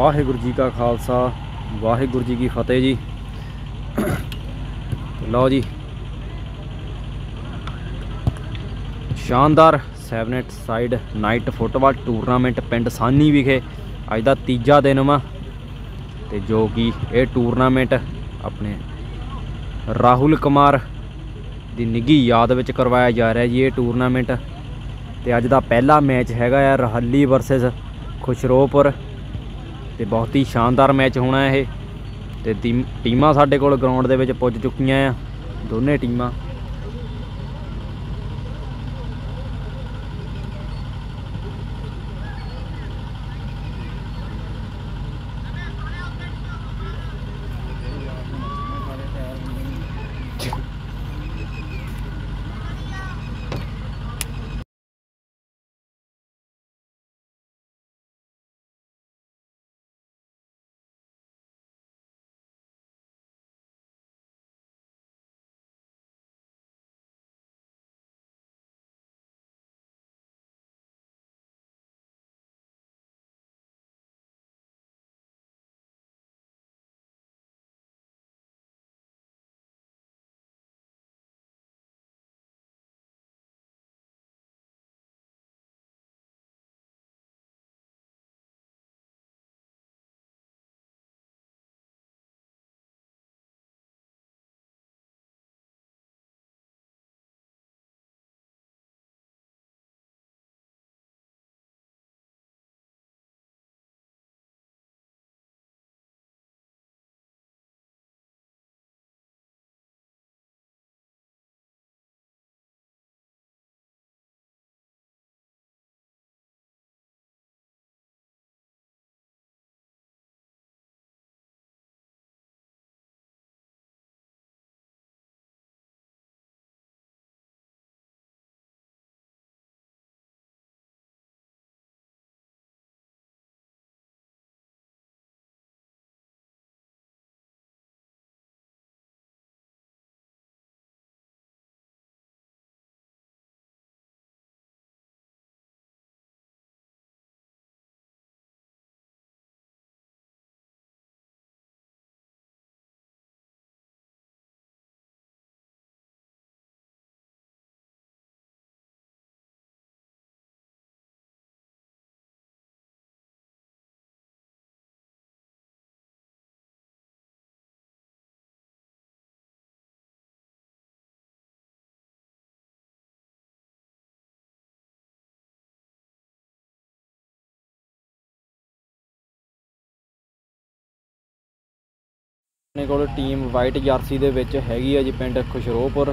ਵਾਹਿਗੁਰੂ ਜੀ ਕਾ ਖਾਲਸਾ, ਵਾਹਿਗੁਰੂ ਜੀ ਕੀ ਫਤਿਹ ਜੀ। ਲਓ ਜੀ। ਸ਼ਾਨਦਾਰ 7 ਸਾਈਡ ਨਾਈਟ ਫੁੱਟਬਾਲ ਟੂਰਨਾਮੈਂਟ ਪਿੰਡ ਸਾਨੀ ਵਿਖੇ। ਅੱਜ ਦਾ ਤੀਜਾ ਦਿਨ ਵਾ ਤੇ ਜੋ ਕਿ ਇਹ ਟੂਰਨਾਮੈਂਟ ਆਪਣੇ ਰਾਹੁਲ ਕੁਮਾਰ ਦੀ ਨਿੱਘੀ ਯਾਦ ਵਿੱਚ ਕਰਵਾਇਆ ਜਾ ਰਿਹਾ ਜੀ ਇਹ ਟੂਰਨਾਮੈਂਟ। ਤੇ ਅੱਜ ਦਾ ਪਹਿਲਾ ਮੈਚ ਹੈਗਾ ਆ ਰਹੱਲੀ ਵਰਸਸ ਖੁਸ਼ਰੋਪੁਰ। ਤੇ ਬਹੁਤ ਹੀ ਸ਼ਾਨਦਾਰ ਮੈਚ ਹੋਣਾ ਇਹ। ਤੇ ਟੀਮ- ਟੀਮਾਂ ਸਾਡੇ ਕੋਲ ਗਰਾਊਂਡ ਦੇ ਵਿੱਚ ਪੁੱਜ ਚੁੱਕੀਆਂ ਆ। ਦੋਨੇ ਟੀਮਾਂ ਆਪਣੇ ਕੋਲ ਟੀਮ ਵਾਈਟ ਜਰਸੀ ਦੇ ਵਿੱਚ ਹੈਗੀ ਆ ਜੀ ਪਿੰਡ ਖੁਸ਼ਰੋਪੁਰ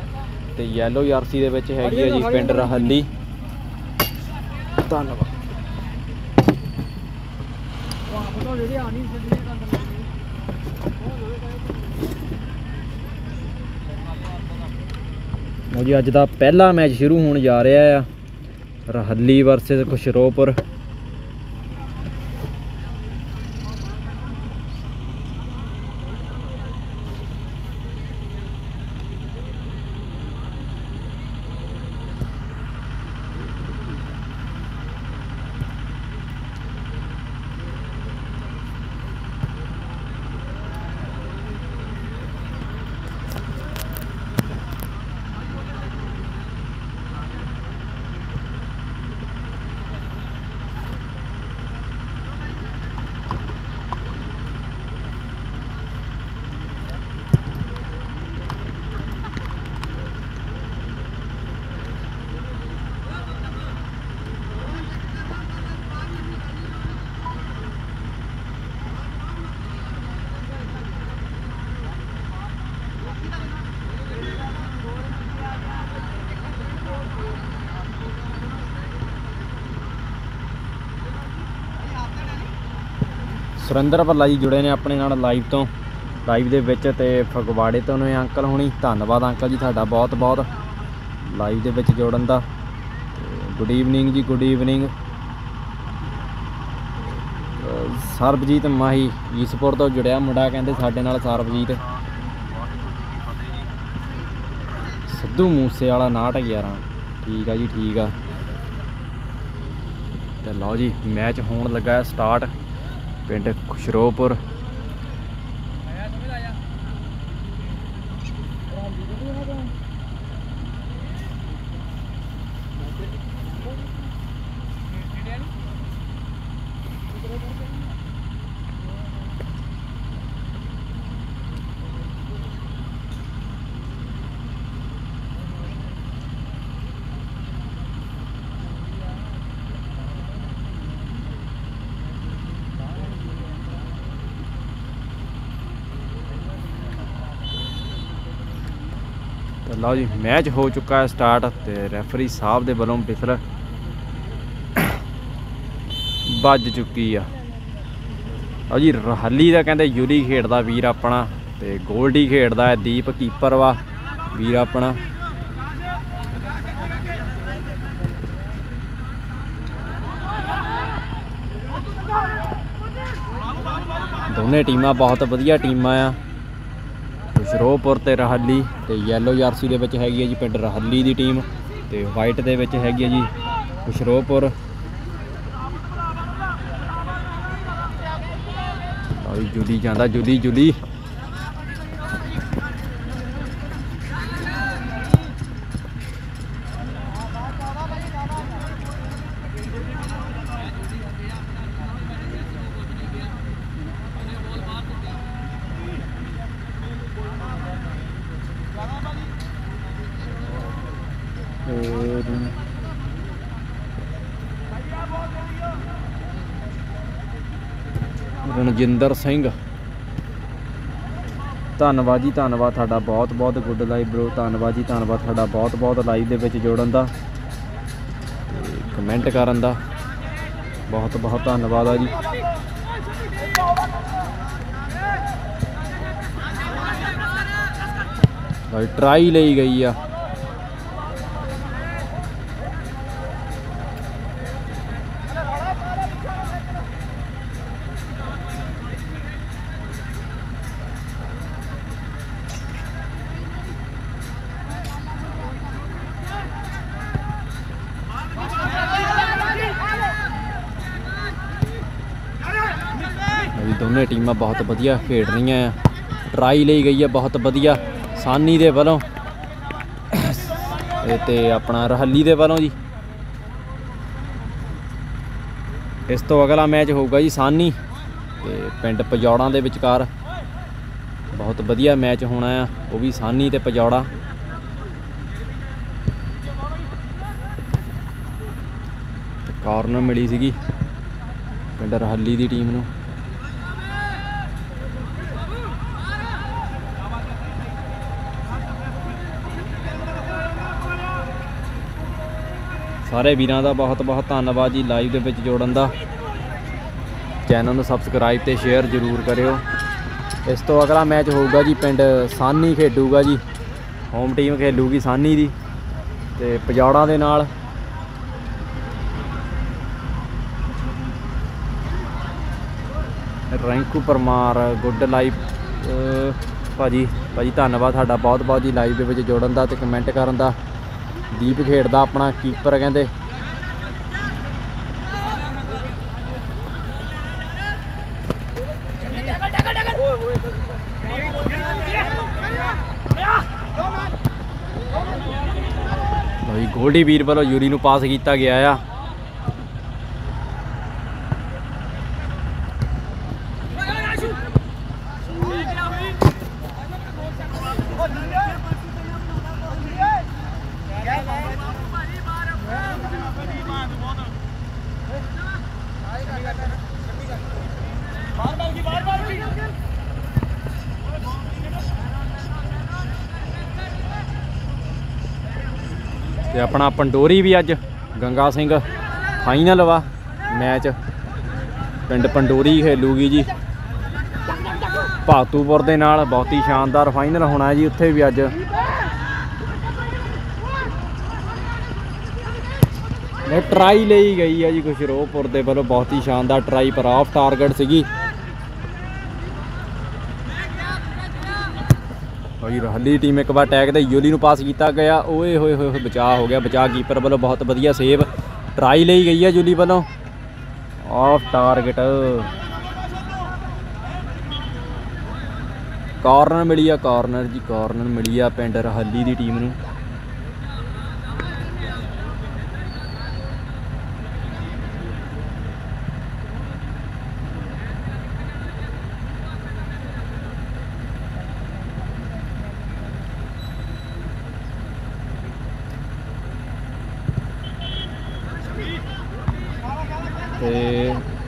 ਤੇ ਯੈਲੋ ਜਰਸੀ ਦੇ ਵਿੱਚ ਹੈਗੀ ਆ ਜੀ ਪਿੰਡ ਰਹੱਲੀ। ਧੰਨਵਾਦ। ਜੀ ਅੱਜ ਦਾ ਪਹਿਲਾ ਮੈਚ ਸ਼ੁਰੂ ਹੋਣ ਜਾ ਰਿਹਾ ਆ। ਰਹੱਲੀ ਵਰਸਸ ਖੁਸ਼ਰੋਪੁਰ। ਸੁਰਿੰਦਰ ਭੱਲਾ ਜੀ ਜੁੜੇ ਨੇ ਆਪਣੇ ਨਾਲ ਲਾਈਵ ਤੋਂ। ਲਾਈਵ ਦੇ ਵਿੱਚ ਤੇ ਫਗਵਾੜੇ ਤੋਂ ਨੇ ਅੰਕਲ ਹੁਣੀ। ਧੰਨਵਾਦ ਅੰਕਲ ਜੀ ਤੁਹਾਡਾ ਬਹੁਤ ਬਹੁਤ। ਲਾਈਵ ਦੇ ਵਿੱਚ ਜੋੜਨ ਦਾ। Good evening ji good evening Sarabjit Mahi Ispur ਤੋਂ ਜੁੜਿਆ ਮੁੰਡਾ, ਕਹਿੰਦੇ ਸਾਡੇ ਨਾਲ ਸਰਬਜੀਤ। ਸਿੱਧੂ ਮੂਸੇ ਵਾਲਾ 911 ਠੀਕ ਆ ਜੀ, ਠੀਕ ਆ। ਤੇ ਲਓ ਜੀ ਮੈਚ ਹੋਣ ਲੱਗਾ ਸਟਾਰਟ ਪਿੰਡ ਖੁਸ਼ਰੋਪੁਰ ਲਓ ਜੀ, ਮੈਚ ਹੋ ਚੁੱਕਾ ਹੈ ਸਟਾਰਟ ਤੇ ਰੈਫਰੀ ਸਾਹਿਬ ਦੇ ਵੱਲੋਂ ਬਿਸਲ ਵੱਜ ਚੁੱਕੀ ਆ। ਆ ਜੀ, ਰਹਾਲੀ ਦਾ ਕਹਿੰਦੇ ਯੂਰੀ ਖੇਡਦਾ ਵੀਰ ਆਪਣਾ ਤੇ ਗੋਲਡੀ ਖੇਡਦਾ ਹੈ ਦੀਪ ਕੀਪਰ ਵਾ, ਵੀਰ ਆਪਣਾ। ਦੋਨੇ ਟੀਮਾਂ ਬਹੁਤ ਵਧੀਆ ਟੀਮਾਂ ਆ। ਖੁਸ਼ਰੋਪੁਰ ਤੇ ਰਹੱਲੀ। ਤੇ ਯੈਲੋ ਜਰਸੀ ਦੇ ਵਿੱਚ ਹੈਗੀ ਹੈ ਜੀ ਪਿੰਡ ਰਹੱਲੀ ਦੀ ਟੀਮ ਤੇ ਵਾਈਟ ਦੇ ਵਿੱਚ ਹੈਗੀ ਹੈ ਜੀ ਖੁਸ਼ਰੋਪੁਰ। ਆਈ ਜੁਲੀ ਜਾਂਦਾ, ਜੁਲੀ ਜੁਲੀ ਹੋਰ ਰਣਜਿੰਦਰ ਸਿੰਘ। ਧੰਨਵਾਦ ਜੀ, ਧੰਨਵਾਦ ਤੁਹਾਡਾ ਬਹੁਤ ਬਹੁਤ ਗੁੱਡ ਲਾਈਵ ਬ్రో ਧੰਨਵਾਦ ਜੀ, ਧੰਨਵਾਦ ਤੁਹਾਡਾ ਬਹੁਤ ਬਹੁਤ ਲਾਈਵ ਦੇ ਵਿੱਚ ਜੋੜਨ ਦਾ ਕਮੈਂਟ ਕਰਨ ਦਾ। ਬਹੁਤ ਬਹੁਤ ਧੰਨਵਾਦ ਆ ਜੀ। ਟਰਾਈ ਲਈ ਗਈ ਆ ਵੀ ਦੋਨੇ ਟੀਮਾਂ ਬਹੁਤ ਵਧੀਆ ਖੇਡ ਰਹੀਆਂ ਆ। ਟਰਾਈ ਲਈ ਗਈ ਹੈ ਬਹੁਤ ਵਧੀਆ। ਸਾਨੀ ਦੇ ਵੱਲੋਂ। ਇਹ ਤੇ ਆਪਣਾ ਰਹੱਲੀ ਦੇ ਵੱਲੋਂ ਜੀ। ਇਸ ਤੋਂ ਅਗਲਾ ਮੈਚ ਹੋਊਗਾ ਜੀ ਸਾਨੀ ਤੇ ਪਿੰਡ ਪਜੌੜਾਂ ਦੇ ਵਿਚਕਾਰ। ਬਹੁਤ ਵਧੀਆ ਮੈਚ ਹੋਣਾ ਆ, ਉਹ ਵੀ ਸਾਨੀ ਤੇ ਪਜੌੜਾ। ਕਾਰਨਰ ਮਿਲੀ ਸੀਗੀ। ਪਿੰਡ ਰਹੱਲੀ ਦੀ ਟੀਮ ਨੂੰ। ਸਾਰੇ ਵੀਰਾਂ ਦਾ ਬਹੁਤ ਬਹੁਤ ਧੰਨਵਾਦ ਜੀ ਲਾਈਵ ਦੇ ਵਿੱਚ ਜੋੜਨ ਦਾ। ਚੈਨਲ ਨੂੰ ਸਬਸਕ੍ਰਾਈਬ ਤੇ ਸ਼ੇਅਰ ਜ਼ਰੂਰ ਕਰਿਓ। ਇਸ ਤੋਂ ਅਗਲਾ ਮੈਚ ਹੋਊਗਾ ਜੀ ਪਿੰਡ ਸਾਨੀ ਖੇਡੂਗਾ ਜੀ। ਹੋਮ ਟੀਮ ਖੇਡੂਗੀ ਸਾਨੀ ਦੀ ਤੇ ਪਜੌੜਾਂ ਦੇ ਨਾਲ। ਰੈਂਕੂ ਪਰਮਾਰ, ਗੁੱਡ ਲਾਈਵ ਭਾਜੀ ਭਾਜੀ ਧੰਨਵਾਦ ਤੁਹਾਡਾ ਬਹੁਤ ਬਹੁਤ ਜੀ ਲਾਈਵ ਦੇ ਵਿੱਚ ਜੋੜਨ ਦਾ ਤੇ ਕਮੈਂਟ ਕਰਨ ਦਾ। ਦੀਪ ਖੇਡਦਾ ਆਪਣਾ ਕੀਪਰ ਕਹਿੰਦੇ। ਗੋਲਡੀ ਵੀਰ ਵੱਲੋਂ ਯੂਰੀ ਨੂੰ ਪਾਸ ਕੀਤਾ ਗਿਆ ਆ। ਆਪਣਾ ਪੰਡੋਰੀ ਵੀ ਅੱਜ, ਗੰਗਾ ਸਿੰਘ ਫਾਈਨਲ ਵਾ ਮੈਚ ਪਿੰਡ ਪੰਡੋਰੀ ਖੇਲੂਗੀ ਜੀ। ਭਾਤੂਪੁਰ ਦੇ ਨਾਲ ਬਹੁਤ ਹੀ ਸ਼ਾਨਦਾਰ ਫਾਈਨਲ ਹੋਣਾ ਜੀ ਉੱਥੇ ਵੀ ਅੱਜ। ਨੇ ਟਰਾਈ ਲਈ ਗਈ ਹੈ ਜੀ ਖੁਸ਼ਰੋਪੁਰ ਦੇ ਵੱਲੋਂ ਬਹੁਤ ਹੀ ਸ਼ਾਨਦਾਰ ਟਰਾਈ ਪਰ ਆਫ ਟਾਰਗੇਟ ਸੀਗੀ। ਯੂਲੀ ਰਹਲੀ ਟੀਮ ਇੱਕ ਵਾਰ ਟੈਗ ਦੇ ਯੂਲੀ ਨੂੰ ਪਾਸ ਕੀਤਾ ਗਿਆ। ਓਏ ਹੋਏ ਹੋਏ ਬਚਾਅ ਹੋ ਗਿਆ, ਬਚਾਅ ਕੀਪਰ ਵੱਲੋਂ ਬਹੁਤ ਵਧੀਆ ਸੇਵ ਟਰਾਈ ਲਈ ਗਈ ਹੈ ਯੂਲੀ ਵੱਲੋਂ। ਆਫ ਟਾਰਗੇਟ ਕਾਰਨਰ ਮਿਲੀ ਆ ਕਾਰਨਰ ਜੀ ਕਾਰਨਰ ਮਿਲੀ ਆ ਪਿੰਡ ਰਹਲੀ ਦੀ ਟੀਮ ਨੂੰ।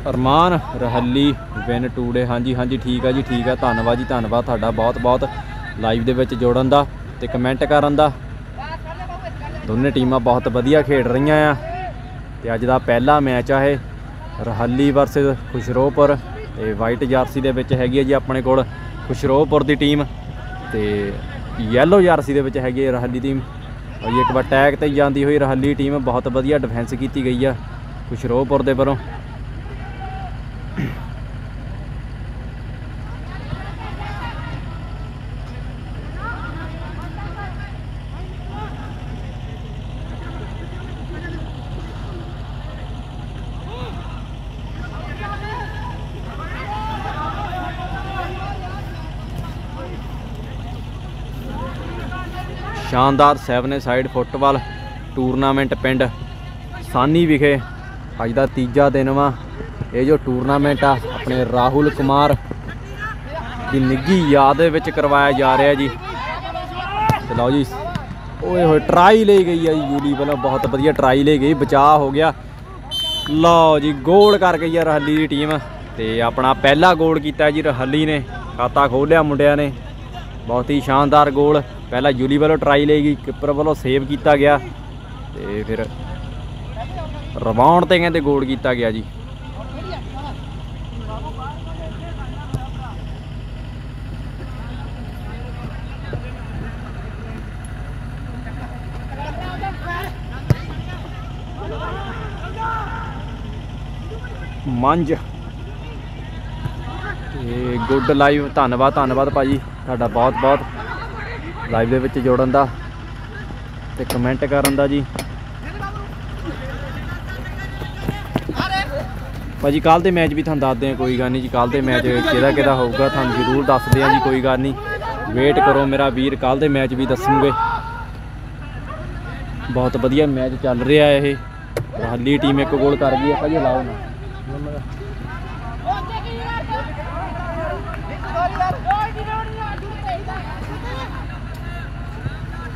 ਅਰਮਾਨ, ਰਹੱਲੀ, ਵਿਨ ਟੂਡੇ ਹਾਂਜੀ ਹਾਂਜੀ, ਠੀਕ ਆ ਜੀ, ਠੀਕ ਆ। ਧੰਨਵਾਦ ਜੀ, ਧੰਨਵਾਦ ਤੁਹਾਡਾ ਬਹੁਤ ਬਹੁਤ ਲਾਈਵ ਦੇ ਵਿੱਚ ਜੋੜਨ ਦਾ ਤੇ ਕਮੈਂਟ ਕਰਨ ਦਾ। ਦੋਨੇ ਟੀਮਾਂ ਬਹੁਤ ਵਧੀਆ ਖੇਡ ਰਹੀਆਂ ਆ। ਤੇ ਅੱਜ ਦਾ ਪਹਿਲਾ ਮੈਚ ਆ ਇਹ, ਰਹੱਲੀ ਵਰਸਸ ਖੁਸ਼ਰੋਪੁਰ। ਤੇ ਵਾਈਟ ਜਰਸੀ ਦੇ ਵਿੱਚ ਹੈਗੀ ਹੈ ਜੀ ਆਪਣੇ ਕੋਲ ਖੁਸ਼ਰੋਪੁਰ ਦੀ ਟੀਮ ਤੇ ਯੈਲੋ ਜਰਸੀ ਦੇ ਵਿੱਚ ਹੈਗੀ ਹੈ ਰਹੱਲੀ ਟੀਮ ਔਰ ਇੱਕ ਵਾਰ ਟੈਗ ਤੇ ਜਾਂਦੀ ਹੋਈ ਰਹੱਲੀ ਟੀਮ ਬਹੁਤ ਵਧੀਆ ਡਿਫੈਂਸ ਕੀਤੀ ਗਈ ਆ ਖੁਸ਼ਰੋਪੁਰ ਦੇ ਵੱਲੋਂ। ਸ਼ਾਨਦਾਰ 7 ਸਾਈਡ ਫੁੱਟਬਾਲ ਟੂਰਨਾਮੈਂਟ ਪਿੰਡ ਸਾਨੀ ਵਿਖੇ। ਅੱਜ ਦਾ ਤੀਜਾ ਦਿਨ ਵਾ। ਇਹ ਜੋ ਟੂਰਨਾਮੈਂਟ ਆ, ਆਪਣੇ ਰਾਹੁਲ ਕੁਮਾਰ ਦੀ ਨਿੱਗੀ ਯਾਦ ਦੇ ਵਿੱਚ ਕਰਵਾਇਆ ਜਾ ਰਿਹਾ ਜੀ। ਤੇ ਲਓ ਜੀ ਓਏ ਹੋਏ ਟਰਾਈ ਲਈ ਗਈ ਆ ਜੀ ਯੂਲੀ ਵੱਲੋਂ ਬਹੁਤ ਵਧੀਆ ਟਰਾਈ ਲਈ ਗਈ, ਬਚਾਅ ਹੋ ਗਿਆ। ਲਓ ਜੀ ਗੋਲ ਕਰ ਗਈ ਆ ਰਹੱਲੀ ਦੀ ਟੀਮ ਤੇ ਆਪਣਾ ਪਹਿਲਾ ਗੋਲ ਕੀਤਾ ਜੀ ਰਹੱਲੀ ਨੇ, ਖਾਤਾ ਖੋਲਿਆ ਮੁੰਡਿਆਂ ਨੇ। ਬਹੁਤ ਹੀ ਸ਼ਾਨਦਾਰ ਗੋਲ ਪਹਿਲਾਂ ਜੂਲੀ ਵੱਲੋਂ ਟਰਾਈ ਲਈ ਗਈ ਕਿਪਰ ਵੱਲੋਂ ਸੇਵ ਕੀਤਾ ਗਿਆ ਤੇ ਫਿਰ ਰਵਾਉਣ ਤੇ ਕਹਿੰਦੇ ਗੋਲ ਕੀਤਾ ਗਿਆ ਜੀ। ਮੰਜ। ਤੇ ਗੁੱਡ ਲਾਈਵ ਧੰਨਵਾਦ ਧੰਨਵਾਦ ਭਾਜੀ, ਤੁਹਾਡਾ ਬਹੁਤ ਬਹੁਤ ਲਾਈਵ ਦੇ ਵਿੱਚ ਜੋੜਨ ਦਾ ਤੇ ਕਮੈਂਟ ਕਰਨ ਦਾ ਜੀ। ਭਾਜੀ ਕੱਲ ਦੇ ਮੈਚ ਵੀ ਤੁਹਾਨੂੰ ਦੱਸਦੇ ਆ ਕੋਈ ਗੱਲ ਨਹੀਂ ਜੀ ਕੱਲ ਦੇ ਮੈਚ ਕਿਹਦਾ ਕਿਹਦਾ ਹੋਊਗਾ, ਤੁਹਾਨੂੰ ਜ਼ਰੂਰ ਦੱਸਦੇ ਆ ਜੀ, ਕੋਈ ਗੱਲ ਨਹੀਂ। ਵੇਟ ਕਰੋ ਮੇਰਾ ਵੀਰ ਕੱਲ ਦੇ ਮੈਚ ਵੀ ਦੱਸੂਗੇ। ਬਹੁਤ ਵਧੀਆ ਮੈਚ ਚੱਲ ਰਿਹਾ ਇਹ। ਹਾਲੀ ਟੀਮ ਇੱਕ ਗੋਲ ਕਰ ਗਈ ਆ ਭਾਜੀ ਲਾਓ ਨਾ।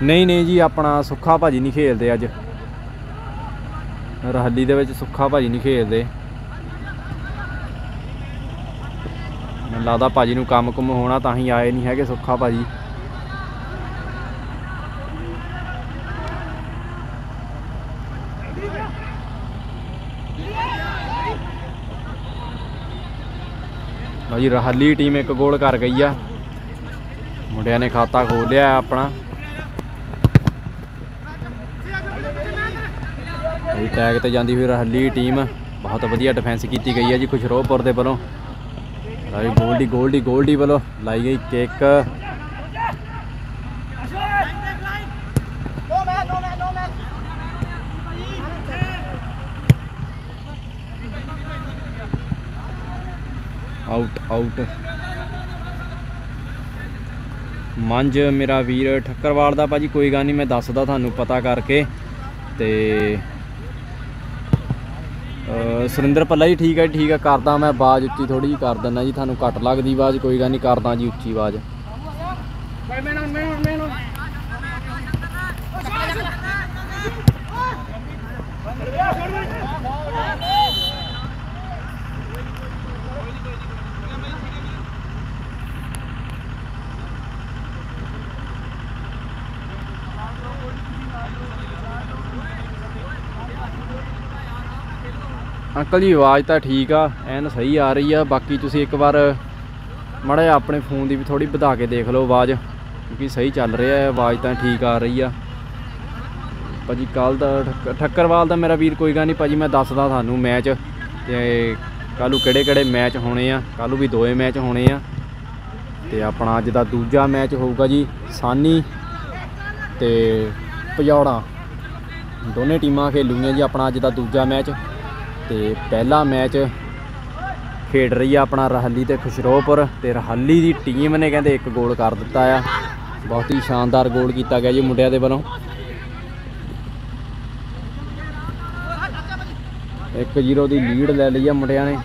ਨਹੀਂ ਨਹੀਂ ਜੀ, ਆਪਣਾ ਸੁੱਖਾ ਭਾਜੀ ਨਹੀਂ ਖੇਲਦੇ ਅੱਜ। ਰਹੱਲੀ ਦੇ ਵਿੱਚ ਸੁੱਖਾ ਭਾਜੀ ਨਹੀਂ ਖੇਲਦੇ। ਮੈਨੂੰ ਲੱਗਦਾ ਭਾਜੀ ਨੂੰ ਕੰਮ ਕੁਮ ਹੋਣਾ ਤਾਂ ਹੀ ਆਏ ਨਹੀਂ ਹੈਗੇ ਸੁੱਖਾ ਭਾਜੀ। ਲਓ ਜੀ, ਰਹੱਲੀ ਟੀਮ ਇੱਕ ਗੋਲ ਕਰ ਗਈ ਆ। ਮੁੰਡਿਆਂ ਨੇ ਖਾਤਾ ਖੋਲ ਲਿਆ ਆਪਣਾ। ਇਹ ਟੈਗ ਤੇ ਜਾਂਦੀ ਹੋਈ ਰਹੱਲੀ ਟੀਮ ਬਹੁਤ ਵਧੀਆ ਡਿਫੈਂਸ ਕੀਤੀ ਗਈ ਹੈ ਜੀ ਖੁਸ਼ਰੋਪੁਰ ਦੇ ਵੱਲੋਂ। ਲਾਈ ਗੋਲਡੀ ਗੋਲਡੀ ਗੋਲਡੀ ਵੱਲੋਂ ਲਾਈ ਗਈ ਕਿੱਕ ਆਊਟ ਆਊਟ ਮੰਜ ਮੇਰਾ ਵੀਰ ਠੱਕਰਵਾਲ ਦਾ ਭਾਜੀ, ਕੋਈ ਗੱਲ ਨਹੀਂ, ਮੈਂ ਦੱਸਦਾ ਤੁਹਾਨੂੰ ਪਤਾ ਕਰਕੇ। ਤੇ ਸੁਰਿੰਦਰ ਪੱਲਾ ਜੀ, ਠੀਕ ਹੈ ਠੀਕ ਹੈ ਕਰਦਾ ਮੈਂ ਆਵਾਜ਼ ਉੱਚੀ ਥੋੜੀ ਜੀ ਕਰ ਦਿੰਦਾ ਜੀ, ਤੁਹਾਨੂੰ ਘੱਟ ਲੱਗਦੀ ਆਵਾਜ਼, ਕੋਈ ਗੱਲ ਨਹੀਂ, ਕਰਦਾ ਜੀ ਉੱਚੀ ਆਵਾਜ਼। ਅੰਕਲ ਜੀ, ਆਵਾਜ਼ ਤਾਂ ਠੀਕ ਆ, ਐਨ ਸਹੀ ਆ ਰਹੀ ਆ। ਬਾਕੀ ਤੁਸੀਂ ਇੱਕ ਵਾਰ ਮਾੜਾ ਜਿਹਾ ਆਪਣੇ ਫੋਨ ਦੀ ਵੀ ਥੋੜੀ ਵਧਾ ਕੇ ਦੇਖ ਲਓ ਆਵਾਜ਼, ਕਿਉਂਕਿ ਸਹੀ ਚੱਲ ਰਿਹਾ ਹੈ, ਆਵਾਜ਼ ਤਾਂ ਠੀਕ ਆ ਰਹੀ ਆ। ਭਾਜੀ ਕੱਲ ਦਾ ਠੱਕ- ਠੱਕਰਵਾਲ ਦਾ ਮੇਰਾ ਵੀਰ ਕੋਈ ਗੱਲ ਨਹੀਂ, ਭਾਜੀ ਮੈਂ ਦੱਸਦਾ ਤੁਹਾਨੂੰ ਮੈਚ, ਤੇ ਕੱਲ੍ਹ ਨੂੰ ਕਿਹੜੇ ਕਿਹੜੇ ਮੈਚ ਹੋਣੇ ਆ, ਕੱਲ੍ਹ ਵੀ ਦੋਏ ਮੈਚ ਹੋਣੇ ਆ। ਤੇ ਆਪਣਾ ਅੱਜ ਦਾ ਦੂਜਾ ਮੈਚ ਹੋਊਗਾ ਜੀ, ਸਾਨੀ ਤੇ ਪਜੌੜਾ ਦੋਨੇ ਟੀਮਾਂ ਖੇਲੂਗੀਆਂ ਜੀ, ਆਪਣਾ ਅੱਜ ਦਾ ਦੂਜਾ ਮੈਚ। ਤੇ ਪਹਿਲਾ ਮੈਚ ਖੇਡ ਰਹੀ ਆ ਆਪਣਾ ਰਹੱਲੀ ਤੇ ਖੁਸ਼ਰੋਪੁਰ ਤੇ ਰਹੱਲੀ ਦੀ ਟੀਮ ਨੇ ਕਹਿੰਦੇ ਇੱਕ ਗੋਲ ਕਰ ਦਿੱਤਾ ਆ। ਬਹੁਤ ਹੀ ਸ਼ਾਨਦਾਰ ਗੋਲ ਕੀਤਾ ਗਿਆ ਜੀ ਮੁੰਡਿਆਂ ਦੇ ਵੱਲੋਂ। 1-0 ਦੀ ਲੀਡ ਲੈ ਲਈ ਆ ਮੁੰਡਿਆਂ ਨੇ।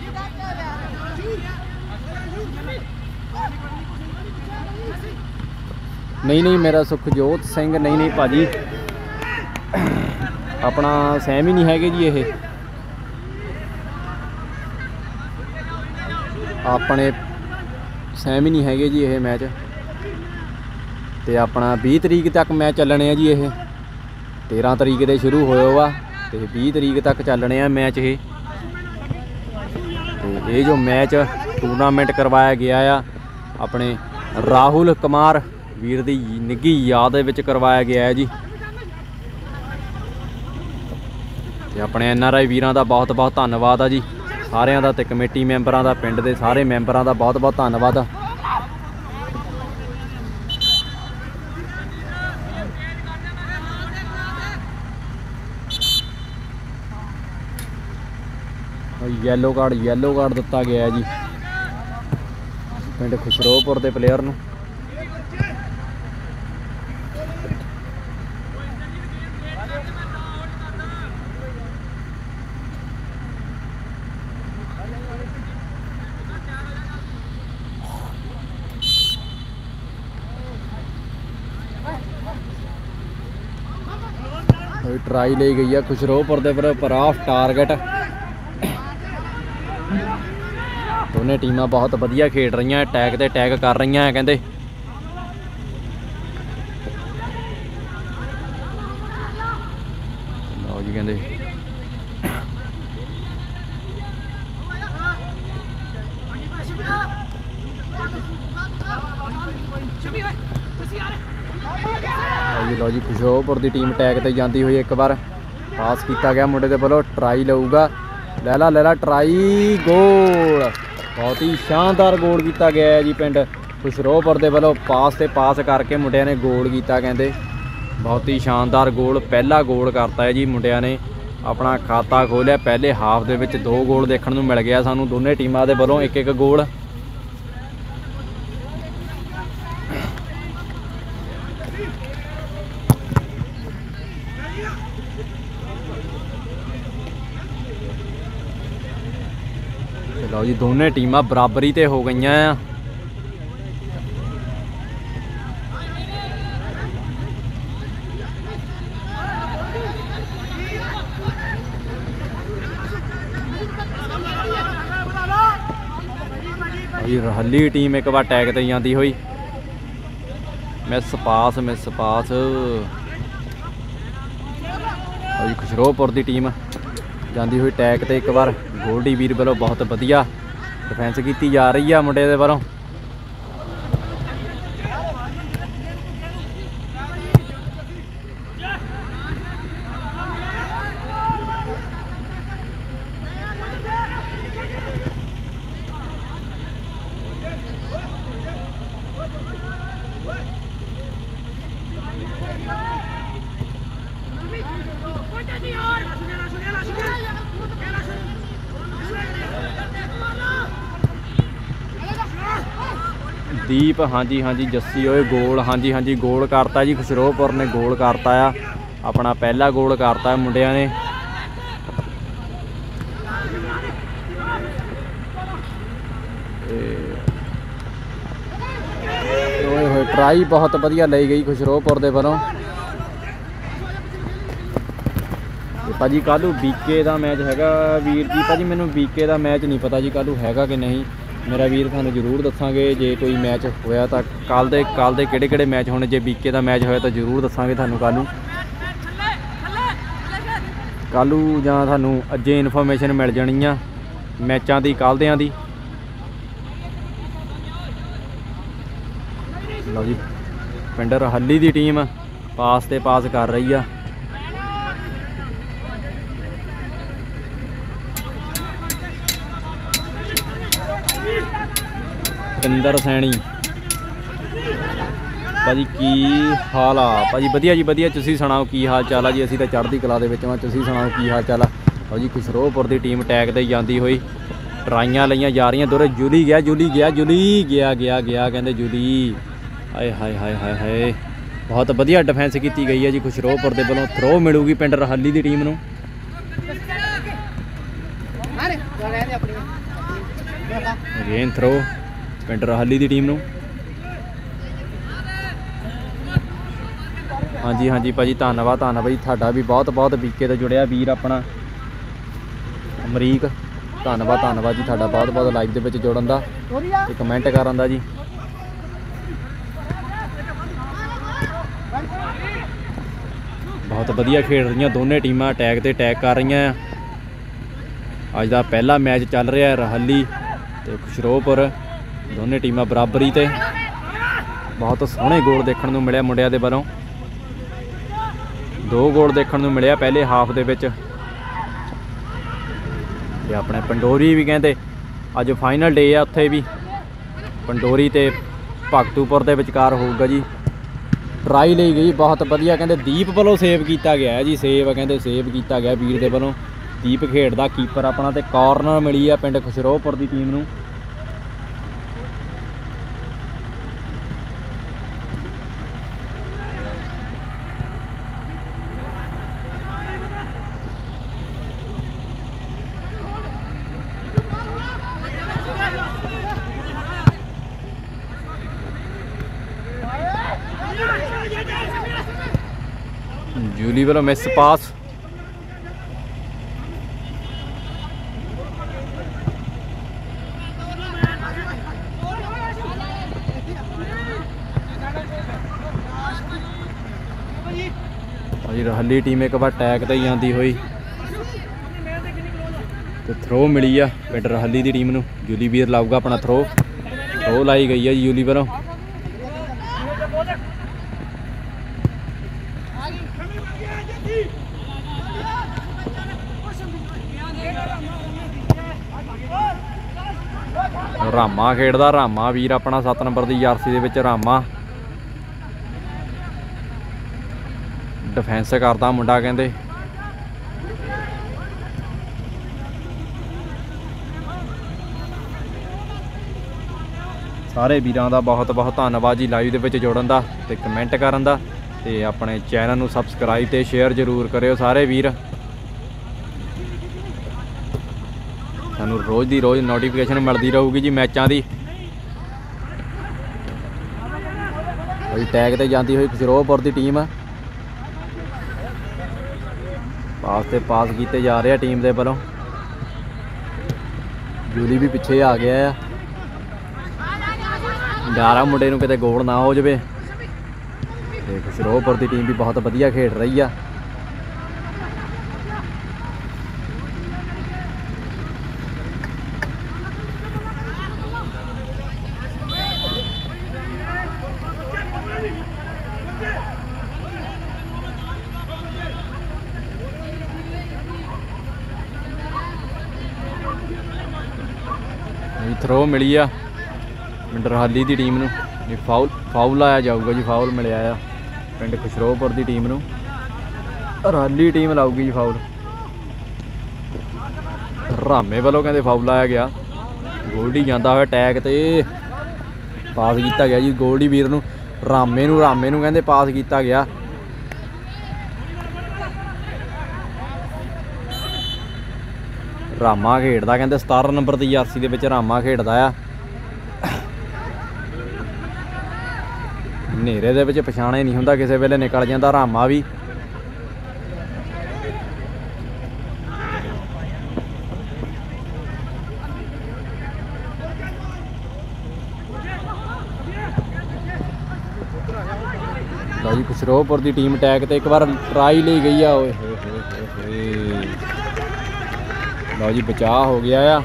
ਨਹੀਂ ਨਹੀਂ, ਮੇਰਾ ਸੁਖਜੋਤ ਸਿੰਘ, ਨਹੀਂ ਨਹੀਂ ਭਾਜੀ। ਆਪਣਾ ਸਹਿਮ ਹੀ ਨਹੀਂ ਹੈਗੇ ਜੀ ਇਹ। ਆਪਣੇ ਸਹਿਮ ਹੀ ਨਹੀਂ ਹੈਗੇ ਜੀ ਇਹ ਮੈਚ। ਤੇ ਆਪਣਾ 20 ਤਰੀਕ ਤੱਕ ਮੈਚ ਚੱਲਣੇ ਆ ਜੀ ਇਹ। 13 ਤਰੀਕ ਦੇ ਸ਼ੁਰੂ ਹੋਇਆ ਵਾ ਤੇ 20 ਤਰੀਕ ਤੱਕ ਚੱਲਣੇ ਆ ਮੈਚ ਇਹ। ਤੇ ਇਹ ਜੋ ਮੈਚ ਟੂਰਨਾਮੈਂਟ ਕਰਵਾਇਆ ਗਿਆ ਆ, ਆਪਣੇ ਰਾਹੁਲ ਕੁਮਾਰ ਵੀਰ ਦੀ ਨਿੱਗੀ ਯਾਦ ਦੇ ਵਿੱਚ ਕਰਵਾਇਆ ਗਿਆ ਹੈ ਜੀ। ਤੇ ਆਪਣੇ ਐਨ ਆਰ ਆਈ ਵੀਰਾਂ ਦਾ ਬਹੁਤ ਬਹੁਤ ਧੰਨਵਾਦ ਆ ਜੀ। ਸਾਰਿਆਂ ਦਾ ਤੇ ਕਮੇਟੀ ਮੈਂਬਰਾਂ ਦਾ, ਪਿੰਡ ਦੇ ਸਾਰੇ ਮੈਂਬਰਾਂ ਦਾ ਬਹੁਤ ਬਹੁਤ ਧੰਨਵਾਦ। ਆ ਯੈਲੋ ਕਾਰਡ ਯੈਲੋ ਕਾਰਡ ਦਿੱਤਾ ਗਿਆ ਜੀ। ਪਿੰਡ ਖੁਸ਼ਰੋਪੁਰ ਦੇ ਪਲੇਅਰ ਨੂੰ। ਟਰਾਈ ਲਈ ਗਈ ਆ ਖੁਸ਼ਰੋਪੁਰ ਦੇ ਪਰ ਪਰਾਫ ਟਾਰਗੇਟ। ਦੋਨੇ ਟੀਮਾਂ ਬਹੁਤ ਵਧੀਆ ਖੇਡ ਰਹੀਆਂ ਟੈਗ ਤੇ ਟੈਗ ਕਰ ਰਹੀਆਂ ਕਹਿੰਦੇ ਲਓ ਜੀ ਕਹਿੰਦੇ ਲਓ ਜੀ ਲਓ ਜੀ ਖੁਸ਼ਰੋਪੁਰ ਦੀ ਟੀਮ ਟੈਗ ਤੇ ਜਾਂਦੀ ਹੋਈ ਇੱਕ ਵਾਰ ਪਾਸ ਕੀਤਾ ਗਿਆ, ਮੁੰਡੇ ਦੇ ਵੱਲੋਂ ਟਰਾਈ ਲਊਗਾ। ਲੈ ਲਾ ਲੈ ਲਾ ਟਰਾਈ, ਗੋਲ। ਬਹੁਤ ਹੀ ਸ਼ਾਨਦਾਰ ਗੋਲ ਕੀਤਾ ਗਿਆ ਹੈ ਜੀ ਪਿੰਡ ਖੁਸ਼ਰੋਪੁਰ ਦੇ ਵੱਲੋਂ। ਪਾਸ ਤੇ ਪਾਸ ਕਰਕੇ ਮੁੰਡਿਆਂ ਨੇ ਗੋਲ ਕੀਤਾ ਕਹਿੰਦੇ। ਬਹੁਤ ਹੀ ਸ਼ਾਨਦਾਰ ਗੋਲ, ਪਹਿਲਾ ਗੋਲ ਕਰਤਾ ਹੈ ਜੀ ਮੁੰਡਿਆਂ ਨੇ। ਆਪਣਾ ਖਾਤਾ ਖੋਲਿਆ ਪਹਿਲੇ ਹਾਫ ਦੇ ਵਿੱਚ ਦੋ ਗੋਲ ਦੇਖਣ ਨੂੰ ਮਿਲ ਗਿਆ ਸਾਨੂੰ। ਦੋਨੇ ਟੀਮਾਂ ਦੇ ਵੱਲੋਂ ਇੱਕ ਇੱਕ ਗੋਲ। ਜੀ, ਦੋਨੇ ਟੀਮਾਂ ਬਰਾਬਰੀ ਤੇ ਹੋ ਗਈਆਂ ਆ। ਇਹ ਰਹੱਲੀ ਟੀਮ ਇੱਕ ਵਾਰ ਟੈਗ ਤੇ ਜਾਂਦੀ ਹੋਈ। Miss pass miss pass. ਅਜੀ ਖੁਸ਼ਰੋਪੁਰ ਦੀ ਟੀਮ। ਜਾਂਦੀ ਹੋਈ ਟੈਗ ਤੇ ਇੱਕ ਵਾਰ ਗੋਲਡੀ ਵੀਰ ਵੱਲੋਂ ਬਹੁਤ ਵਧੀਆ ਡਿਫੈਂਸ ਕੀਤੀ ਜਾ ਰਹੀ ਆ ਮੁੰਡੇ ਦੇ ਵੱਲੋਂ। ਦੀਪ ਹਾਂਜੀ ਹਾਂਜੀ, ਜੱਸੀ ਓਏ ਗੋਲ, ਹਾਂਜੀ ਹਾਂਜੀ, ਗੋਲ ਕਰਤਾ ਜੀ ਖੁਸ਼ਰੋਪੁਰ ਨੇ ਗੋਲ ਕਰਤਾ ਆ। ਆਪਣਾ ਪਹਿਲਾ ਗੋਲ ਕਰਤਾ ਮੁੰਡਿਆਂ ਨੇ। ਓਏ ਹੋਏ ਟਰਾਈ ਬਹੁਤ ਵਧੀਆ ਲਈ ਗਈ ਖੁਸ਼ਰੋਪੁਰ ਦੇ ਵੱਲੋਂ। ਭਾਜੀ ਕੱਲੂ ਬੀਕੇ ਦਾ ਮੈਚ ਹੈਗਾ, ਵੀਰ ਜੀ, ਭਾਜੀ, ਮੈਨੂੰ ਬੀਕੇ ਦਾ ਮੈਚ ਨਹੀਂ ਪਤਾ ਜੀ ਕੱਲੂ ਹੈਗਾ ਕਿ ਨਹੀਂ। ਮੇਰਾ ਵੀਰ ਤੁਹਾਨੂੰ ਜ਼ਰੂਰ ਦੱਸਾਂਗੇ, ਜੇ ਕੋਈ ਮੈਚ ਹੋਇਆ ਤਾਂ ਕੱਲ ਦੇ ਕੱਲ ਦੇ ਕਿਹੜੇ ਕਿਹੜੇ ਮੈਚ ਹੋਣੇ, ਜੇ ਬੀਕੇ ਦਾ ਮੈਚ ਹੋਇਆ ਤਾਂ ਜ਼ਰੂਰ ਦੱਸਾਂਗੇ ਤੁਹਾਨੂੰ ਕੱਲ੍ਹ ਨੂੰ। ਕੱਲ੍ਹ ਨੂੰ ਜਾਂ ਤੁਹਾਨੂੰ ਅੱਜੇ ਇਨਫੋਰਮੇਸ਼ਨ ਮਿਲ ਜਾਣੀ ਆ ਮੈਚਾਂ ਦੀ, ਕੱਲ੍ਹ ਦਿਆਂ ਦੀ। ਲਓ ਜੀ, ਪਿੰਡ ਰਹੱਲੀ ਦੀ ਟੀਮ ਪਾਸ ਤੇ ਪਾਸ ਕਰ ਰਹੀ ਆ। ਪਿੰਦਰ ਸੈਣੀ। ਭਾਜੀ ਕੀ ਹਾਲ ਆ? ਭਾਜੀ ਵਧੀਆ ਜੀ ਵਧੀਆ। ਤੁਸੀਂ ਸੁਣਾਓ ਕੀ ਹਾਲ ਚਾਲ ਆ ਜੀ? ਅਸੀਂ ਤਾਂ ਚੜ੍ਹਦੀ ਕਲਾ ਦੇ ਵਿੱਚ ਹਾਂ ਤੁਸੀਂ ਸੁਣਾਓ ਕੀ ਹਾਲ ਚਾਲ ਆ? ਭਾਜੀ ਖੁਸ਼ਰੋਪੁਰ ਦੀ ਟੀਮ ਟੈਗ ਤੇ ਜਾਂਦੀ ਹੋਈ? ਟਰਾਈਆਂ ਲਈਆਂ ਜਾ ਰਹੀਆਂ ਦੋਰੇ। ਜੁਲੀ ਗਿਆ ਜੁਲੀ ਗਿਆ ਜੁਲੀ ਗਿਆ ਗਿਆ ਗਿਆ ਕਹਿੰਦੇ ਜੁਲੀ। ਆਏ ਹਾਏ ਹਾਏ ਹਾਏ ਹਾਏ। ਬਹੁਤ ਵਧੀਆ ਡਿਫੈਂਸ ਕੀਤੀ ਗਈ ਹੈ ਜੀ ਖੁਸ਼ਰੋਪੁਰ ਦੇ ਵੱਲੋਂ ਥਰੋ ਮਿਲੂਗੀ ਪਿੰਡ ਰਹਾਲੀ ਦੀ ਟੀਮ ਨੂੰ। ਅਗੇਨ ਥਰੋ ਪਿੰਡ ਰਾਹਲੀ ਦੀ ਟੀਮ ਨੂੰ। ਹਾਂਜੀ ਹਾਂਜੀ ਭਾਜੀ, ਧੰਨਵਾਦ ਧੰਨਵਾਦ ਜੀ ਤੁਹਾਡਾ ਵੀ ਬਹੁਤ ਬਹੁਤ ਬੀਕੇ ਤੋਂ ਜੁੜਿਆ ਵੀਰ ਆਪਣਾ। ਅਮਰੀਕ, ਧੰਨਵਾਦ ਧੰਨਵਾਦ ਜੀ ਤੁਹਾਡਾ ਬਹੁਤ ਬਹੁਤ ਲਾਈਵ ਦੇ ਵਿੱਚ ਜੁੜਨ ਦਾ। ਤੇ ਕਮੈਂਟ ਕਰਨ ਦਾ ਜੀ। ਬਹੁਤ ਵਧੀਆ ਖੇਡ ਰਹੀਆਂ ਦੋਨੇ ਟੀਮਾਂ ਅਟੈਕ ਤੇ ਅਟੈਕ ਕਰ ਰਹੀਆਂ ਆ। ਅੱਜ ਦਾ ਪਹਿਲਾ ਮੈਚ ਚੱਲ ਰਿਹਾ ਹੈ ਰਹੱਲੀ ਤੇ ਖੁਸ਼ਰੋਪੁਰ। ਦੋਨੇ ਟੀਮਾਂ ਬਰਾਬਰੀ ਤੇ। ਬਹੁਤ ਸੋਹਣੇ ਗੋਲ ਦੇਖਣ ਨੂੰ ਮਿਲਿਆ ਮੁੰਡਿਆਂ ਦੇ ਵੱਲੋਂ। ਦੋ ਗੋਲ ਦੇਖਣ ਨੂੰ ਮਿਲਿਆ ਪਹਿਲੇ ਹਾਫ ਦੇ ਵਿੱਚ। ਤੇ ਆਪਣੇ ਪੰਡੋਰੀ ਵੀ ਕਹਿੰਦੇ, ਅੱਜ ਫਾਈਨਲ ਡੇ ਆ ਉੱਥੇ ਵੀ। ਪੰਡੋਰੀ ਤੇ ਭਗਤੂਪੁਰ ਦੇ ਵਿਚਕਾਰ ਹੋਊਗਾ ਜੀ। ਟਰਾਈ ਲਈ ਗਈ, ਬਹੁਤ ਵਧੀਆ ਕਹਿੰਦੇ ਦੀਪ ਵੱਲੋਂ ਸੇਵ ਕੀਤਾ ਗਿਆ ਜੀ ਸੇਵ ਕਹਿੰਦੇ ਸੇਵ ਕੀਤਾ ਗਿਆ ਵੀਰ ਦੇ ਵੱਲੋਂ। ਦੀਪ ਖੇਡਦਾ ਕੀਪਰ ਆਪਣਾ ਤੇ ਕਾਰਨਰ ਮਿਲੀ ਆ ਪਿੰਡ ਖੁਸ਼ਰੋਹਪੁਰ ਦੀ ਟੀਮ ਨੂੰ। ਜੂਲੀ ਵੱਲੋਂ ਮਿਸ ਪਾਸ ਅਜੀ ਰਹੱਲੀ ਟੀਮ ਇੱਕ ਵਾਰ ਟੈਗ ਤੇ ਹੀ ਆਂਦੀ ਹੋਈ। ਤੇ ਥਰੋ ਮਿਲੀ ਆ ਪਿੰਡ ਰਹੱਲੀ ਦੀ ਟੀਮ ਨੂੰ। ਜੂਲੀ ਵੀਰ ਲਾਊਗਾ ਆਪਣਾ ਥਰੋ ਥਰੋ ਲਾਈ ਗਈ ਆ ਜੀ ਜੂਲੀ ਰਾਮਾ ਖੇਡਦਾ, ਰਾਮਾ ਵੀਰ ਆਪਣਾ 7 ਨੰਬਰ ਦੀ ਜਰਸੀ ਦੇ ਵਿੱਚ ਰਾਮਾ। ਡਿਫੈਂਸ ਕਰਦਾ ਮੁੰਡਾ ਕਹਿੰਦੇ। ਸਾਰੇ ਵੀਰਾਂ ਦਾ ਬਹੁਤ ਬਹੁਤ ਧੰਨਵਾਦ ਜੀ ਲਾਈਵ ਦੇ ਵਿੱਚ ਜੋੜਨ ਦਾ ਤੇ ਕਮੈਂਟ ਕਰਨ ਦਾ ਤੇ ਆਪਣੇ ਚੈਨਲ ਨੂੰ ਸਬਸਕ੍ਰਾਈਬ ਤੇ ਸ਼ੇਅਰ ਜ਼ਰੂਰ ਕਰਿਓ ਸਾਰੇ ਵੀਰ। ਸਾਨੂੰ ਰੋਜ਼ ਦੀ ਰੋਜ਼ ਨੋਟੀਫਿਕੇਸ਼ਨ ਮਿਲਦੀ ਰਹੂਗੀ ਜੀ ਮੈਚਾਂ ਦੀ। ਅਜੀ ਟੈਗ ਤੇ ਜਾਂਦੀ ਹੋਈ ਖੁਸ਼ਰੋਪੁਰ ਦੀ ਟੀਮ ਪਾਸ ਤੇ ਪਾਸ ਕੀਤੇ ਜਾ ਰਹੇ ਆ ਟੀਮ ਦੇ ਵੱਲੋਂ। ਜੂਲੀ ਵੀ ਪਿੱਛੇ ਆ ਗਿਆ ਆ। ਡਾਰਾ ਮੁੰਡੇ ਨੂੰ ਕਿਤੇ ਗੋਲ ਨਾ ਹੋ ਜਾਵੇ। ਤੇ ਖੁਸ਼ਰੋਪੁਰ ਦੀ ਟੀਮ ਵੀ ਬਹੁਤ ਵਧੀਆ ਖੇਡ ਰਹੀ ਆ ਇਹ ਥਰੋ ਮਿਲੀ ਆ। ਮੰਡਰਹਾਲੀ ਦੀ ਟੀਮ ਨੂੰ। ਇਹ ਫਾਉਲ ਫਾਉਲ ਆਇਆ ਜਾਊਗਾ ਜੀ ਫਾਉਲ ਮਿਲਿਆ ਆ। ਪਿੰਡ ਖੁਸ਼ਰੋਪੁਰ ਦੀ ਟੀਮ ਨੂੰ। ਰਾਲੀ ਟੀਮ ਲਾਊਗੀ ਜੀ ਫਾਉਲ ਰਾਮੇ ਵੱਲੋਂ ਕਹਿੰਦੇ ਫਾਉਲ ਆਇਆ ਗਿਆ। ਗੋਲਡੀ ਜਾਂਦਾ ਹੋਇਆ ਟੈਗ ਤੇ। ਪਾਸ ਕੀਤਾ ਗਿਆ ਜੀ, ਗੋਲਡੀ ਵੀਰ ਨੂੰ। ਰਾਮੇ ਨੂੰ ਰਾਮੇ ਨੂੰ ਕਹਿੰਦੇ ਪਾਸ ਕੀਤਾ ਗਿਆ। ਰਾਮਾ ਖੇਡਦਾ, ਕਹਿੰਦੇ 17 ਨੰਬਰ ਦੀ ਜਰਸੀ ਦੇ ਵਿੱਚ ਰਾਮਾ ਖੇਡਦਾ ਆ। ਹਨੇਰੇ ਦੇ ਵਿੱਚ ਪਛਾਣੇ ਨਹੀਂ ਹੁੰਦਾ, ਕਿਸੇ ਵੇਲੇ ਨਿਕਲ ਜਾਂਦਾ ਰਾਮਾ ਵੀ। ਲਓ ਜੀ ਖੁਸ਼ਰੋਪੁਰ ਦੀ ਟੀਮ ਅਟੈਕ ਤੇ ਇੱਕ ਵਾਰ ਟਰਾਈ ਲਈ ਗਈ ਆ, ਓਏ। ਹੋਏ ਹੋਏ ਹੋਏ ਲਓ ਜੀ, ਬਚਾਅ ਹੋ ਗਿਆ ਆ।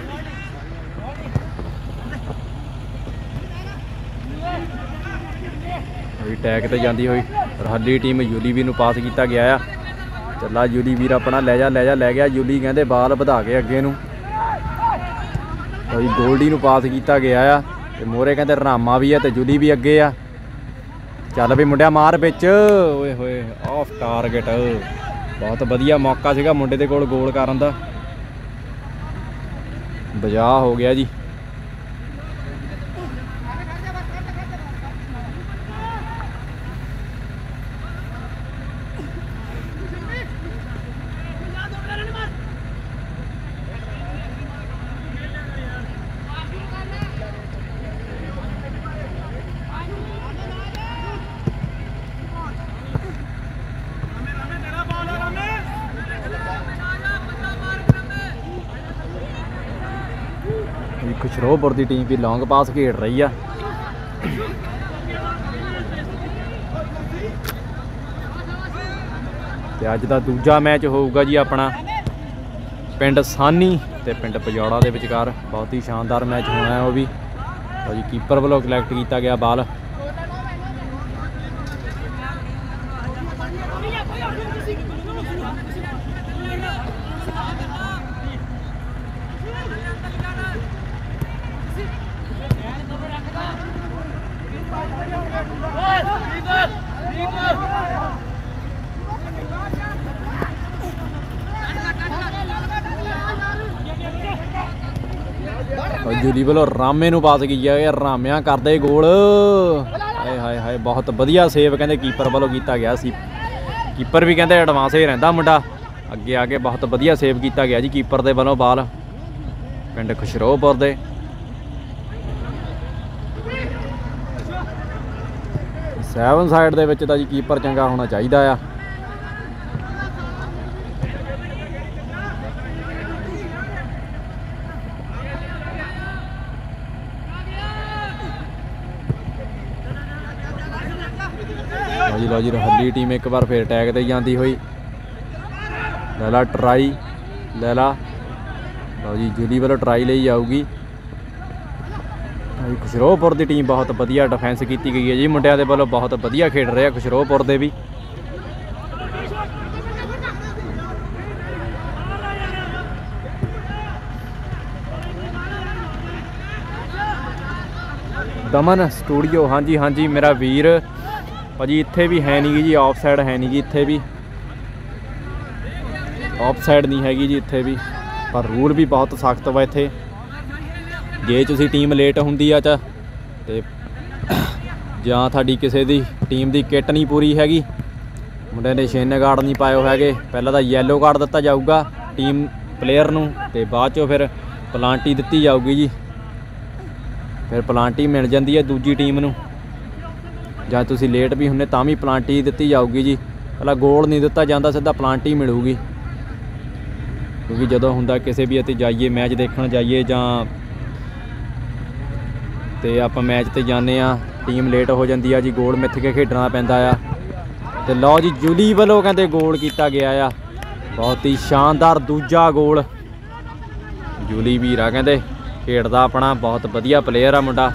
ਹੋਈ ਟੈਗ ਤੇ ਜਾਂਦੀ ਹੋਈ ਰਹਾਲੀ ਟੀਮ ਯੂਲੀ ਵੀਰ ਨੂੰ ਪਾਸ ਕੀਤਾ ਗਿਆ ਆ। ਚੱਲਾ ਯੂਲੀ ਵੀਰ ਆਪਣਾ ਲੈ ਜਾ ਲੈ ਜਾ, ਲੈ ਗਿਆ। ਯੂਲੀ ਕਹਿੰਦੇ ਬਾਲ ਵਧਾ ਕੇ ਅੱਗੇ ਨੂੰ। ਹੋਈ ਗੋਲਡੀ ਨੂੰ ਪਾਸ ਕੀਤਾ ਗਿਆ ਆ ਤੇ ਮੋਰੇ ਕਹਿੰਦੇ ਰਾਮਾ ਵੀ ਆ ਤੇ ਯੂਲੀ ਵੀ ਅੱਗੇ ਆ। ਚੱਲ ਵੀ ਮੁੰਡਿਆ ਮਾਰ ਵਿੱਚ। ਓਏ ਹੋਏ ਆਫ ਟਾਰਗੇਟ ਬਹੁਤ ਵਧੀਆ ਮੌਕਾ ਸੀਗਾ ਮੁੰਡੇ ਦੇ ਕੋਲ ਗੋਲ ਕਰਨ ਦਾ। ਬਜਾ ਹੋ ਗਿਆ ਜੀ। ਵੀ ਦੀ ਟੀਮ ਵੀ ਲੌਂਗ ਪਾਸ ਖੇਡ ਰਹੀ ਆ। ਤੇ ਅੱਜ ਦਾ ਦੂਜਾ ਮੈਚ ਹੋਊਗਾ ਜੀ ਆਪਣਾ ਪਿੰਡ ਸਾਨੀ ਤੇ ਪਿੰਡ ਪਜੌੜਾ ਦੇ ਵਿਚਕਾਰ। ਬਹੁਤ ਹੀ ਸ਼ਾਨਦਾਰ ਮੈਚ ਹੋਣਾ ਹੈ ਉਹ ਵੀ। ਜੀ ਕੀਪਰ ਵੱਲੋਂ ਕਲੈਕਟ ਕੀਤਾ ਗਿਆ ਬਾਲ ਔਰ ਵੱਲੋਂ ਰਾਮੇ ਨੂੰ ਪਾਸ ਕੀਤੀ ਹੈ ਰਾਮਿਆਂ ਕਰਦੇ ਗੋਲ। ਹਾਏ ਹਾਏ ਹਾਏ, ਬਹੁਤ ਵਧੀਆ ਸੇਵ ਕਹਿੰਦੇ ਕੀਪਰ ਵੱਲੋਂ ਕੀਤਾ ਗਿਆ ਸੀ। ਕੀਪਰ ਵੀ ਕਹਿੰਦੇ ਐਡਵਾਂਸ ਹੀ ਰਹਿੰਦਾ ਮੁੰਡਾ। ਅੱਗੇ ਆ ਕੇ ਬਹੁਤ ਵਧੀਆ ਸੇਵ ਕੀਤਾ ਗਿਆ ਜੀ ਕੀਪਰ ਦੇ ਵੱਲੋਂ ਬਾਲ। ਪਿੰਡ ਖੁਸ਼ਰੋਪੁਰ ਦੇ। ਸੈਵਨ ਸਾਈਡ ਦੇ ਵਿੱਚ ਤਾਂ ਜੀ ਕੀਪਰ ਚੰਗਾ ਹੋਣਾ ਚਾਹੀਦਾ ਆ। ਲਓ ਜੀ ਲਓ ਟੀਮ ਇੱਕ ਵਾਰ ਫੇਰ ਅਟੈਕ ਤੇ ਜਾਂਦੀ ਹੋਈ। ਲੈ ਲਾ ਟਰਾਈ, ਲੈ ਲਾ। ਲਓ ਜੀ ਜੁਲੀ ਵੱਲੋਂ ਟਰਾਈ ਲਈ ਜਾਊਗੀ। ਜੀ ਖੁਸ਼ਰੋਪੁਰ ਦੀ ਟੀਮ ਬਹੁਤ ਵਧੀਆ ਡਿਫੈਂਸ ਕੀਤੀ ਗਈ ਹੈ ਜੀ। ਮੁੰਡਿਆਂ ਦੇ ਵੱਲੋਂ ਬਹੁਤ ਵਧੀਆ ਖੇਡ ਰਹੇ ਆ ਖੁਸ਼ਰੋਪੁਰ ਦੇ ਵੀ। ਦਮਨ ਸਟੂਡੀਓ, ਹਾਂਜੀ ਹਾਂਜੀ, ਮੇਰਾ ਵੀਰ ਭਾਜੀ, ਇੱਥੇ ਵੀ ਹੈ ਨਹੀਂ ਜੀ ਆਫ ਸਾਈਡ ਹੈ ਨਹੀਂ ਜੀ ਇੱਥੇ ਵੀ। ਆਫ ਸਾਈਡ ਨਹੀਂ ਹੈਗੀ ਜੀ ਇੱਥੇ ਵੀ। ਪਰ ਰੂਲ ਵੀ ਬਹੁਤ ਸਖਤ ਵਾ ਇੱਥੇ। ਜੇ ਤੁਸੀਂ ਟੀਮ ਲੇਟ ਹੁੰਦੀ ਆ ਤਾਂ ਤੇ ਜਾਂ ਤੁਹਾਡੀ ਕਿਸੇ ਦੀ ਟੀਮ ਦੀ ਕਿੱਟ ਨਹੀਂ ਪੂਰੀ ਹੈਗੀ ਮੁੰਡੇ ਨੇ ਛਿੰਨ ਕਾਰਡ ਨਹੀਂ ਪਾਏ ਹੋਏ ਹੈਗੇ, ਪਹਿਲਾਂ ਤਾਂ ਯੈਲੋ ਕਾਰਡ ਦਿੱਤਾ ਜਾਊਗਾ ਟੀਮ ਪਲੇਅਰ ਨੂੰ ਤੇ ਬਾਅਦ ਚੋਂ ਫਿਰ ਪਲਾਂਟੀ ਦਿੱਤੀ ਜਾਊਗੀ ਜੀ। ਫਿਰ ਪਲਾਂਟੀ ਮਿਲ ਜਾਂਦੀ ਹੈ ਦੂਜੀ ਟੀਮ ਨੂੰ। ਜਾਂ ਤੁਸੀਂ ਲੇਟ ਵੀ ਹੁੰਨੇ ਤਾਂ ਵੀ ਪਲਾਂਟੀ ਦਿੱਤੀ ਜਾਊਗੀ ਜੀ। ਭਲਾ ਗੋਲ ਨਹੀਂ ਦਿੱਤਾ ਜਾਂਦਾ, ਸਿੱਧਾ ਪਲਾਂਟੀ ਮਿਲੂਗੀ। ਕਿਉਂਕਿ ਜਦੋਂ ਹੁੰਦਾ ਕਿਸੇ ਵੀ ਅਤੇ ਜਾਈਏ ਮੈਚ ਦੇਖਣ ਜਾਈਏ ਜਾਂ ਤੇ ਆਪਾਂ ਮੈਚ ਤੇ ਜਾਂਦੇ ਆ ਟੀਮ ਲੇਟ ਹੋ ਜਾਂਦੀ ਆ ਜੀ, ਗੋਲ ਮਿੱਥ ਕੇ ਖੇਡਣਾ ਪੈਂਦਾ ਆ। ਤੇ ਲਓ ਜੀ, ਜੁਲੀ ਵੱਲੋਂ ਕਹਿੰਦੇ ਗੋਲ ਕੀਤਾ ਗਿਆ ਆ। ਬਹੁਤ ਹੀ ਸ਼ਾਨਦਾਰ ਦੂਜਾ ਗੋਲ। ਜੁਲੀ ਵੀਰਾ ਕਹਿੰਦੇ, ਖੇਡਦਾ ਆਪਣਾ, ਬਹੁਤ ਵਧੀਆ ਪਲੇਅਰ ਆ ਮੁੰਡਾ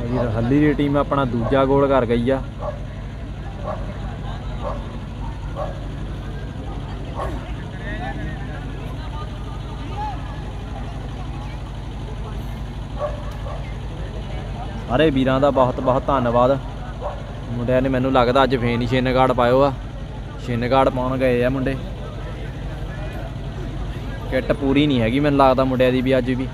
ਜੀ ਹੱਲੀ ਦੀ ਟੀਮ ਆਪਣਾ ਦੂਜਾ ਗੋਲ ਕਰ ਗਈ ਆ। ਸਾਰੇ ਵੀਰਾਂ ਦਾ ਬਹੁਤ ਬਹੁਤ ਧੰਨਵਾਦ। ਮੁੰਡਿਆਂ ਨੇ ਮੈਨੂੰ ਲੱਗਦਾ ਅੱਜ ਫੇਨ ਹੀ ਛਿੰਨ ਕਾਰਡ ਪਾਇਓ ਆ। ਛਿੰਨ ਕਾਰਡ ਪਾਉਣ ਗਏ ਆ ਮੁੰਡੇ। ਕਿੱਟ ਪੂਰੀ ਨਹੀਂ ਹੈਗੀ ਮੈਨੂੰ ਲੱਗਦਾ ਮੁੰਡਿਆਂ ਦੀ ਵੀ ਅੱਜ ਵੀ।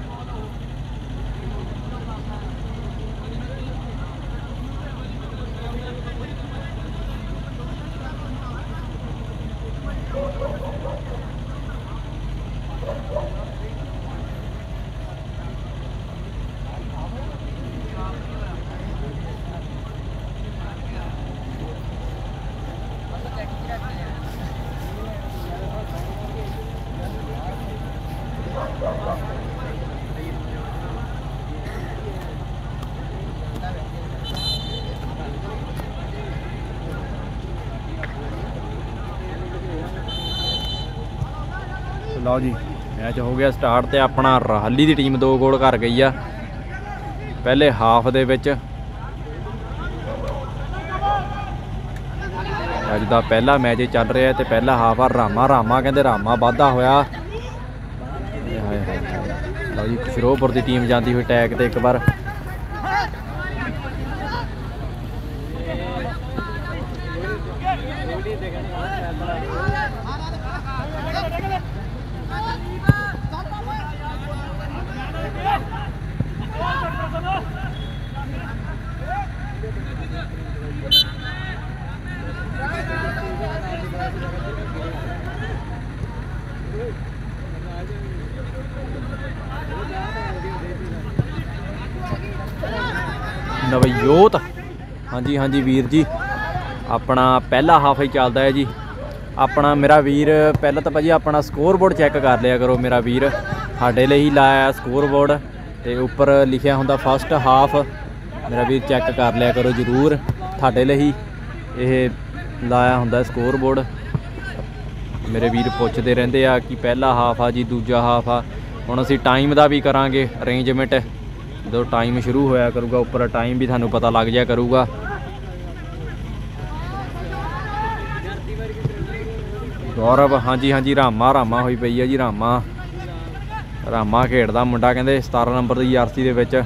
ਹੋ ਗਿਆ ਸਟਾਰਟ ਤੇ ਆਪਣਾ ਰਾਹਲੀ ਦੀ ਟੀਮ ਦੋ ਗੋਲ ਕਰ ਗਈ ਆ। ਪਹਿਲੇ ਹਾਫ ਦੇ ਵਿੱਚ। ਅੱਜ ਦਾ ਪਹਿਲਾ ਮੈਚ ਚੱਲ ਰਿਹਾ ਤੇ ਪਹਿਲਾ ਹਾਫ ਆ ਰਾਮਾ ਰਾਮਾ ਕਹਿੰਦੇ ਰਾਮਾ ਵਾਧਾ ਹੋਇਆ। ਲਓ ਜੀ ਸ਼ਰੋਪੁਰ ਦੀ ਟੀਮ ਜਾਂਦੀ ਹੋਈ ਟੈਗ ਤੇ ਇੱਕ ਵਾਰ। ਹਾਂਜੀ ਵੀਰ ਜੀ, ਆਪਣਾ ਪਹਿਲਾ ਹਾਫ ਹੀ ਚੱਲਦਾ ਹੈ ਜੀ। ਆਪਣਾ ਮੇਰਾ ਵੀਰ, ਪਹਿਲਾਂ ਤਾਂ ਭਾਜੀ ਆਪਣਾ ਸਕੋਰ ਬੋਰਡ ਚੈੱਕ ਕਰ ਲਿਆ ਕਰੋ ਮੇਰਾ ਵੀਰ। ਸਾਡੇ ਲਈ ਹੀ ਲਾਇਆ ਸਕੋਰ ਬੋਰਡ ਤੇ ਉੱਪਰ ਲਿਖਿਆ ਹੁੰਦਾ ਫਸਟ ਹਾਫ ਮੇਰਾ ਵੀਰ ਚੈੱਕ ਕਰ ਲਿਆ ਕਰੋ ਜਰੂਰ। ਤੁਹਾਡੇ ਲਈ ਹੀ ਇਹ ਲਾਇਆ ਹੁੰਦਾ ਸਕੋਰ ਬੋਰਡ ਮੇਰੇ ਵੀਰ ਪੁੱਛਦੇ ਰਹਿੰਦੇ ਆ ਕਿ ਪਹਿਲਾ ਹਾਫ ਆ ਜੀ, ਦੂਜਾ ਹਾਫ ਆ। ਹੁਣ ਅਸੀਂ ਟਾਈਮ ਦਾ ਵੀ ਕਰਾਂਗੇ ਅਰੇਂਜਮੈਂਟ ਜਦੋਂ ਟਾਈਮ ਸ਼ੁਰੂ ਹੋਇਆ ਕਰੂਗਾ, ਉੱਪਰ ਟਾਈਮ ਵੀ ਤੁਹਾਨੂੰ ਪਤਾ ਲੱਗ ਜਾਇਆ ਕਰੂਗਾ। ਗੌਰਵ, ਹਾਂਜੀ ਹਾਂਜੀ, ਰਾਮਾ ਰਾਮਾ ਹੋਈ ਪਈ ਆ ਜੀ, ਰਾਮਾ। ਰਾਮਾ ਖੇਡਦਾ ਮੁੰਡਾ, ਕਹਿੰਦੇ 17 ਨੰਬਰ ਦੀ ਜਰਸੀ ਦੇ ਵਿੱਚ।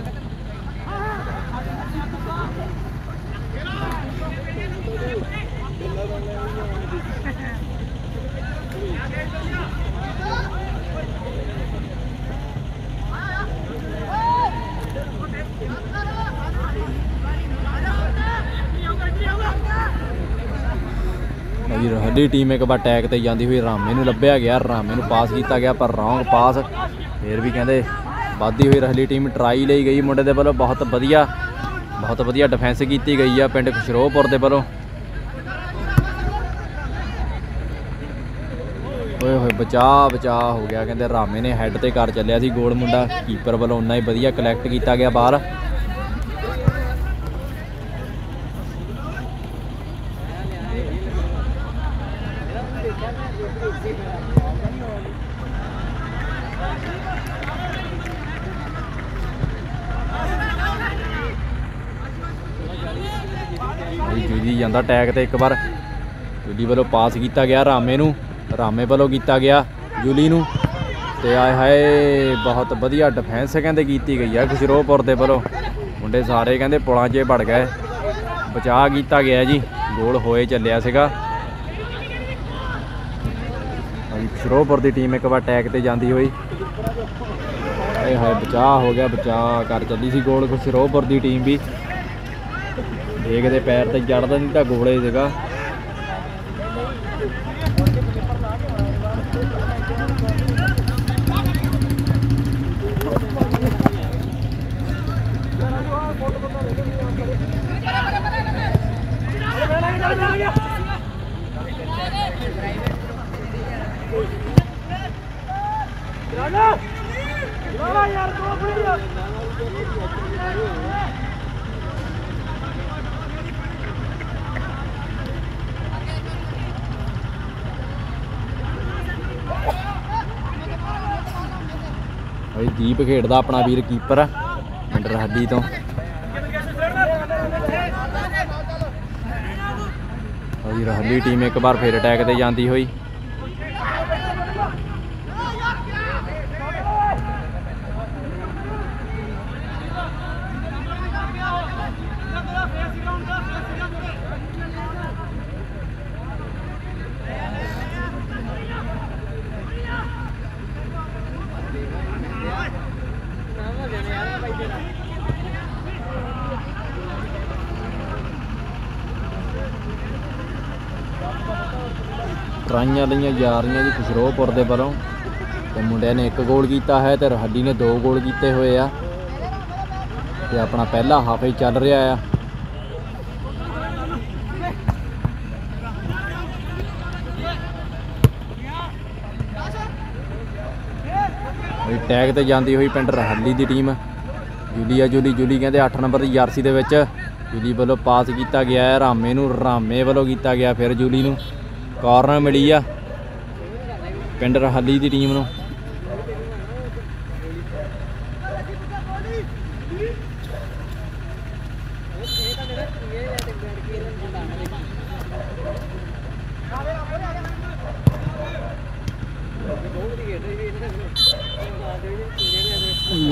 ਜੀ ਟੀਮ ਇੱਕ ਵਾਰ ਟੈਗ ਤੇ ਜਾਂਦੀ ਹੋਈ ਰਾਮੇ ਨੂੰ ਲੱਭਿਆ ਗਿਆ, ਰਾਮੇ ਨੂੰ ਪਾਸ ਕੀਤਾ ਗਿਆ, ਪਰ ਰੌਂਗ ਪਾਸ ਫੇਰ ਵੀ ਕਹਿੰਦੇ ਵੱਧਦੀ ਹੋਈ ਰਹਲੀ ਟੀਮ ਟਰਾਈ ਲਈ ਗਈ ਮੁੰਡੇ ਦੇ ਵੱਲੋਂ, ਬਹੁਤ ਵਧੀਆ ਬਹੁਤ ਵਧੀਆ ਡਿਫੈਂਸ ਕੀਤੀ ਗਈ ਆ ਪਿੰਡ ਖੁਸ਼ਰੋਪੁਰ ਦੇ ਵੱਲੋਂ। ਓਏ ਹੋਏ ਬਚਾ ਬਚਾ ਹੋ ਗਿਆ, ਕਹਿੰਦੇ ਰਾਮੇ ਨੇ ਹੈੱਡ ਤੇ ਕਰ ਚੱਲਿਆ ਸੀ, ਗੋਲ ਮੁੰਡਾ ਕੀਪਰ ਵੱਲੋਂ ਉਨਾ ਹੀ ਵਧੀਆ ਕਲੈਕਟ ਕੀਤਾ ਗਿਆ ਬਾਹਰ ਜੀ ਜੂਜੀ ਟੈਗ ਤੇ ਇੱਕ ਵਾਰ ਜੂਲੀ ਵੱਲੋਂ ਪਾਸ ਕੀਤਾ ਗਿਆ ਰਾਮੇ ਨੂੰ, ਰਾਮੇ ਵੱਲੋਂ ਕੀਤਾ ਗਿਆ ਜੂਲੀ ਨੂੰ ਤੇ ਆਏ ਹਾਏ, ਬਹੁਤ ਵਧੀਆ ਡਿਫੈਂਸ ਕਹਿੰਦੇ ਕੀਤੀ ਗਈ ਆ ਖੁਸ਼ਰੋਪੁਰ ਦੇ ਵੱਲੋਂ। ਮੁੰਡੇ ਸਾਰੇ ਕਹਿੰਦੇ ਪੁਲਾਂ 'ਚ ਵੜ ਗਏ। ਬਚਾਅ ਕੀਤਾ ਗਿਆ ਜੀ, ਗੋਲ ਹੋਏ ਚੱਲਿਆ ਸੀਗਾ। ਹਾਂਜੀ, ਖੁਸ਼ਰੋਪੁਰ ਦੀ ਟੀਮ ਇੱਕ ਵਾਰ ਟੈਗ ਤੇ ਜਾਂਦੀ ਹੋਈ। ਆਏ ਹਾਏ, ਬਚਾਅ ਹੋ ਗਿਆ, ਬਚਾਅ ਕਰ ਚੱਲੀ ਸੀ ਗੋਲ ਖੁਸ਼ਰੋਪੁਰ ਦੀ ਟੀਮ ਵੀ। ਕਿਤੇ ਪੈਰ ਤੇ ਜੜਦਾ ਨਹੀਂ ਤਾਂ ਗੋਲੇ ਸੀਗਾ ਖੇਡਦਾ ਆਪਣਾ ਵੀਰ ਕੀਪਰ ਪਿੰਡ ਰਹੱਡੀ ਤੋਂ। ਭਾਈ ਰਹੱਡੀ ਟੀਮ ਇੱਕ ਵਾਰ ਫੇਰ ਅਟੈਕ ਤੇ ਜਾਂਦੀ ਹੋਈ। ਟਰਾਈਆਂ ਲਈਆਂ ਜਾ ਰਹੀਆਂ ਜੀ ਖੁਸ਼ਰੋਪੁਰ ਦੇ ਵੱਲੋਂ। ਤੇ ਮੁੰਡਿਆਂ ਨੇ ਇੱਕ ਗੋਲ ਕੀਤਾ ਹੈ ਤੇ ਰਹੱਡੀ ਨੇ ਦੋ ਗੋਲ ਕੀਤੇ ਹੋਏ ਆ। ਤੇ ਆਪਣਾ ਪਹਿਲਾ ਹਾਫ ਹੀ ਚੱਲ ਰਿਹਾ ਆ। ਇਹ ਟੈਗ ਤੇ ਜਾਂਦੀ ਹੋਈ ਪਿੰਡ ਰਹੱਲੀ ਦੀ ਟੀਮ ਜੂਲੀਆ, ਜੁਲੀ ਜੁਲੀ ਕਹਿੰਦੇ 8 ਨੰਬਰ ਦੀ ਜਰਸੀ ਦੇ ਵਿੱਚ। ਜੁਲੀ ਵੱਲੋਂ ਪਾਸ ਕੀਤਾ ਗਿਆ ਹੈ, ਰਾਮੇ ਨੂੰ, ਰਾਮੇ ਵੱਲੋਂ ਕੀਤਾ ਗਿਆ ਫਿਰ ਜੁਲੀ ਨੂੰ। ਕਾਰਨਾ ਮਿਲੀ ਆ। ਪਿੰਡ ਰਹਾਲੀ ਦੀ ਟੀਮ ਨੂੰ।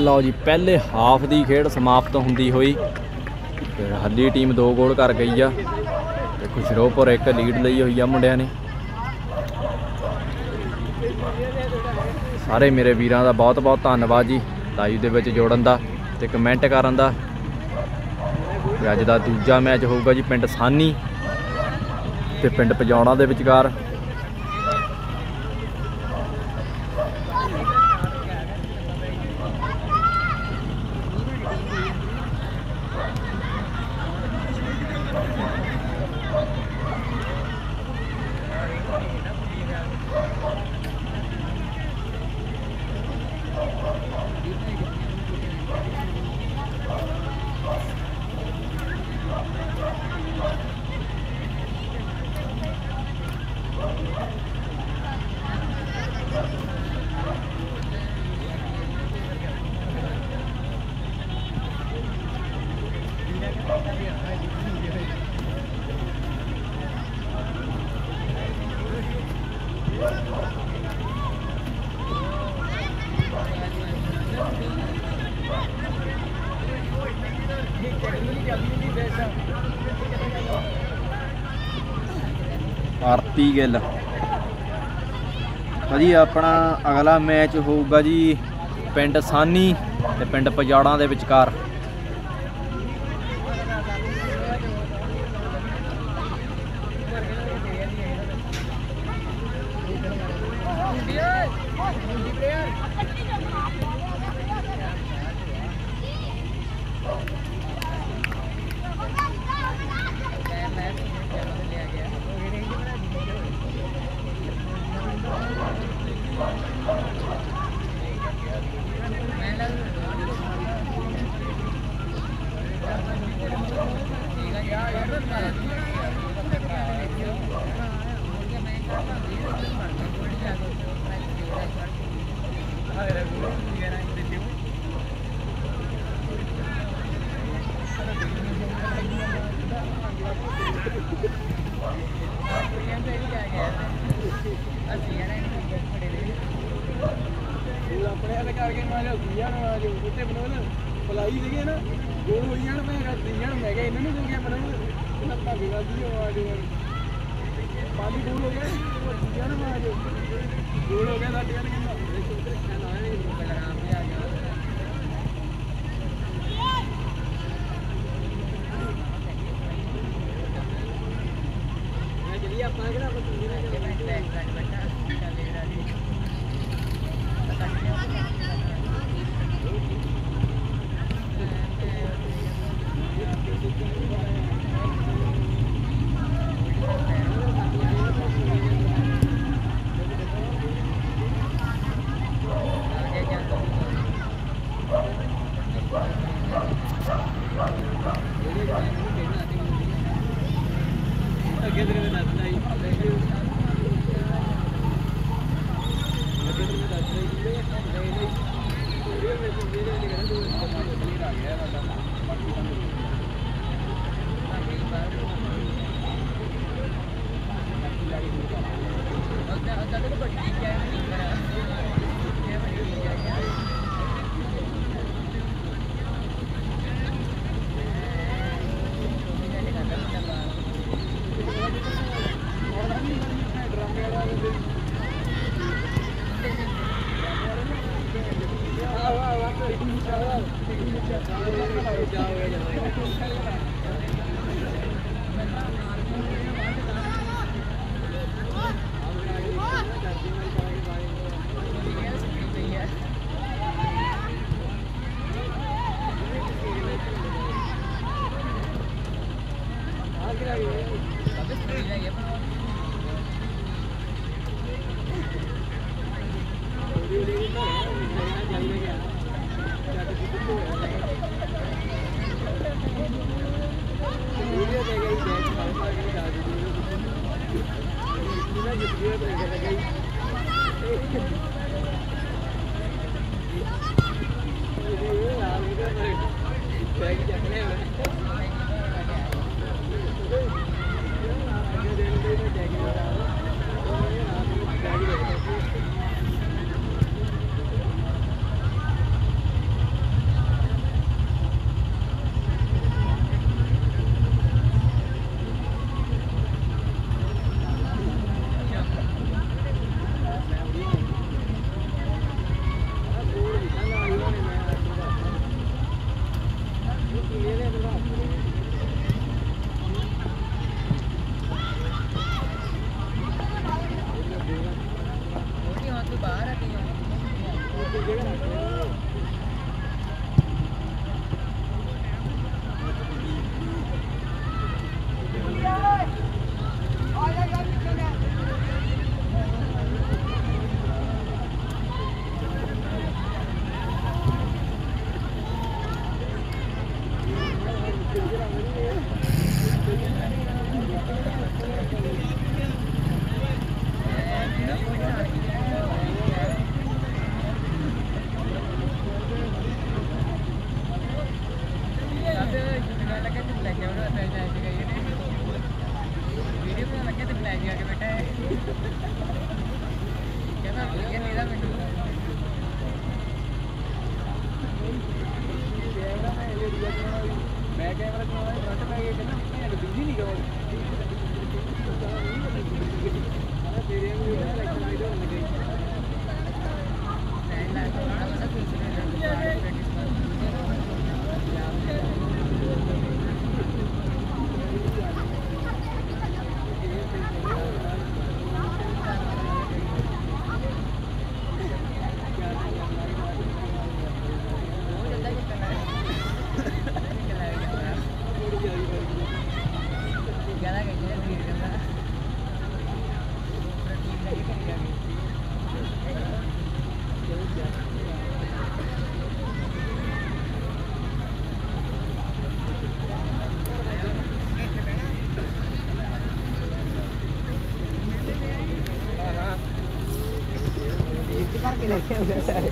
ਲਓ ਜੀ, ਪਹਿਲੇ ਹਾਫ ਦੀ ਖੇਡ ਸਮਾਪਤ ਹੁੰਦੀ ਹੋਈ। ਹੱਲੀ ਟੀਮ ਦੋ ਗੋਲ ਕਰ ਗਈ ਆ। ਖੁਸ਼ਰੋਪੁਰ ਇੱਕ ਲੀਡ ਲਈ ਹੋਈ ਆ ਮੁੰਡਿਆਂ ਨੇ। ਸਾਰੇ ਮੇਰੇ ਵੀਰਾਂ ਦਾ ਬਹੁਤ ਬਹੁਤ ਧੰਨਵਾਦ ਜੀ ਲਾਈਵ ਦੇ ਵਿੱਚ ਜੋੜਨ ਦਾ ਤੇ ਕਮੈਂਟ ਕਰਨ ਦਾ। ਅੱਜ ਦਾ ਦੂਜਾ ਮੈਚ ਹੋਊਗਾ ਜੀ ਪਿੰਡ ਸਾਨੀ ਤੇ ਪਿੰਡ ਪਜਾਉਣਾ ਦੇ ਵਿਚਕਾਰ। ਆਰਤੀ ਗਿੱਲ। ਭਾਜੀ, ਆਪਣਾ ਅਗਲਾ ਮੈਚ ਹੋਊਗਾ ਜੀ ਪਿੰਡ ਸਾਨੀ ਤੇ ਪਿੰਡ ਪਜਾੜਾਂ ਦੇ ਵਿਚਕਾਰ। É verdade.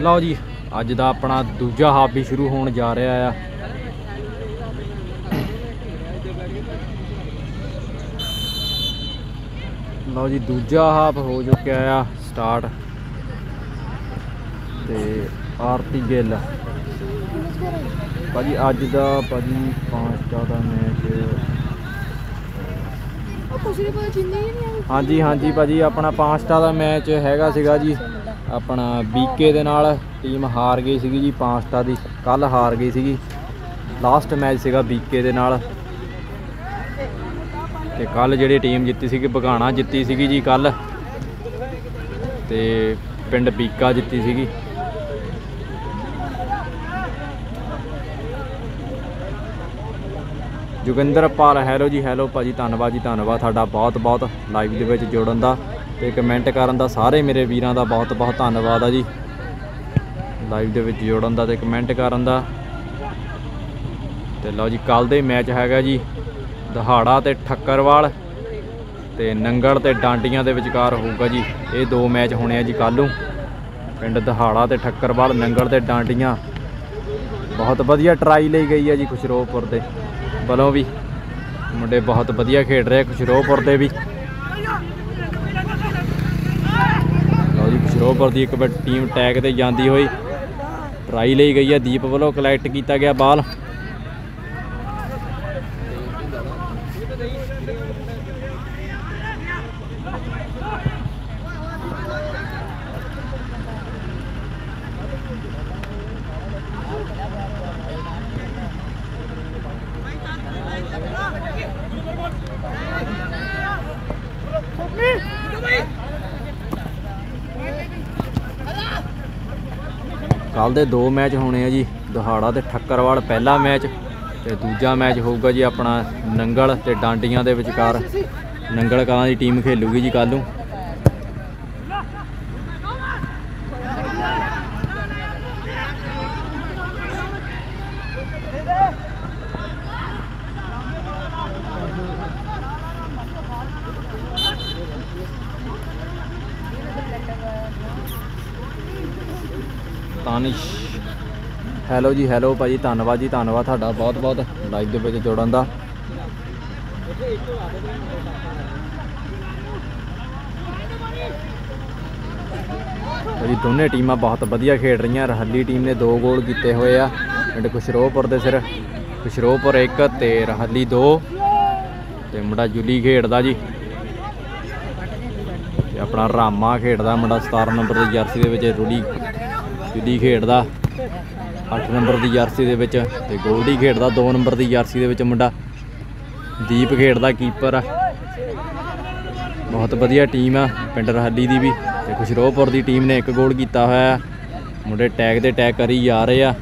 ਲਓ ਜੀ ਅੱਜ ਦਾ ਆਪਣਾ ਦੂਜਾ ਹਾਫ ਵੀ ਸ਼ੁਰੂ ਹੋਣ ਜਾ ਰਿਹਾ ਆ। ਲਓ ਜੀ ਦੂਜਾ ਹਾਫ ਹੋ ਚੁੱਕਿਆ ਆ ਸਟਾਰਟ ਤੇ ਆਰਤੀ ਗਿੱਲ। ਭਾਜੀ ਅੱਜ ਦਾ ਭਾਜੀ ਪਾਂਚ ਦਾ ਮੈਚ ਹਾਂਜੀ ਹਾਂਜੀ ਭਾਜੀ ਆਪਣਾ ਪਾਂਚਟਾ ਦਾ ਮੈਚ ਹੈਗਾ ਸੀਗਾ ਜੀ। ਆਪਣਾ ਬੀਕੇ ਦੇ ਨਾਲ ਟੀਮ ਹਾਰ ਗਈ ਸੀਗੀ ਜੀ, ਪਾਸਟਾ ਦੀ ਕੱਲ ਹਾਰ ਗਈ ਸੀਗੀ। ਲਾਸਟ ਮੈਚ ਸੀਗਾ ਬੀਕੇ ਦੇ ਨਾਲ। ਤੇ ਕੱਲ ਜਿਹੜੀ ਟੀਮ ਜਿੱਤੀ ਸੀਗੀ ਬਗਾਣਾ ਜਿੱਤੀ ਸੀਗੀ ਜੀ ਕੱਲ ਤੇ ਪਿੰਡ ਬੀਕਾ ਜਿੱਤੀ ਸੀਗੀ। ਜੋਗਿੰਦਰ ਪਾਲ ਹੈਲੋ ਜੀ ਹੈਲੋ ਭਾਜੀ, ਧੰਨਵਾਦ ਜੀ, ਧੰਨਵਾਦ। ਤੁਹਾਡਾ ਬਹੁਤ ਬਹੁਤ ਲਾਈਵ ਦੇ ਵਿੱਚ ਜੋੜਨ ਦਾ। ਤੇ ਕਮੈਂਟ ਕਰਨ ਦਾ ਸਾਰੇ ਮੇਰੇ ਵੀਰਾਂ ਦਾ ਬਹੁਤ ਬਹੁਤ ਧੰਨਵਾਦ ਆ ਜੀ। ਲਾਈਵ ਦੇ ਵਿੱਚ ਜੋੜਨ ਦਾ ਤੇ ਕਮੈਂਟ ਕਰਨ ਦਾ। ਤੇ ਲਓ ਜੀ ਕੱਲ ਦੇ ਮੈਚ ਹੈਗਾ ਜੀ, ਦਹਾੜਾ ਤੇ ਠੱਕਰਵਾਲ ਤੇ ਨੰਗਲ ਤੇ ਡਾਂਡੀਆਂ ਦੇ ਵਿਚਕਾਰ ਹੋਊਗਾ ਜੀ। ਇਹ ਦੋ ਮੈਚ ਹੋਣੇ ਆ ਜੀ ਕੱਲ ਨੂੰ। ਪਿੰਡ ਦਹਾੜਾ ਤੇ ਠੱਕਰਵਾਲ, ਨੰਗਲ ਤੇ ਡਾਂਡੀਆਂ। ਬਹੁਤ ਵਧੀਆ ਟਰਾਈ ਲਈ ਗਈ ਹੈ ਜੀ ਖੁਸ਼ਰੋਪੁਰ ਦੇ। ਵੱਲੋਂ ਵੀ, ਮੁੰਡੇ ਬਹੁਤ ਵਧੀਆ ਖੇਡ ਰਹੇ ਖੁਸ਼ਰੋਪੁਰ ਦੇ ਵੀ। ਲਓ ਦੀ ਇੱਕ ਟੀਮ ਟੈਗ ਤੇ ਜਾਂਦੀ ਹੋਈ। ਟਰਾਈ ਲਈ ਗਈ ਹੈ, ਦੀਪ ਵੱਲੋਂ ਕਲੈਕਟ ਕੀਤਾ ਗਿਆ ਬਾਲ ਕੱਲ ਦੇ ਦੋ ਮੈਚ ਹੋਣੇ ਆ ਜੀ, ਦਹਾੜਾ ਤੇ ਠੱਕਰਵਾਲ ਪਹਿਲਾ ਮੈਚ ਤੇ ਦੂਜਾ ਮੈਚ ਹੋਊਗਾ ਜੀ ਆਪਣਾ ਨੰਗਲ ਤੇ ਡਾਂਡੀਆਂ ਦੇ ਵਿਚਕਾਰ। ਨੰਗਲ ਕਲਾਂ ਦੀ ਟੀਮ ਖੇਲੂਗੀ ਜੀ ਕੱਲ ਨੂੰ। ਹੈਲੋ ਜੀ, ਹੈਲੋ ਭਾਜੀ, ਧੰਨਵਾਦ ਜੀ, ਧੰਨਵਾਦ ਤੁਹਾਡਾ ਬਹੁਤ ਬਹੁਤ ਲਾਈਵ ਦੇ ਵਿੱਚ ਜੋੜਨ ਦਾ। ਭਾਜੀ, ਦੋਨੇ ਟੀਮਾਂ ਬਹੁਤ ਵਧੀਆ ਖੇਡ ਰਹੀਆਂ। ਰਹੱਲੀ ਟੀਮ ਨੇ ਦੋ ਗੋਲ ਕੀਤੇ ਹੋਏ ਆ। ਪਿੰਡ ਖੁਸ਼ਰੋਪੁਰ ਦੇ ਸਿਰ। ਖੁਸ਼ਰੋਪੁਰ 1 ਤੇ ਰਹੱਲੀ 2 ਤੇ ਮੁੰਡਾ ਜੁਲੀ ਖੇਡਦਾ ਜੀ। ਤੇ ਆਪਣਾ ਰਾਮਾ ਖੇਡਦਾ ਮੁੰਡਾ 17 ਨੰਬਰ ਦੀ ਜਰਸੀ ਦੇ ਵਿੱਚ ਰੁਲੀ ਜੁਲੀ ਖੇਡਦਾ। 8 ਨੰਬਰ ਦੀ ਜਰਸੀ ਦੇ ਵਿੱਚ ਤੇ ਗੋਲਡੀ ਖੇਡਦਾ 2 ਨੰਬਰ ਦੀ ਜਰਸੀ ਦੇ ਵਿੱਚ ਮੁੰਡਾ ਦੀਪ ਖੇਡਦਾ ਕੀਪਰ। ਆ ਬਹੁਤ ਵਧੀਆ ਟੀਮ ਆ, ਪਿੰਡ ਰਹਾਲੀ ਦੀ ਵੀ ਤੇ ਖੁਸ਼ਰੋਹਪੁਰ ਦੀ ਟੀਮ ਨੇ ਇੱਕ ਗੋਲ ਕੀਤਾ ਹੋਇਆ ਮੁੰਡੇ ਟੈਗ ਤੇ ਟੈਗ ਕਰੀ ਜਾ ਰਹੇ ਆ।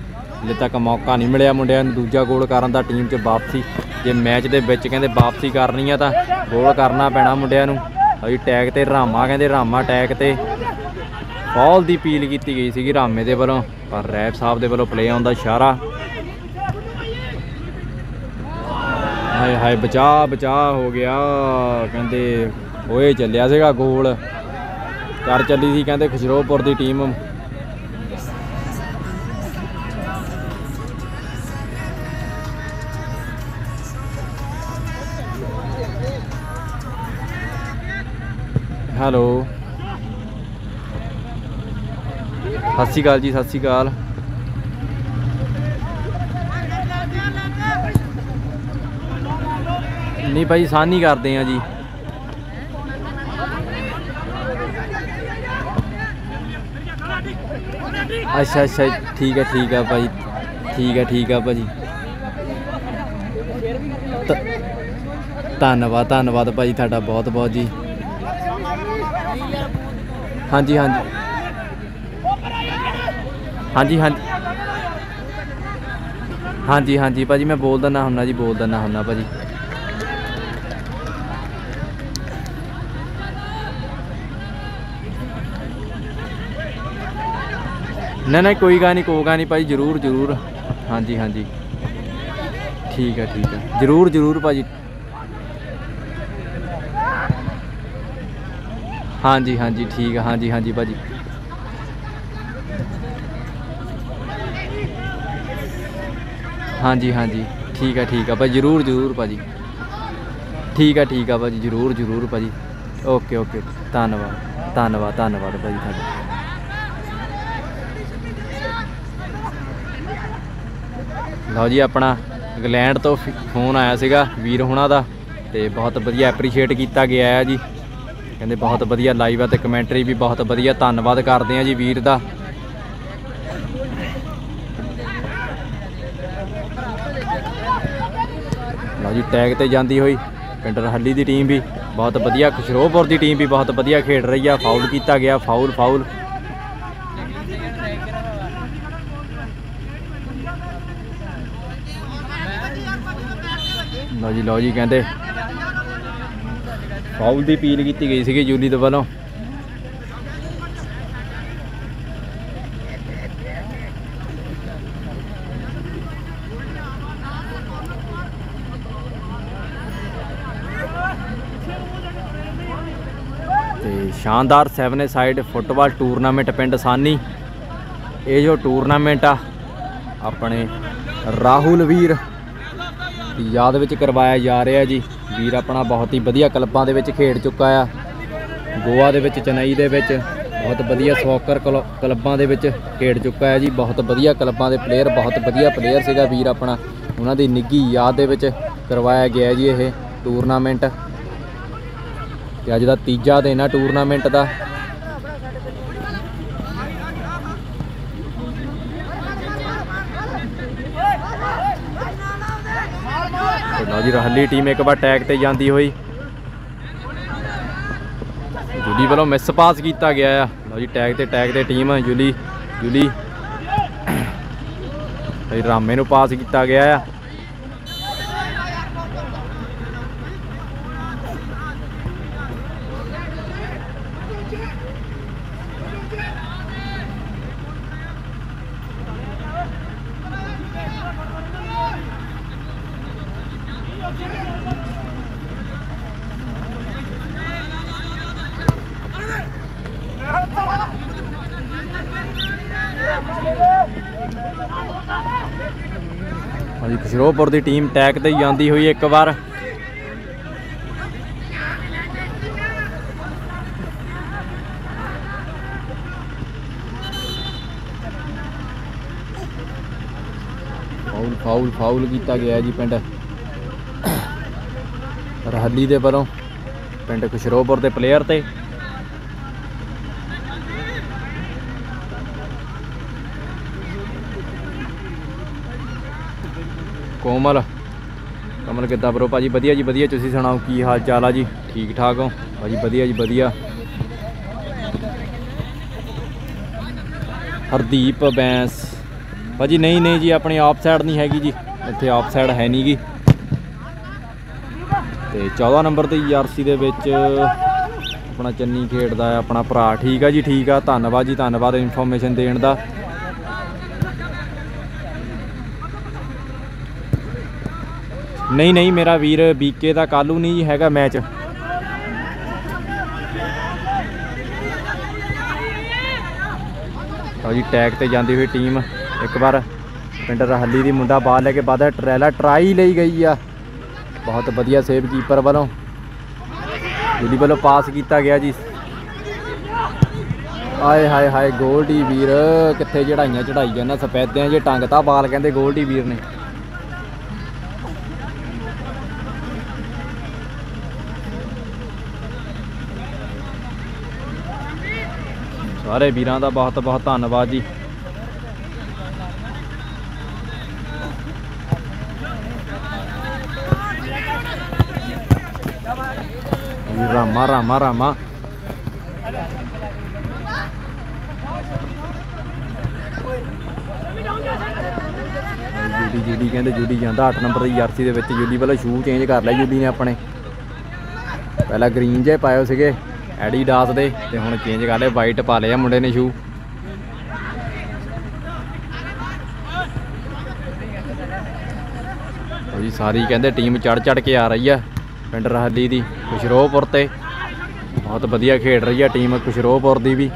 ਹਲੇ ਤੱਕ ਮੌਕਾ ਨਹੀਂ ਮਿਲਿਆ ਮੁੰਡਿਆਂ ਨੂੰ, ਦੂਜਾ ਗੋਲ ਕਰਨ ਦਾ ਟੀਮ 'ਚ ਵਾਪਸੀ। ਜੇ ਮੈਚ ਦੇ ਵਿੱਚ ਕਹਿੰਦੇ ਵਾਪਸੀ ਕਰਨੀ ਆ ਤਾਂ ਗੋਲ ਕਰਨਾ ਪੈਣਾ ਮੁੰਡਿਆਂ ਨੂੰ। ਅਜੀ ਟੈਗ ਤੇ ਰਾਮਾ ਕਹਿੰਦੇ ਰਾਮਾ ਟੈਗ ਤੇ। ਫਾਲ ਦੀ ਅਪੀਲ ਕੀਤੀ ਗਈ ਸੀਗੀ ਰਾਮੇ ਦੇ ਵੱਲੋਂ, ਪਰ ਰੈਫ ਸਾਹਿਬ ਦੇ ਵੱਲੋਂ ਪਲੇ ਆਉਣ ਦਾ ਇਸ਼ਾਰਾ। ਹਾਏ ਹਾਏ ਬਚਾ ਬਚਾ ਹੋ ਗਿਆ। ਕਹਿੰਦੇ ਓਏ ਚੱਲਿਆ ਸੀਗਾ ਗੋਲ। ਕਰ ਚੱਲੀ ਸੀ ਕਹਿੰਦੇ ਖਜਰੋਪੁਰ ਦੀ ਟੀਮ ਹੈਲੋ। ਸਤਿ ਸ਼੍ਰੀ ਅਕਾਲ ਜੀ, ਸਤਿ ਸ਼੍ਰੀ ਅਕਾਲ। ਨਹੀਂ ਭਾਈ ਸਾਨੀ ਕਰਦੇ ਆ ਜੀ। ਅੱਛਾ ਅੱਛਾ, ਠੀਕ ਹੈ ਠੀਕ ਹੈ ਭਾਈ, ਠੀਕ ਹੈ ਠੀਕ ਹੈ ਭਾਜੀ। ਧ- ਧੰਨਵਾਦ ਧੰਨਵਾਦ ਭਾਜੀ ਤੁਹਾਡਾ ਬਹੁਤ ਬਹੁਤ ਜੀ। ਹਾਂਜੀ ਹਾਂਜੀ। ਹਾਂਜੀ ਹਾਂਜੀ। ਹਾਂਜੀ ਹਾਂਜੀ, ਭਾਜੀ, ਮੈਂ ਬੋਲ ਦਿੰਦਾ ਹੁੰਨਾ ਜੀ ਬੋਲ ਦਿੰਦਾ ਹੁੰਨਾ ਭਾਜੀ। ਨਹੀਂ ਨਹੀਂ ਕੋਈ ਗੱਲ ਨਹੀਂ ਕੋਈ ਗੱਲ ਨਹੀਂ ਭਾਜੀ, ਜਰੂਰ ਜਰੂਰ। ਹਾਂਜੀ ਹਾਂਜੀ। ਠੀਕ ਹੈ ਠੀਕ ਹੈ। ਜਰੂਰ ਜਰੂਰ ਭਾਜੀ। ਹਾਂਜੀ ਹਾਂਜੀ, ਠੀਕ ਹੈ। ਹਾਂਜੀ ਹਾਂਜੀ, ਭਾਜੀ। ਹਾਂਜੀ ਹਾਂਜੀ। ਠੀਕ ਹੈ ਠੀਕ ਹੈ ਭਾਜੀ ਜਰੂਰ ਜਰੂਰ ਭਾਜੀ ਠੀਕ ਆ, ਠੀਕ ਹੈ ਭਾਜੀ ਜਰੂਰ ਜਰੂਰ ਭਾਜੀ ਓਕੇ ਓਕੇ। ਧੰਨਵਾਦ ਧੰਨਵਾਦ ਧੰਨਵਾਦ ਭਾਜੀ ਤੁਹਾਡਾ। ਲਓ ਜੀ, ਆਪਣਾ ਇੰਗਲੈਂਡ ਤੋਂ ਫ- ਫੋਨ ਆਇਆ ਸੀਗਾ ਵੀਰ ਹੁਣਾਂ ਦਾ ਤੇ ਬਹੁਤ ਵਧੀਆ ਐਪਰੀਸ਼ੀਏਟ ਕੀਤਾ ਗਿਆ ਹੈ ਜੀ। ਕਹਿੰਦੇ ਬਹੁਤ ਵਧੀਆ ਲਾਈਵ ਆ ਤੇ ਕਮੈਂਟਰੀ ਵੀ ਬਹੁਤ ਵਧੀਆ। ਧੰਨਵਾਦ ਕਰਦੇ ਆ ਜੀ ਵੀਰ ਦਾ। ਲਓ ਜੀ ਟੈਗ ਤੇ ਜਾਂਦੀ ਹੋਈ ਪਿੰਡ ਰਹੱਲੀ ਦੀ ਟੀਮ ਵੀ, ਬਹੁਤ ਵਧੀਆ, ਖੁਸ਼ਰੋਪੁਰ ਦੀ ਟੀਮ ਵੀ ਬਹੁਤ ਵਧੀਆ ਖੇਡ ਰਹੀ ਆ ਫਾਉਲ ਕੀਤਾ ਗਿਆ ਫਾਉਲ ਫਾਉਲ ਲਓ ਜੀ ਲਓ ਜੀ, ਕਹਿੰਦੇ ਫਾਉਲ ਦੀ ਅਪੀਲ ਕੀਤੀ ਗਈ ਸੀਗੀ ਜੂਲੀ ਦੇ ਵੱਲੋਂ ਤੇ ਸ਼ਾਨਦਾਰ 7 ਸਾਈਡ ਫੁੱਟਬਾਲ ਟੂਰਨਾਮੈਂਟ ਪਿੰਡ ਸਾਨੀ। ਇਹ ਜੋ ਟੂਰਨਾਮੈਂਟ ਆ, ਆਪਣੇ ਰਾਹੁਲ ਵੀਰ ਦੀ ਯਾਦ ਵਿੱਚ ਕਰਵਾਇਆ ਜਾ ਰਿਹਾ ਜੀ। ਵੀਰ ਆਪਣਾ ਬਹੁਤ ਹੀ ਵਧੀਆ ਕਲੱਬਾਂ ਦੇ ਵਿੱਚ ਖੇਡ ਚੁੱਕਾ ਆ। ਗੋਆ ਦੇ ਵਿੱਚ, ਚੇਨਈ ਦੇ ਵਿੱਚ ਬਹੁਤ ਵਧੀਆ ਸੌਕਰ ਕਲ- ਕਲੱਬਾਂ ਦੇ ਵਿੱਚ ਖੇਡ ਚੁੱਕਾ ਹੈ ਜੀ। ਬਹੁਤ ਵਧੀਆ ਕਲੱਬਾਂ ਦੇ ਪਲੇਅਰ ਬਹੁਤ ਵਧੀਆ ਪਲੇਅਰ ਸੀਗਾ ਵੀਰ ਆਪਣਾ। ਉਹਨਾਂ ਦੀ ਨਿੱਗੀ ਯਾਦ ਦੇ ਵਿੱਚ ਕਰਵਾਇਆ ਗਿਆ ਜੀ ਇਹ ਟੂਰਨਾਮੈਂਟ। ਤੇ ਅੱਜ ਦਾ ਤੀਜਾ ਦਿਨ ਆ ਟੂਰਨਾਮੈਂਟ ਦਾ। ਤੇ ਲਓ ਜੀ, ਰਹੱਲੀ ਟੀਮ ਇੱਕ ਵਾਰ ਟੈਗ ਤੇ ਜਾਂਦੀ ਹੋਈ। ਜੁਲੀ ਵੱਲੋਂ ਮਿਸ ਪਾਸ ਕੀਤਾ ਗਿਆ ਆ। ਲਓ ਜੀ ਟੈਗ ਤੇ ਟੈਗ ਤੇ ਟੀਮ ਜੁਲੀ ਜੁਲੀ। ਰਾਮੇ ਨੂੰ ਪਾਸ ਕੀਤਾ ਗਿਆ ਆ। ਹਾਂਜੀ ਦੀ ਟੀਮ ਟੈਗ ਤੇ ਜਾਂਦੀ ਹੋਈ ਇੱਕ ਵਾਰ। ਫਾਉਲ ਫਾਉਲ ਫਾਉਲ ਕੀਤਾ ਗਿਆ ਜੀ ਪਿੰਡ। ਰਹੱਲੀ ਦੇ ਵੱਲੋਂ ਪਿੰਡ ਖੁਸ਼ਰੋਪੁਰ ਦੇ ਪਲੇਅਰ ਤੇ ਕੋਮਲ। ਕਮਲ ਕਿੱਦਾਂ ਬਰੋ? ਭਾਜੀ ਵਧੀਆ ਜੀ, ਵਧੀਆ। ਤੁਸੀਂ ਸੁਣਾਓ, ਕੀ ਹਾਲ ਚਾਲ ਆ ਜੀ? ਠੀਕ ਠਾਕ ਹੋ? ਭਾਜੀ ਵਧੀਆ ਜੀ, ਵਧੀਆ। ਹਰਦੀਪ ਬੈਂਸ। ਭਾਜੀ ਨਹੀਂ ਨਹੀਂ ਜੀ, ਆਪਣੀ ਆਫ ਸਾਈਡ ਨਹੀਂ ਹੈਗੀ ਜੀ। ਇੱਥੇ ਆਫ ਸਾਈਡ ਹੈ ਨਹੀਂਗੀ ਤੇ 14 ਨੰਬਰ ਤੇ ਜਰਸੀ ਦੇ ਵਿੱਚ ਆਪਣਾ ਚੰਨੀ ਖੇਡਦਾ ਆਪਣਾ ਭਰਾ। ਠੀਕ ਆ ਜੀ, ਠੀਕ ਆ। ਧੰਨਵਾਦ ਜੀ, ਧੰਨਵਾਦ ਇਨਫੋਰਮੇਸ਼ਨ ਦੇਣ ਦਾ। ਨਹੀਂ ਨਹੀਂ, ਮੇਰਾ ਵੀਰ ਬੀਕੇ ਦਾ ਕਾਲੂ ਨਹੀਂ ਹੈਗਾ ਮੈਚ। ਲਓ ਜੀ ਟੈਗ ਤੇ ਜਾਂਦੀ ਹੋਈ ਟੀਮ ਇੱਕ ਵਾਰ ਪਿੰਡ ਰਹੱਲੀ ਦੀ ਮੁੰਡਾ ਬਾਲ ਲੈ ਕੇ ਵਾਦਾ ਟਰੈਲਾ ਟਰਾਈ ਲਈ ਗਈ ਆ। ਬਹੁਤ ਵਧੀਆ ਸੇਵ ਕੀਪਰ ਵੱਲੋਂ। ਦਿੱਲੀ ਵੱਲੋਂ ਪਾਸ ਕੀਤਾ ਗਿਆ ਜੀ। ਆਏ, ਹਾਏ ਹਾਏ ਗੋਲਡੀ ਵੀਰ, ਕਿੱਥੇ ਚੜਾਈਆਂ ਚੜਾਈ ਜਾਂਦਾ, ਸਫੈਦਿਆਂ ਜੇ ਟੰਗਤਾ ਬਾਲ, ਕਹਿੰਦੇ ਗੋਲਡੀ ਵੀਰ ਨੇ। ਸਾਰੇ ਵੀਰਾਂ ਦਾ ਬਹੁਤ ਬਹੁਤ ਧੰਨਵਾਦ ਜੀ। ਰਾਮਾ ਰਾਮਾ ਰਾਮਾ। ਜੂਡੀ ਜੂਡੀ ਕਹਿੰਦੇ ਜੂਡੀ ਜਾਂਦਾ। 8 ਨੰਬਰ ਦੀ ਜਰਸੀ ਦੇ ਵਿੱਚ ਜੂਡੀ ਪਹਿਲਾਂ ਸ਼ੂ ਚੇਂਜ ਕਰ ਲਿਆ ਜੂਡੀ ਨੇ ਆਪਣੇ। ਪਹਿਲਾਂ ਗ੍ਰੀਨ ਜੇ ਪਾਏ ਸੀਗੇ। ਐਡੀਡਾਸ ਦੇ ਤੇ ਹੁਣ ਚੇਂਜ ਕਰ ਲਏ ਵਾਈਟ ਪਾ ਲਿਆ ਮੁੰਡੇ ਨੇ ਸ਼ੂ ਉਹ ਜੀ, ਸਾਰੀ ਕਹਿੰਦੇ ਟੀਮ ਚੜ ਚੜ ਕੇ ਆ ਰਹੀ ਆ ਪਿੰਡ ਰਹਲੀ ਦੀ ਖੁਸ਼ਰੋਪੁਰ ਤੇ। ਬਹੁਤ ਵਧੀਆ ਖੇਡ ਰਹੀ ਆ ਟੀਮ ਖੁਸ਼ਰੋਪੁਰ ਦੀ ਵੀ।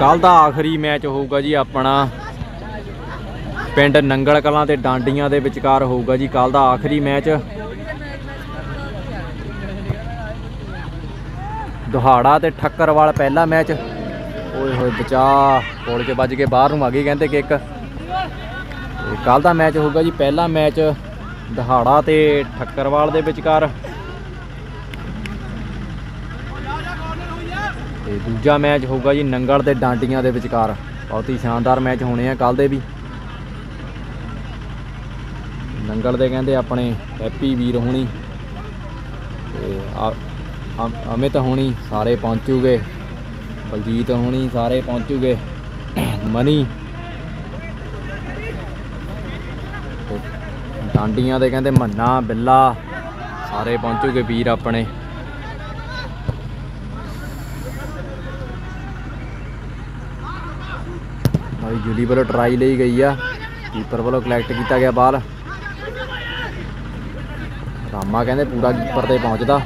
ਕੱਲ ਦਾ ਆਖਰੀ ਮੈਚ ਹੋਊਗਾ ਜੀ ਆਪਣਾ। ਪਿੰਡ ਨੰਗਲ ਕਲਾਂ ਤੇ ਡਾਂਡੀਆਂ ਦੇ ਵਿਚਕਾਰ ਹੋਊਗਾ ਜੀ ਕੱਲ ਦਾ ਆਖਰੀ ਮੈਚ। ਦੁਹਾੜਾ ਤੇ ਠੱਕਰਵਾਲ ਪਹਿਲਾ ਮੈਚ। ਓਏ ਹੋਏ ਬਚਾ ਕੋਲ ਕੇ ਵੱਜ ਕੇ ਬਾਹਰ ਨੂੰ ਆ ਗਈ ਕਹਿੰਦੇ ਕਿ ਇੱਕ। ਕੱਲ ਦਾ ਮੈਚ ਹੋਊਗਾ ਜੀ ਪਹਿਲਾ ਮੈਚ ਦਹਾੜਾ ਤੇ ਠੱਕਰਵਾਲ ਦੇ ਵਿਚਕਾਰ। ਤੇ ਦੂਜਾ ਮੈਚ ਹੋਊਗਾ ਜੀ ਨੰਗਲ ਤੇ ਡਾਂਡੀਆਂ ਦੇ ਵਿਚਕਾਰ। ਬਹੁਤ ਹੀ ਸ਼ਾਨਦਾਰ ਮੈਚ ਹੋਣੇ ਆ ਕੱਲ ਦੇ ਵੀ। ਨੰਗਲ ਦੇ ਕਹਿੰਦੇ ਆਪਣੇ ਹੈਪੀ ਵੀਰ ਹੋਣੀ ਤੇ ਅਮ- ਅਮਿਤ ਹੋਣੀ ਸਾਰੇ ਪਹੁੰਚੂਗੇ। ਬਲਜੀਤ ਹੋਣੀ ਸਾਰੇ ਪਹੁੰਚੂਗੇ। ਮਨੀ ਡਾਂਡੀਆਂ ਦੇ ਕਹਿੰਦੇ ਮੰਨਾ ਬਿੱਲਾ ਸਾਰੇ ਪਹੁੰਚੂਗੇ ਵੀਰ ਆਪਣੇ। ਭਾਈ ਜੁਲੀ ਵੱਲੋਂ ਟਰਾਈ ਲਈ ਗਈ ਆ। ਕੀਪਰ ਵੱਲੋਂ ਕਲੈਕਟ ਕੀਤਾ ਗਿਆ ਬਾਲ। ਰਾਮਾ ਕਹਿੰਦੇ ਪੂਰਾ ਕੀਪਰ ਤੇ ਪਹੁੰਚਦਾ।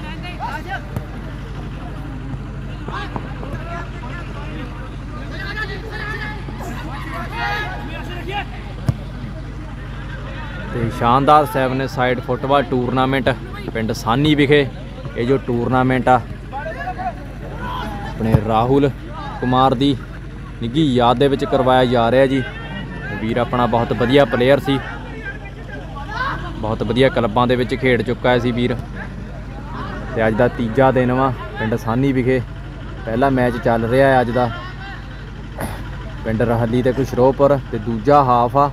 ਤੇ ਸ਼ਾਨਦਾਰ 7 ਸਾਈਡ ਫੁੱਟਬਾਲ ਟੂਰਨਾਮੈਂਟ ਪਿੰਡ ਸਾਨੀ ਵਿਖੇ। ਇਹ ਜੋ ਟੂਰਨਾਮੈਂਟ ਆ, ਆਪਣੇ ਰਾਹੁਲ ਕੁਮਾਰ ਦੀ ਨਿੱਘੀ ਯਾਦ ਦੇ ਵਿੱਚ ਕਰਵਾਇਆ ਜਾ ਰਿਹਾ ਜੀ। ਵੀਰ ਆਪਣਾ ਬਹੁਤ ਵਧੀਆ ਪਲੇਅਰ ਸੀ। ਬਹੁਤ ਵਧੀਆ ਕਲੱਬਾਂ ਦੇ ਵਿੱਚ ਖੇਡ ਚੁੱਕਾ ਸੀ ਵੀਰ। ਤੇ ਅੱਜ ਦਾ ਤੀਜਾ ਦਿਨ ਵਾ, ਪਿੰਡ ਸਾਨੀ ਵਿਖੇ। ਪਹਿਲਾ ਮੈਚ ਚੱਲ ਰਿਹਾ ਹੈ ਅੱਜ ਦਾ। ਪਿੰਡ ਰਹਲੀ ਤੇ ਖੁਸ਼ਰੋਪੁਰ ਤੇ ਦੂਜਾ ਹਾਫ ਆ।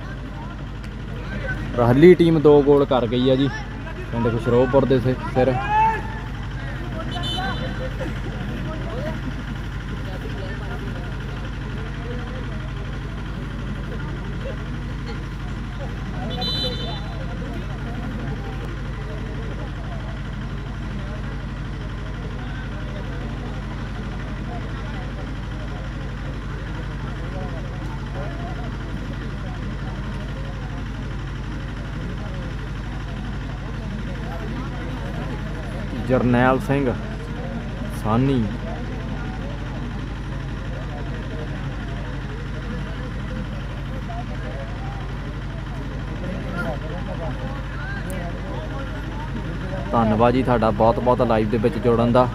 ਰਹਲੀ ਟੀਮ ਦੋ ਗੋਲ ਕਰ ਗਈ ਆ ਜੀ, ਪਿੰਡ ਖੁਸ਼ਰੋਪੁਰ ਦੇ ਸਿ- ਸਿਰ। ਜਰਨੈਲ ਸਿੰਘ। ਸਾਨੀ। ਧੰਨਵਾਦ ਜੀ ਤੁਹਾਡਾ ਬਹੁਤ ਬਹੁਤ ਲਾਈਵ ਦੇ ਵਿੱਚ ਜੋੜਨ ਦਾ।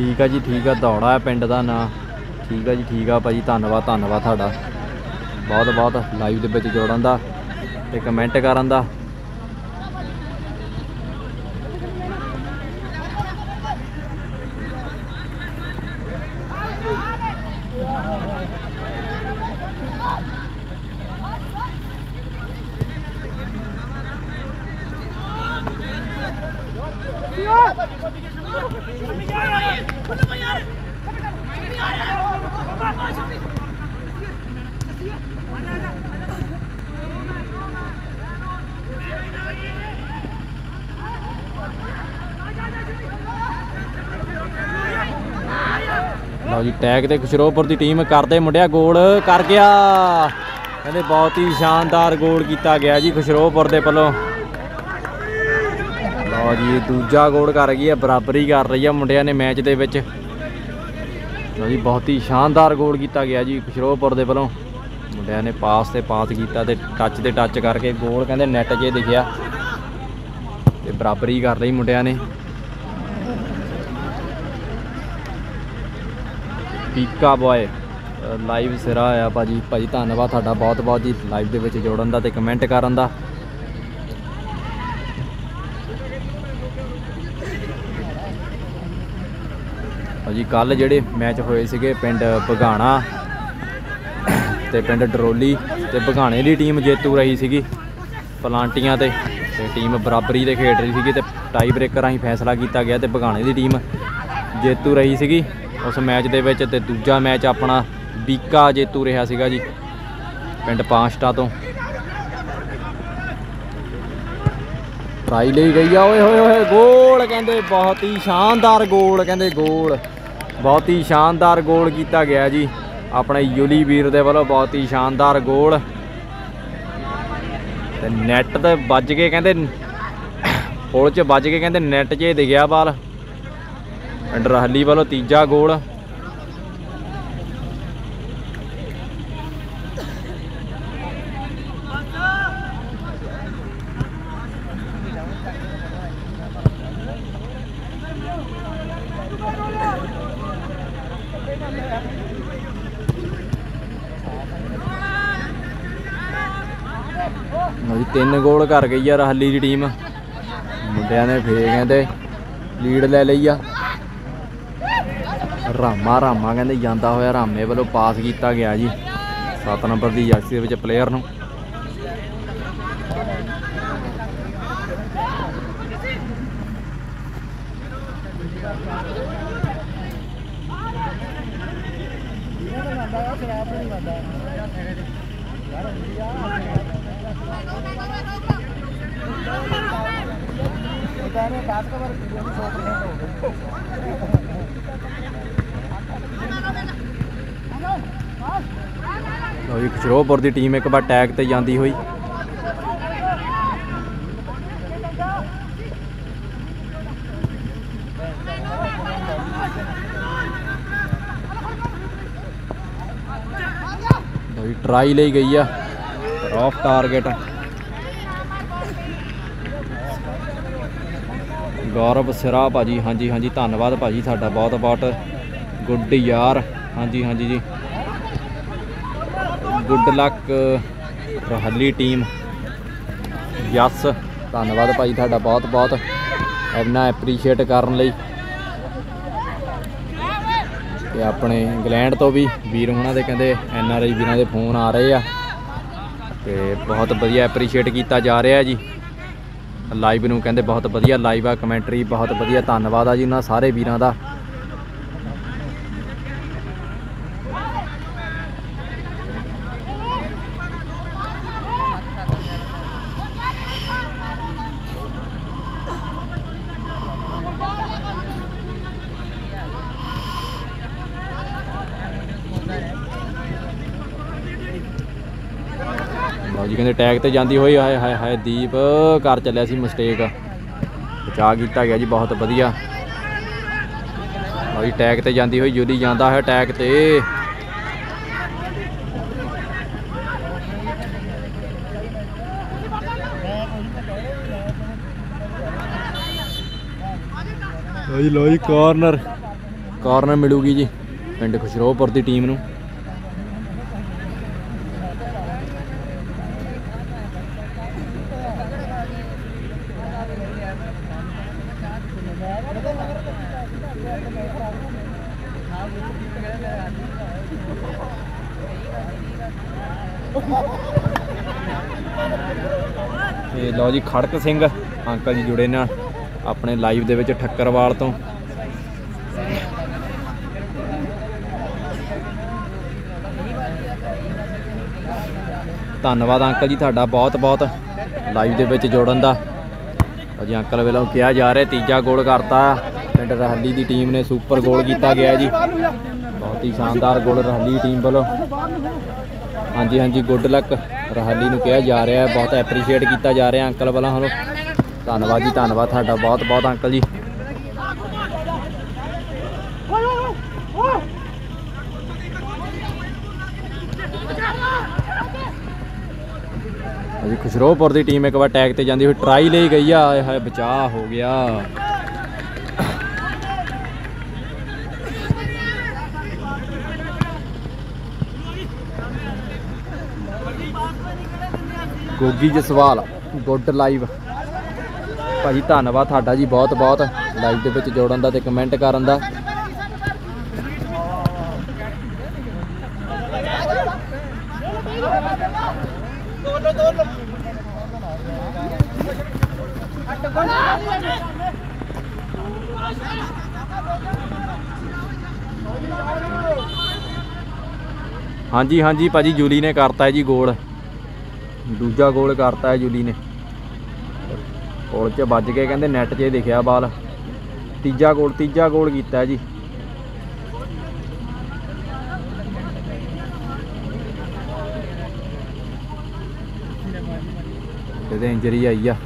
ਠੀਕ ਆ ਜੀ, ਠੀਕ ਆ, ਦੌੜਾ ਹੈ ਪਿੰਡ ਦਾ ਨਾਂ। ਠੀਕ ਆ ਜੀ, ਠੀਕ ਆ ਭਾਜੀ, ਧੰਨਵਾਦ ਧੰਨਵਾਦ ਤੁਹਾਡਾ। ਬਹੁਤ ਬਹੁਤ ਲਾਈਵ ਦੇ ਵਿੱਚ ਜੋੜਨ ਦਾ ਤੇ ਕਮੈਂਟ ਕਰਨ ਦਾ। ਟੈਗ ਤੇ ਖੁਸ਼ਰੋਪੁਰ ਦੀ ਟੀਮ ਕਰਦੇ ਮੁੰਡਿਆ ਗੋਲ ਕਰ ਗਿਆ। ਕਹਿੰਦੇ ਬਹੁਤ ਹੀ ਸ਼ਾਨਦਾਰ ਗੋਲ ਕੀਤਾ ਗਿਆ ਜੀ ਖੁਸ਼ਰੋਪੁਰ ਦੇ ਵੱਲੋਂ। ਲਓ ਜੀ, ਦੂਜਾ ਗੋਲ ਕਰ ਗਈ ਹੈ, ਬਰਾਬਰੀ ਕਰ ਰਹੀ ਆ ਮੁੰਡਿਆਂ ਨੇ ਮੈਚ ਦੇ ਵਿੱਚ। ਲਓ ਜੀ, ਬਹੁਤ ਹੀ ਸ਼ਾਨਦਾਰ ਗੋਲ ਕੀਤਾ ਗਿਆ ਜੀ ਖੁਸ਼ਰੋਪੁਰ ਦੇ ਵੱਲੋਂ। ਮੁੰਡਿਆਂ ਨੇ ਪਾਸ ਤੇ ਪਾਸ ਕੀਤਾ ਤੇ ਟੱਚ ਤੇ ਟੱਚ ਕਰਕੇ ਗੋਲ ਕਹਿੰਦੇ ਨੈਟ 'ਚ ਦਿਖਿਆ। ਤੇ ਬਰਾਬਰੀ ਕਰ ਰਹੀ ਮੁੰਡਿਆਂ ਨੇ। ਪੀਕਾ ਬॉय ਲਾਈਵ ਸਿਰਾ ਆਇਆ ਭਾਜੀ। ਭਾਜੀ, ਧੰਨਵਾਦ ਤੁਹਾਡਾ ਬਹੁਤ ਬਹੁਤ ਜੀ ਲਾਈਵ ਦੇ ਵਿੱਚ ਜੋੜਨ ਦਾ ਤੇ ਕਮੈਂਟ ਕਰਨ ਦਾ। ਭਾਜੀ ਕੱਲ ਜਿਹੜੇ ਮੈਚ ਹੋਏ ਸੀਗੇ ਪਿੰਡ ਬਗਾਣਾ ਤੇ ਪਿੰਡ ਡਰੋਲੀ ਤੇ ਬਗਾਣੇ ਦੀ ਟੀਮ ਜੇਤੂ ਰਹੀ ਸੀਗੀ ਪਲਾਂਟੀਆਂ ਤੇ ਤੇ ਟੀਮ ਬਰਾਬਰੀ ਦੇ ਖੇਡ ਰਹੀ ਸੀਗੀ ਤੇ ਟਾਈ ਬ੍ਰੇਕਰ ਰਾਹੀਂ ਫੈਸਲਾ ਕੀਤਾ ਗਿਆ ਤੇ ਬਗਾਣੇ ਦੀ ਟੀਮ ਜੇਤੂ ਰਹੀ ਸੀਗੀ। ਉਸ ਮੈਚ ਦੇ ਵਿੱਚ ਤੇ ਦੂਜਾ ਮੈਚ ਆਪਣਾ ਬੀਕਾ ਜੇਤੂ ਰਿਹਾ ਸੀਗਾ ਜੀ, ਪਿੰਡ ਪਾਂਸ਼ਟਾ ਤੋਂ। ਟਰਾਈ ਲਈ ਗਈ ਆ, ਓਏ ਹੋਏ ਹੋਏ ਗੋਲ ਕਹਿੰਦੇ, ਬਹੁਤ ਹੀ ਸ਼ਾਨਦਾਰ ਗੋਲ ਕਹਿੰਦੇ, ਗੋਲ। ਬਹੁਤ ਹੀ ਸ਼ਾਨਦਾਰ ਗੋਲ ਕੀਤਾ ਗਿਆ ਜੀ, ਆਪਣੇ ਯੂਲੀ ਵੀਰ ਦੇ ਵੱਲੋਂ ਬਹੁਤ ਹੀ ਸ਼ਾਨਦਾਰ ਗੋਲ। ਤੇ ਨੈਟ ਤੇ ਵੱਜ ਕੇ ਕਹਿੰਦੇ, ਪੁਲ 'ਚ ਵੱਜ ਕੇ ਕਹਿੰਦੇ ਨੈਟ 'ਚ ਹੀ ਦਿਖਿਆ ਬਾਲ। ਪਿੰਡ ਰਹਲੀ ਵੱਲੋਂ ਤੀਜਾ ਗੋਲ। ਨਵੀਂ ਤਿੰਨ ਗੋਲ ਕਰ ਗਈ ਆ ਰਹਲੀ ਦੀ ਟੀਮ। ਮੁੰਡਿਆਂ ਨੇ ਫੇਰ ਕਹਿੰਦੇ ਲੀਡ ਲੈ ਲਈ ਆ। ਰਾਮਾ ਰਾਮਾ ਕਹਿੰਦੇ ਜਾਂਦਾ ਹੋਇਆ, ਰਾਮੇ ਵੱਲੋਂ ਪਾਸ ਕੀਤਾ ਗਿਆ ਜੀ। 7 ਨੰਬਰ ਦੀ ਜਰਸੀ ਦੇ ਵਿੱਚ ਪਲੇਅਰ ਨੂੰ। ਲਓ ਜੀ ਖੁਸ਼ਰੋਪੁਰ ਦੀ ਟੀਮ ਇੱਕ ਵਾਰ ਟੈਗ ਤੇ ਜਾਂਦੀ ਹੋਈ। ਲਓ ਜੀ ਟਰਾਈ ਲਈ ਗਈ ਆ। ਆਫ ਟਾਰਗੇਟ ਗੌਰਵ ਸਿਰਾ ਭਾਜੀ, ਹਾਂਜੀ ਹਾਂਜੀ, ਧੰਨਵਾਦ ਭਾਜੀ ਤੁਹਾਡਾ ਬਹੁਤ ਬਹੁਤ ਗੁੱਡ ਯਾਰ, ਹਾਂਜੀ ਹਾਂਜੀ ਜੀ। Good luck, Rahali team yes, ਧੰਨਵਾਦ ਭਾਈ ਤੁਹਾਡਾ ਬਹੁਤ ਬਹੁਤ ਇੰਨਾ ਐਪਰੀਸ਼ੀਏਟ ਕਰਨ ਲਈ। ਤੇ ਆਪਣੇ ਇੰਗਲੈਂਡ ਤੋਂ ਵੀ ਵੀਰ ਹੁਣਾਂ ਦੇ ਕਹਿੰਦੇ ਐਨ ਆਰ ਆਈ ਵੀਰਾਂ ਦੇ ਫੋਨ ਆ ਰਹੇ ਆ। ਤੇ ਬਹੁਤ ਵਧੀਆ ਐਪਰੀਸ਼ੀਏਟ ਕੀਤਾ ਜਾ ਰਿਹਾ ਜੀ। ਲਾਈਵ ਨੂੰ ਕਹਿੰਦੇ ਬਹੁਤ ਵਧੀਆ ਲਾਈਵ ਆ ਕਮੈਂਟਰੀ ਬਹੁਤ ਵਧੀਆ। ਧੰਨਵਾਦ ਆ ਜੀ ਉਹਨਾਂ ਸਾਰੇ ਵੀਰਾਂ ਦਾ। ਕਹਿੰਦੇ ਟੈਗ ਤੇ ਜਾਂਦੀ ਹੋਈ ਹਾਏ ਹਾਏ ਹਾਏ ਦੀਪ ਕਰ ਚੱਲਿਆ ਸੀ ਮਿਸਟੇਕ ਬਚਾ ਕੀਤਾ ਗਿਆ ਜੀ ਬਹੁਤ ਵਧੀਆ। ਜੀ ਟੈਗ ਤੇ ਜਾਂਦੀ ਹੋਈ ਜੁਲੀ ਜਾਂਦਾ ਹੈ ਟੈਗ ਤੇ। ਲਓ ਜੀ ਕਾਰਨਰ ਕਾਰਨਰ ਮਿਲੂਗੀ ਜੀ ਪਿੰਡ ਖੁਸ਼ਰੋਪੁਰ ਦੀ ਟੀਮ ਨੂੰ ਤੇ ਲਓ ਜੀ, ਖੜਕ ਸਿੰਘ, ਅੰਕਲ ਜੀ ਜੁੜੇ ਨਾਲ, ਆਪਣੇ ਲਾਈਵ ਦੇ ਵਿੱਚ ਠੱਕਰਵਾਲ ਤੋਂ। ਧੰਨਵਾਦ ਅੰਕਲ ਜੀ ਤੁਹਾਡਾ ਬਹੁਤ ਬਹੁਤ ਲਾਈਵ ਦੇ ਵਿੱਚ ਜੋੜਨ ਦਾ। ਜੀ, ਅੰਕਲ ਵੱਲੋਂ ਕਿਹਾ ਜਾ ਰਿਹਾ, ਤੀਜਾ ਗੋਲ ਕਰਤਾ। ਪਿੰਡ ਰਹਲੀ ਦੀ ਟੀਮ ਨੇ ਸੁਪਰ ਗੋਲ ਕੀਤਾ ਗਿਆ ਜੀ। ਬਹੁਤ ਬਹੁਤ ਹੀ ਸ਼ਾਨਦਾਰ ਗੋਲ ਰਹਾਲੀ ਟੀਮ ਵੱਲੋਂ। ਹਾਂਜੀ ਹਾਂਜੀ ਗੁੱਡ ਲੱਕ ਰਹਾਲੀ ਨੂੰ ਕਿਹਾ ਜਾ ਰਿਹਾ ਹੈ, ਬਹੁਤ ਐਪਰੀਸ਼ੀਏਟ ਕੀਤਾ ਜਾ ਰਿਹਾ ਅੰਕਲ ਵੱਲੋਂ। ਹਲੋ ਧੰਨਵਾਦ ਜੀ, ਧੰਨਵਾਦ ਤੁਹਾਡਾ, ਬਹੁਤ ਬਹੁਤ ਅੰਕਲ ਜੀ। ਅਜੀ ਖੁਸ਼ਰੋਪੁਰ ਦੀ ਟੀਮ ਇੱਕ ਵਾਰ ਟੈਗ ਤੇ ਜਾਂਦੀ ਹੋਈ ਟਰਾਈ ਲਈ ਗਈ ਆ ਆਏ ਹਾਏ ਬਚਾਅ ਹੋ ਗਿਆ। Gogi Jaswal, good live. ਭਾਜੀ, ਧੰਨਵਾਦ ਤੁਹਾਡਾ ਜੀ ਬਹੁਤ ਬਹੁਤ, ਲਾਈਵ ਦੇ ਵਿੱਚ ਜੋੜਨ ਦਾ ਤੇ ਕਮੈਂਟ ਕਰਨ ਦਾ। ਹਾਂਜੀ ਹਾਂਜੀ, ਭਾਜੀ, ਜੂਲੀ ਨੇ ਕਰਤਾ ਜੀ ਗੋਲ। ਦੂਜਾ ਗੋਲ ਕਰਤਾ ਜੁਲੀ ਨੇ। ਗੋਲ 'ਚ ਵੱਜ ਕੇ ਕਹਿੰਦੇ ਨੈਟ 'ਚ ਦਿਖਿਆ ਬਾਲ। ਤੀਜਾ ਗੋਲ ਤੀਜਾ ਗੋਲ ਕੀਤਾ ਜੀ। ਇਹਦੇ ਇੰਜਰੀ ਆਈ ਆ।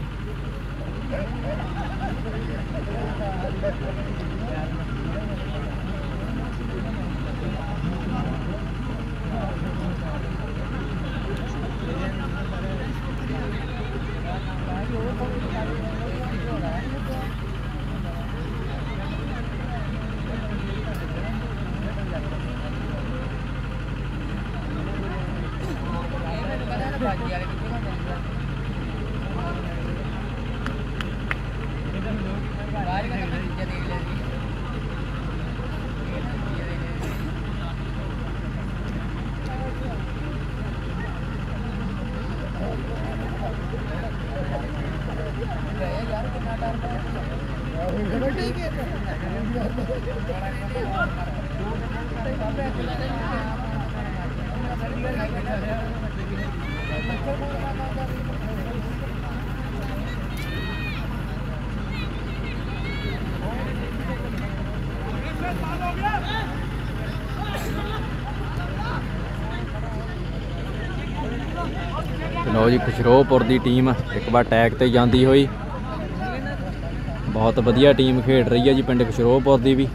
ਲਓ ਜੀ ਖੁਸ਼ਰੋਪੁਰ ਦੀ ਟੀਮ ਇੱਕ ਵਾਰ ਟੈਗ ਤੇ ਜਾਂਦੀ ਹੋਈ। ਬਹੁਤ ਵਧੀਆ ਟੀਮ ਖੇਡ ਰਹੀ ਹੈ ਜੀ ਪਿੰਡ ਖੁਸ਼ਰੋਪੁਰ ਦੀ ਵੀ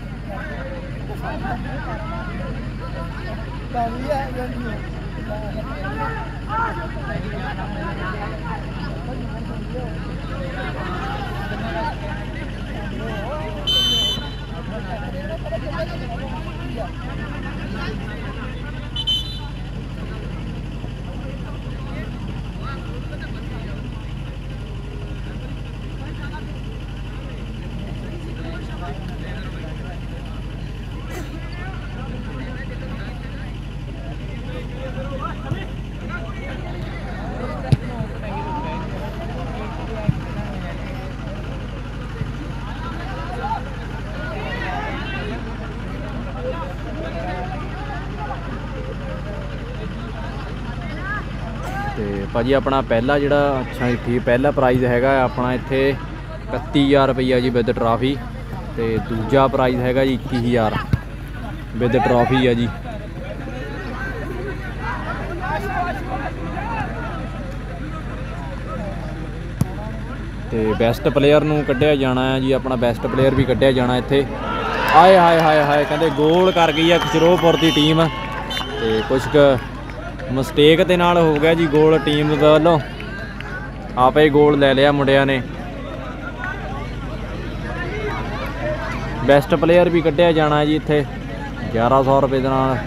ਤੇ ਭਾਜੀ, ਆਪਣਾ ਪਹਿਲਾ ਜਿਹੜਾ, ਅੱਛਾ ਜੀ, ਠੀਕ, ਪਹਿਲਾ ਪ੍ਰਾਈਜ਼ ਹੈਗਾ ਆਪਣਾ ਇੱਥੇ 31000 ਰੁਪਈਆ ਜੀ ਵਿਦ ਟਰਾਫੀ ਤੇ ਦੂਜਾ ਪ੍ਰਾਈਜ਼ ਹੈਗਾ ਜੀ 21000 ਵਿਦ ਟਰਾਫੀ ਆ ਜੀ। ਤੇ ਬੈਸਟ ਪਲੇਅਰ ਨੂੰ ਕੱਢਿਆ ਜਾਣਾ ਹੈ ਜੀ, ਆਪਣਾ ਬੈਸਟ ਪਲੇਅਰ ਵੀ ਕੱਢਿਆ ਜਾਣਾ ਇੱਥੇ। ਆਏ, ਹਾਏ ਹਾਏ ਹਾਏ, ਕਹਿੰਦੇ ਗੋਲ ਕਰ ਗਈ ਆ ਖਚਰੋਪੁਰ ਦੀ ਟੀਮ ਤੇ ਕੁਝ ਕੁ ਮਿਸਟੇਕ ਦੇ ਨਾਲ ਹੋ ਗਿਆ ਜੀ ਗੋਲ ਟੀਮ ਵੱਲੋਂ। ਆਪੇ ਗੋਲ ਲੈ ਲਿਆ ਮੁੰਡਿਆਂ ਨੇ। ਬੈਸਟ ਪਲੇਅਰ ਵੀ ਕੱਢਿਆ ਜਾਣਾ ਜੀ ਇੱਥੇ। 1100 ਰੁਪਏ ਦੇ ਨਾਲ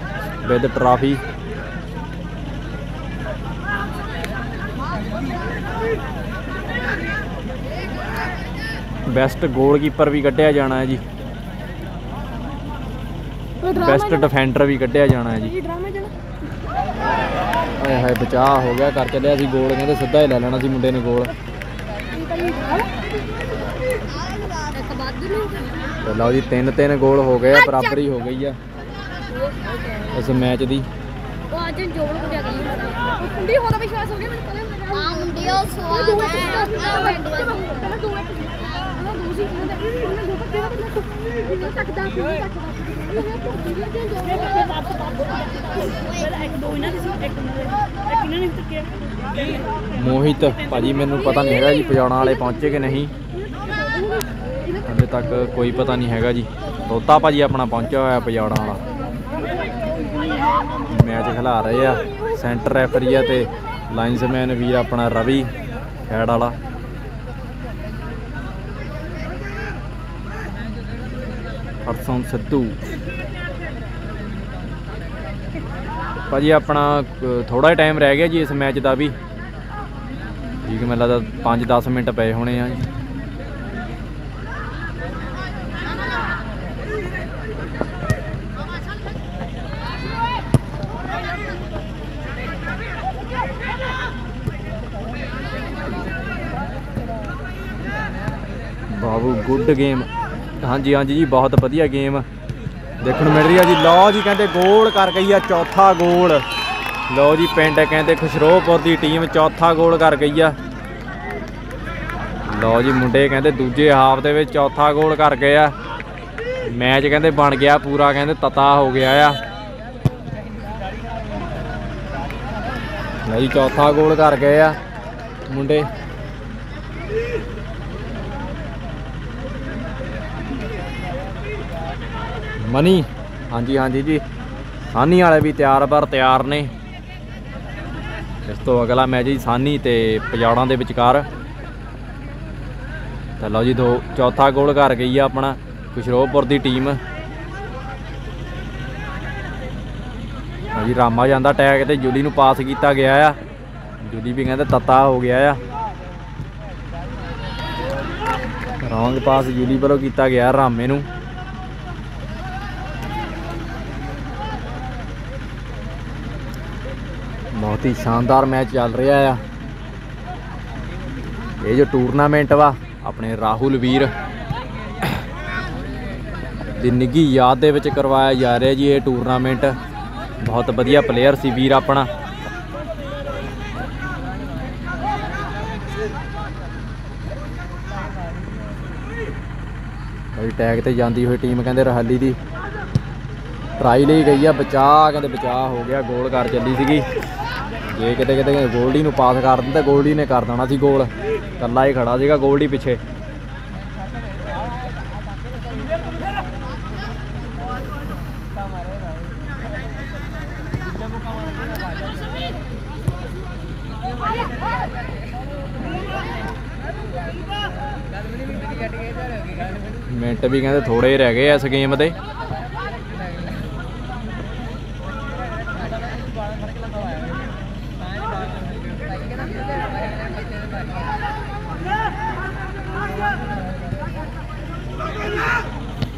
ਵਿਦ ਟਰਾਫੀ ਬੈਸਟ ਗੋਲਕੀਪਰ ਵੀ ਕੱਢਿਆ ਜਾਣਾ ਹੈ ਜੀ ਬੈਸਟ ਡਿਫੈਂਡਰ ਵੀ ਕੱਢਿਆ ਜਾਣਾ ਹੈ ਜੀ ਆਏ ਹਾਏ ਬਚਾਅ ਹੋ ਗਿਆ ਕਰ ਚੱਲਿਆ ਸੀ ਗੋਲ ਕਹਿੰਦੇ ਸਿੱਧਾ ਹੀ ਲੈ ਲੈਣਾ ਸੀ ਮੁੰਡੇ ਨੇ ਗੋਲ। ਤਾਂ ਲਓ ਜੀ ਤਿੰਨ ਤਿੰਨ ਗੋਲ ਹੋ ਗਏ ਆ ਬਰਾਬਰੀ ਹੋ ਗਈ ਆ ਇਸ ਮੈਚ ਦੀ। ਉਹ ਅੱਜ ਜੋੜ ਕੁੜਿਆ ਗਈ ਉਹ ਕੁੰਡੀ ਹੋਦਾ ਵਿਸ਼ਵਾਸ ਹੋ ਗਿਆ ਮੈਨੂੰ ਪਤਾ ਆ ਮੁੰਡਿਓ ਸਵਾਦ ਹੈ ਪਹਿਲਾਂ ਦੋ ਇੱਕ ਉਹਨਾਂ ਦੋ ਸੀ। ਉਹਨਾਂ ਦੇ ਉਹਨਾਂ ਦੋ ਤੱਕਦਾ ਤੱਕਦਾ ਇੱਕ ਦੋ ਇਹਨਾਂ ਮੋਹਿਤ, ਭਾਜੀ, ਮੈਨੂੰ ਪਤਾ ਨਹੀਂ ਹੈਗਾ ਜੀ ਪਜਾਉਣਾ ਵਾਲੇ ਪਹੁੰਚੇ ਕਿ ਨਹੀਂ। ਹਲੇ ਤੱਕ ਕੋਈ ਪਤਾ ਨਹੀਂ ਹੈਗਾ ਜੀ। ਤੋਤਾ ਭਾਜੀ ਆਪਣਾ ਪਹੁੰਚਿਆ ਹੋਇਆ ਪਜਾਉਣਾ ਵਾਲਾ। ਮੈਚ ਖਿਲਾ ਰਹੇ ਆ। ਸੈਂਟਰ ਰੈਫਰੀ ਆ ਤੇ ਲਾਈਨਸਮੈਨ ਵੀਰ ਆਪਣਾ ਰਵੀ ਹੈਡ ਵਾਲਾ। ਹਰਸੋਂ ਸਿੱਧੂ। ਭਾਜੀ ਆਪਣਾ ਥੋੜਾ ਹੀ ਟਾਈਮ ਰਹਿ ਗਿਆ ਜੀ ਇਸ ਮੈਚ ਦਾ ਵੀ। ਠੀਕ ਹੈ, ਮੈਨੂੰ ਲੱਗਦਾ 5-10 ਮਿੰਟ ਪਏ ਹੋਣੇ ਆ ਜੀ। ਬਾਬੂ ਗੁੱਡ ਗੇਮ ਹਾਂਜੀ ਹਾਂਜੀ ਜੀ, ਬਹੁਤ ਵਧੀਆ ਗੇਮ ਦੇਖਣ ਨੂੰ ਮਿਲ ਰਹੀ ਆ ਜੀ। ਲਓ ਜੀ, ਕਹਿੰਦੇ ਗੋਲ ਕਰ ਗਈ ਆ, ਚੌਥਾ ਗੋਲ ਲਓ ਜੀ, ਪਿੰਡ ਕਹਿੰਦੇ ਖੁਸ਼ਰੋਪੁਰ ਦੀ ਟੀਮ ਚੌਥਾ ਗੋਲ ਕਰ ਗਈ ਆ। ਲਓ ਜੀ, ਮੁੰਡੇ ਕਹਿੰਦੇ ਦੂਜੇ ਹਾਫ ਦੇ ਵਿੱਚ ਚੌਥਾ ਗੋਲ ਕਰ ਗਏ ਆ। ਮੈਚ ਕਹਿੰਦੇ ਬਣ ਗਿਆ ਪੂਰਾ, ਕਹਿੰਦੇ ਤਤਾ ਹੋ ਗਿਆ ਆ। ਲਓ ਚੌਥਾ ਗੋਲ ਕਰ ਗਏ ਆ ਮੁੰਡੇ। ਮਨੀ। ਹਾਂਜੀ ਹਾਂਜੀ ਜੀ। ਸਾਨੀ ਵਾਲੇ ਵੀ ਤਿਆਰ ਪਰ ਤਿਆਰ ਨੇ। ਇਸ ਤੋਂ ਅਗਲਾ ਮੈਚ ਜੀ ਸਾਨੀ ਤੇ ਪਜਾੜਾਂ ਦੇ ਵਿਚਕਾਰ। ਤਾਂ ਲਓ ਜੀ ਦੋ, ਚੌਥਾ ਗੋਲ ਕਰ ਗਈ ਆ ਆਪਣਾ ਖੁਸ਼ਰੋਪੁਰ ਦੀ ਟੀਮ। ਜੀ ਰਾਮਾ ਜਾਂਦਾ ਟੈਗ ਤੇ ਜੁਲੀ ਨੂੰ ਪਾਸ ਕੀਤਾ ਗਿਆ ਆ। ਜੁਲੀ ਵੀ ਕਹਿੰਦੇ ਤਤਾ ਹੋ ਗਿਆ ਆ। ਰੌਂਗ ਪਾਸ ਜੁਲੀ ਵੱਲੋਂ ਕੀਤਾ ਗਿਆ ਰਾਮੇ ਨੂੰ। ਬਹੁਤ ਹੀ ਸ਼ਾਨਦਾਰ ਮੈਚ ਚੱਲ ਰਿਹਾ ਆ। ਇਹ ਜੋ ਟੂਰਨਾਮੈਂਟ ਵਾ, ਆਪਣੇ ਰਾਹੁਲ ਵੀਰ ਦੀ ਨਿੱਘੀ ਯਾਦ ਦੇ ਵਿੱਚ ਕਰਵਾਇਆ ਜਾ ਰਿਹਾ ਜੀ ਇਹ ਟੂਰਨਾਮੈਂਟ ਬਹੁਤ ਵਧੀਆ ਪਲੇਅਰ ਸੀ ਵੀਰ ਆਪਣਾ। ਬਈ ਟੈਗ ਤੇ ਜਾਂਦੀ ਹੋਈ ਟੀਮ ਕਹਿੰਦੇ ਰਹਾਲੀ ਦੀ। ਟਰਾਈ ਲਈ ਗਈ ਆ ਬਚਾ ਕਹਿੰਦੇ ਬਚਾ ਹੋ ਗਿਆ ਗੋਲ ਕਰ ਚੱਲੀ ਸੀਗੀ। ਜੇ ਕਿਤੇ ਕਿਤੇ ਗੋਲਡੀ ਨੂੰ ਪਾਸ ਕਰ ਦਿੰਦਾ, ਗੋਲਡੀ ਨੇ ਕਰ ਦੇਣਾ ਸੀ ਗੋਲ। ਕੱਲਾ ਹੀ ਖੜਾ ਸੀਗਾ ਗੋਲਡੀ ਪਿੱਛੇ। ਮਿੰਟ ਵੀ ਕਹਿੰਦੇ ਥੋੜੇ ਰਹਿ ਗਏ ਇਸ ਗੇਮ ਦੇ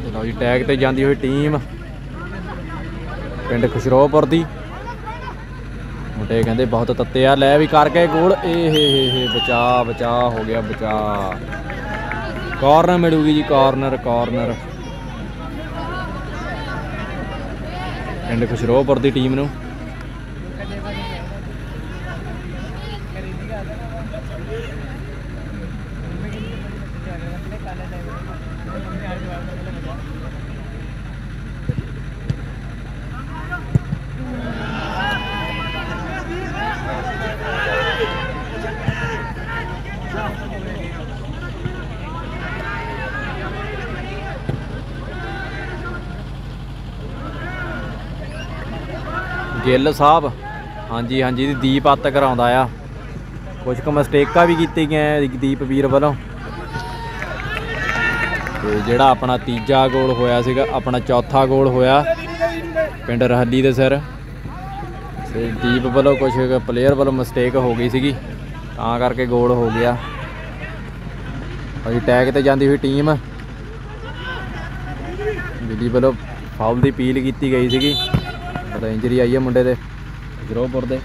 ਤੇ ਲਓ ਜੀ ਟੈਗ ਤੇ ਜਾਂਦੀ ਹੋਈ ਟੀਮ ਪਿੰਡ ਖੁਸ਼ਰੋਪੁਰ ਦੀ। ਮੁੰਡੇ ਕਹਿੰਦੇ ਬਹੁਤ ਤੱਤੇ ਆ, ਲੈ ਵੀ ਕਰਕੇ ਗੋਲ। ਏ, ਹੇ ਹੇ ਹੇ, ਬਚਾ ਬਚਾ, ਹੋ ਗਿਆ ਬਚਾ। ਕਾਰਨਰ ਮਿਲੂਗੀ ਜੀ ਕਾਰਨਰ ਕਾਰਨਰ ਪਿੰਡ ਖੁਸ਼ਰੋਪੁਰ ਦੀ ਟੀਮ ਨੂੰ। ਗਿੱਲ ਸਾਹਿਬ। ਹਾਂਜੀ ਹਾਂਜੀ ਦੀਪ ਅੱਤ ਕਰਾਉਂਦਾ ਆ। ਕੁਝ ਕੁ ਮਿਸਟੇਕਾਂ ਵੀ ਕੀਤੀ ਗਈਆਂ ਦੀਪ ਵੀਰ ਵੱਲੋਂ। ਤੇ ਜਿਹੜਾ ਆਪਣਾ ਤੀਜਾ ਗੋਲ ਹੋਇਆ ਸੀਗਾ, ਆਪਣਾ ਚੌਥਾ ਗੋਲ ਹੋਇਆ ਪਿੰਡ ਰਹੱਲੀ ਦੇ ਸਿਰ। ਤੇ ਦੀਪ ਵੱਲੋਂ ਕੁਝ ਪਲੇਅਰ ਵੱਲੋਂ ਮਿਸਟੇਕ ਹੋ ਗਈ ਸੀਗੀ, ਤਾਂ ਕਰਕੇ ਗੋਲ ਹੋ ਗਿਆ। ਅਸੀਂ ਟੈਗ ਤੇ ਜਾਂਦੀ ਹੋਈ ਟੀਮ ਦਿੱਲੀ ਵੱਲੋਂ ਫਾਉਲ ਦੀ ਅਪੀਲ ਕੀਤੀ ਗਈ ਸੀਗੀ। ਪਤਾ ਇੰਜਰੀ ਆਈ ਹੈ ਮੁੰਡੇ ਦੇ ਗਰੋਪੁਰ ਦੇ।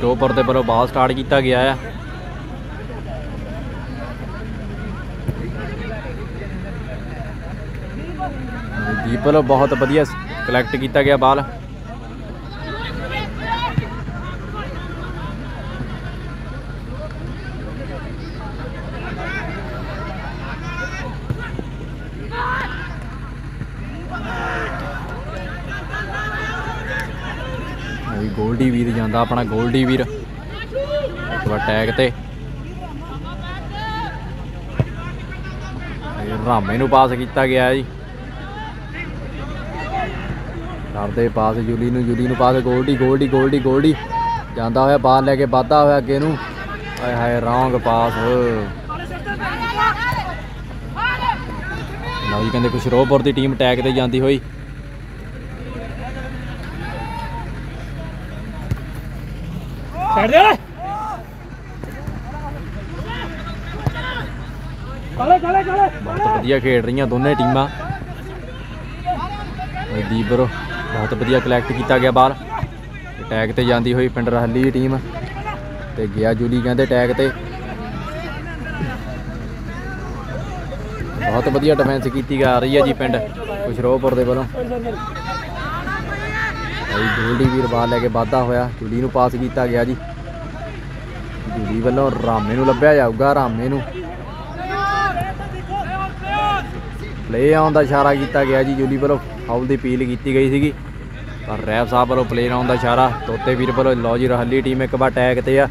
ਲਓ ਦੇ ਵੱਲੋਂ ਬਾਲ ਸਟਾਰਟ ਕੀਤਾ ਗਿਆ ਆ ਦੀਪ ਬਹੁਤ ਵਧੀਆ ਕਲੈਕਟ ਕੀਤਾ ਗਿਆ ਬਾਲ ਇਹ ਗੋਲਡੀ ਵੀਰ ਜਾਂਦਾ ਆਪਣਾ ਗੋਲਡੀ ਵੀਰ। ਇੱਕ ਵਾਰ ਟੈਗ ਤੇ। ਇਹ ਰਾਮੇ ਨੂੰ ਪਾਸ ਕੀਤਾ ਗਿਆ ਜੀ। ਕਰਦੇ ਪਾਸ ਜੁਲੀ ਨੂੰ ਜੁਲੀ ਨੂੰ ਪਾਸ ਗੋਲਡੀ ਗੋਲਡੀ ਗੋਲਡੀ ਗੋਲਡੀ ਜਾਂਦਾ ਹੋਇਆ ਬਾਹਰ ਲੈ ਕੇ ਵਾਧਾ ਹੋਇਆ ਅੱਗੇ ਨੂੰ। ਹਾਏ ਹਾਏ ਰੌਂਗ ਪਾਸ ਲਓ ਜੀ, ਕਹਿੰਦੇ ਖੁਸ਼ਰੋਪੁਰ ਦੀ ਟੀਮ ਟੈਗ ਤੇ ਜਾਂਦੀ ਹੋਈ। ਛੱਡ ਦੇ ਕਾਲੇ ਕਾਲੇ ਕਾਲੇ ਬਹੁਤ ਵਧੀਆ ਖੇਡ ਰਹੀਆਂ ਦੋਨੇ ਟੀਮਾਂ। ਇਹ ਦੀਪਰ ਬਹੁਤ ਵਧੀਆ ਕਲੈਕਟ ਕੀਤਾ ਗਿਆ ਬਾਲ ਟੈਗ ਤੇ ਜਾਂਦੀ ਹੋਈ ਪਿੰਡ ਰਹਲੀ ਦੀ ਟੀਮ ਤੇ ਗਿਆ ਜੂਲੀ ਕਹਿੰਦੇ ਟੈਗ ਤੇ। ਬਹੁਤ ਵਧੀਆ ਡਿਫੈਂਸ ਕੀਤੀ ਜਾ ਰਹੀ ਹੈ ਜੀ ਪਿੰਡ ਖੁਸ਼ਰੋਪੁਰ ਦੇ ਵੱਲੋਂ। ਭਾਈ ਗੋਲਡੀ ਵੀਰ ਬਾਲ ਲੈ ਕੇ ਵਾਧਾ ਹੋਇਆ, ਜੂਲੀ ਨੂੰ ਪਾਸ ਕੀਤਾ ਗਿਆ ਜੀ। ਜੂਲੀ ਵੱਲੋਂ ਰਾਮੇ ਨੂੰ ਲੱਭਿਆ ਜਾਊਗਾ, ਰਾਮੇ ਨੂੰ। ਪਲੇ ਆਉਣ ਦਾ ਇਸ਼ਾਰਾ ਕੀਤਾ ਗਿਆ ਜੀ, ਜੂਲੀ ਵੱਲੋਂ ਫਾਉਲ ਦੀ ਅਪੀਲ ਕੀਤੀ ਗਈ ਸੀਗੀ। ਪਰ ਰੈਫ ਸਾਹਿਬ ਵੱਲੋਂ ਪਲੇ ਆਉਣ ਦਾ ਇਸ਼ਾਰਾ, ਤੋਤੇ ਵੀਰ ਵੱਲੋਂ, ਲਓ ਜੀ ਰਹਲੀ ਟੀਮ ਇੱਕ ਵਾਰ ਟੈਗ ਤੇ ਆ।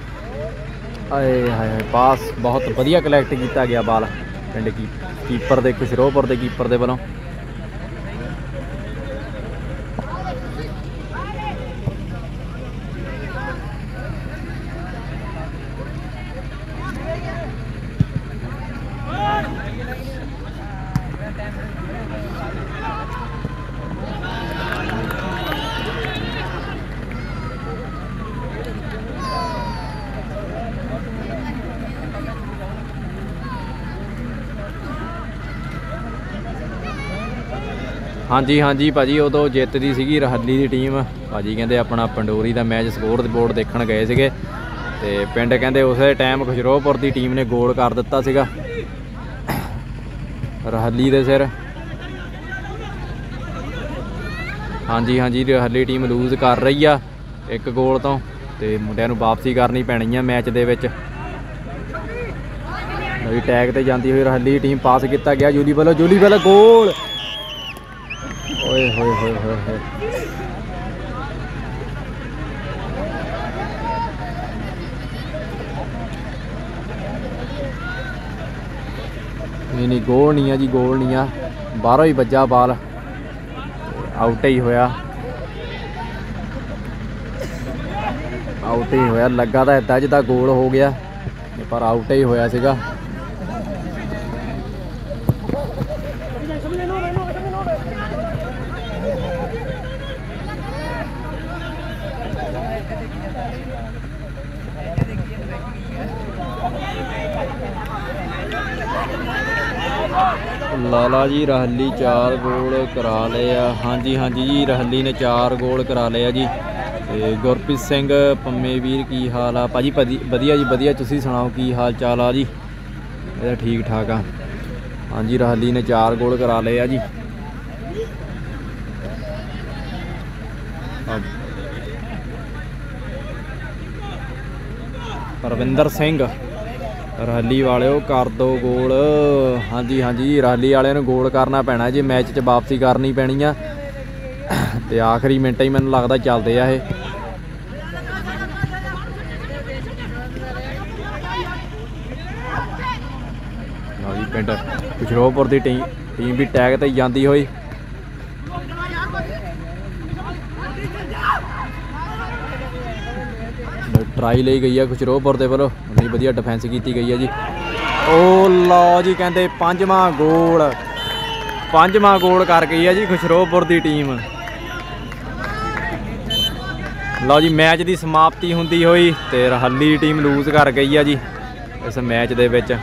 ਆਏ ਹਾਏ ਪਾਸ ਬਹੁਤ ਵਧੀਆ ਕਲੈਕਟ ਕੀਤਾ ਗਿਆ ਬਾਲ ਪਿੰਡ ਕੀ ਕੀਪਰ ਦੇ, ਖੁਸ਼ਰੋਪੁਰ ਦੇ ਕੀਪਰ ਦੇ ਵੱਲੋਂ। ਹਾਂਜੀ ਹਾਂਜੀ ਭਾਜੀ ਉਦੋਂ ਜਿੱਤਦੀ ਸੀਗੀ ਰਹੱਲੀ ਦੀ ਟੀਮ ਭਾਜੀ ਕਹਿੰਦੇ ਆਪਣਾ ਪੰਡੋਰੀ ਦਾ ਮੈਚ ਸਕੋਰ ਬੋਰਡ ਦੇਖਣ ਗਏ ਸੀਗੇ। ਤੇ ਪਿੰਡ ਕਹਿੰਦੇ ਉਸੇ ਟਾਈਮ ਖੁਸ਼ਰੋਪੁਰ ਦੀ ਟੀਮ ਨੇ ਗੋਲ ਕਰ ਦਿੱਤਾ ਸੀਗਾ। ਰਹੱਲੀ ਦੇ ਸਿਰ। ਹਾਂਜੀ ਹਾਂਜੀ, ਰਹੱਲੀ ਟੀਮ ਲੂਜ਼ ਕਰ ਰਹੀ ਆ ਇੱਕ ਗੋਲ ਤੋਂ। ਤੇ ਮੁੰਡਿਆਂ ਨੂੰ ਵਾਪਸੀ ਕਰਨੀ ਪੈਣੀ ਆ ਮੈਚ ਦੇ ਵਿੱਚ। ਨਵੀਂ ਟੈਗ ਤੇ ਜਾਂਦੀ ਹੋਈ ਰਹੱਲੀ ਟੀਮ ਪਾਸ ਕੀਤਾ ਗਿਆ। ਜੂਲੀ ਵੱਲੋਂ ਜੂਲੀ ਵੱਲੋਂ ਗੋਲ ਓਏ ਹੋਏ ਹੋਏ ਹੋਏ ਹੋਏ। ਨਹੀਂ ਨਹੀਂ, ਗੋਲ ਨਹੀਂ ਆ ਜੀ, ਗੋਲ ਨਹੀਂ ਆ। ਬਾਹਰੋਂ ਹੀ ਵੱਜਾ ਬਾਲ। ਆਊਟ ਹੀ ਹੋਇਆ। ਆਊਟ ਹੀ ਹੋਇਆ। ਲੱਗਾ ਤਾਂ ਏਦਾਂ ਜਿੱਦਾਂ ਗੋਲ ਹੋ ਗਿਆ। ਪਰ ਆਊਟ ਹੀ ਹੋਇਆ ਸੀਗਾ। ਲਾਲਾ ਜੀ, ਰਹੱਲੀ 4 ਗੋਲ ਕਰਾ ਲਏ ਆ ਹਾਂਜੀ ਹਾਂਜੀ ਜੀ, ਰਹੱਲੀ ਨੇ 4 ਗੋਲ ਕਰਾ ਲਏ ਆ ਜੀ। ਤੇ ਗੁਰਪ੍ਰੀਤ ਸਿੰਘ ਪੰਮੇ ਵੀਰ, ਕੀ ਹਾਲ ਆ? ਭਾਜੀ, ਵਧੀ- ਵਧੀਆ ਜੀ, ਵਧੀਆ। ਤੁਸੀਂ ਸੁਣਾਓ, ਕੀ ਹਾਲ ਚਾਲ ਆ ਜੀ? ਇਹਦਾ ਠੀਕ ਠਾਕ ਆ। ਹਾਂਜੀ, ਰਹੱਲੀ ਨੇ 4 ਗੋਲ ਕਰਾ ਲਏ ਆ ਜੀ। ਅਬ ਪਰਵਿੰਦਰ ਸਿੰਘ। ਰਾਲੀ ਵਾਲਿਓ ਕਰ ਦੋ ਗੋਲ। ਹਾਂਜੀ ਹਾਂਜੀ, ਰਾਲੀ ਵਾਲਿਆਂ ਨੂੰ ਗੋਲ ਕਰਨਾ ਪੈਣਾ ਜੀ, ਮੈਚ 'ਚ ਵਾਪਸੀ ਕਰਨੀ ਪੈਣੀ ਆ। ਤੇ ਆਖਰੀ ਮਿੰਟ ਹੀ ਮੈਨੂੰ ਲੱਗਦਾ ਚੱਲਦੇ ਆ ਇਹ। ਪਿੰਡ ਖੁਸ਼ਰੋਪੁਰ ਦੀ ਟੀਮ ਟੀਮ ਵੀ ਟੈਗ ਤੇ ਜਾਂਦੀ ਹੋਈ। ਟਰਾਈ ਲਈ ਗਈ ਆ ਖੁਸ਼ਰੋਪੁਰ ਦੇ ਵੱਲੋਂ ਉਨੀ ਵਧੀਆ ਡਿਫੈਂਸ ਕੀਤੀ ਗਈ ਹੈ ਜੀ। ਓ ਲਓ ਜੀ ਕਹਿੰਦੇ ਪੰਜਵਾਂ ਗੋਲ। ਪੰਜਵਾਂ ਗੋਲ ਕਰ ਗਈ ਆ ਜੀ ਖੁਸ਼ਰੋਪੁਰ ਦੀ ਟੀਮ ਲਓ ਜੀ ਮੈਚ ਦੀ ਸਮਾਪਤੀ ਹੁੰਦੀ ਹੋਈ ਤੇ ਰਹੱਲੀ ਟੀਮ ਲੂਜ਼ ਕਰ ਗਈ ਆ ਜੀ ਇਸ ਮੈਚ ਦੇ ਵਿੱਚ।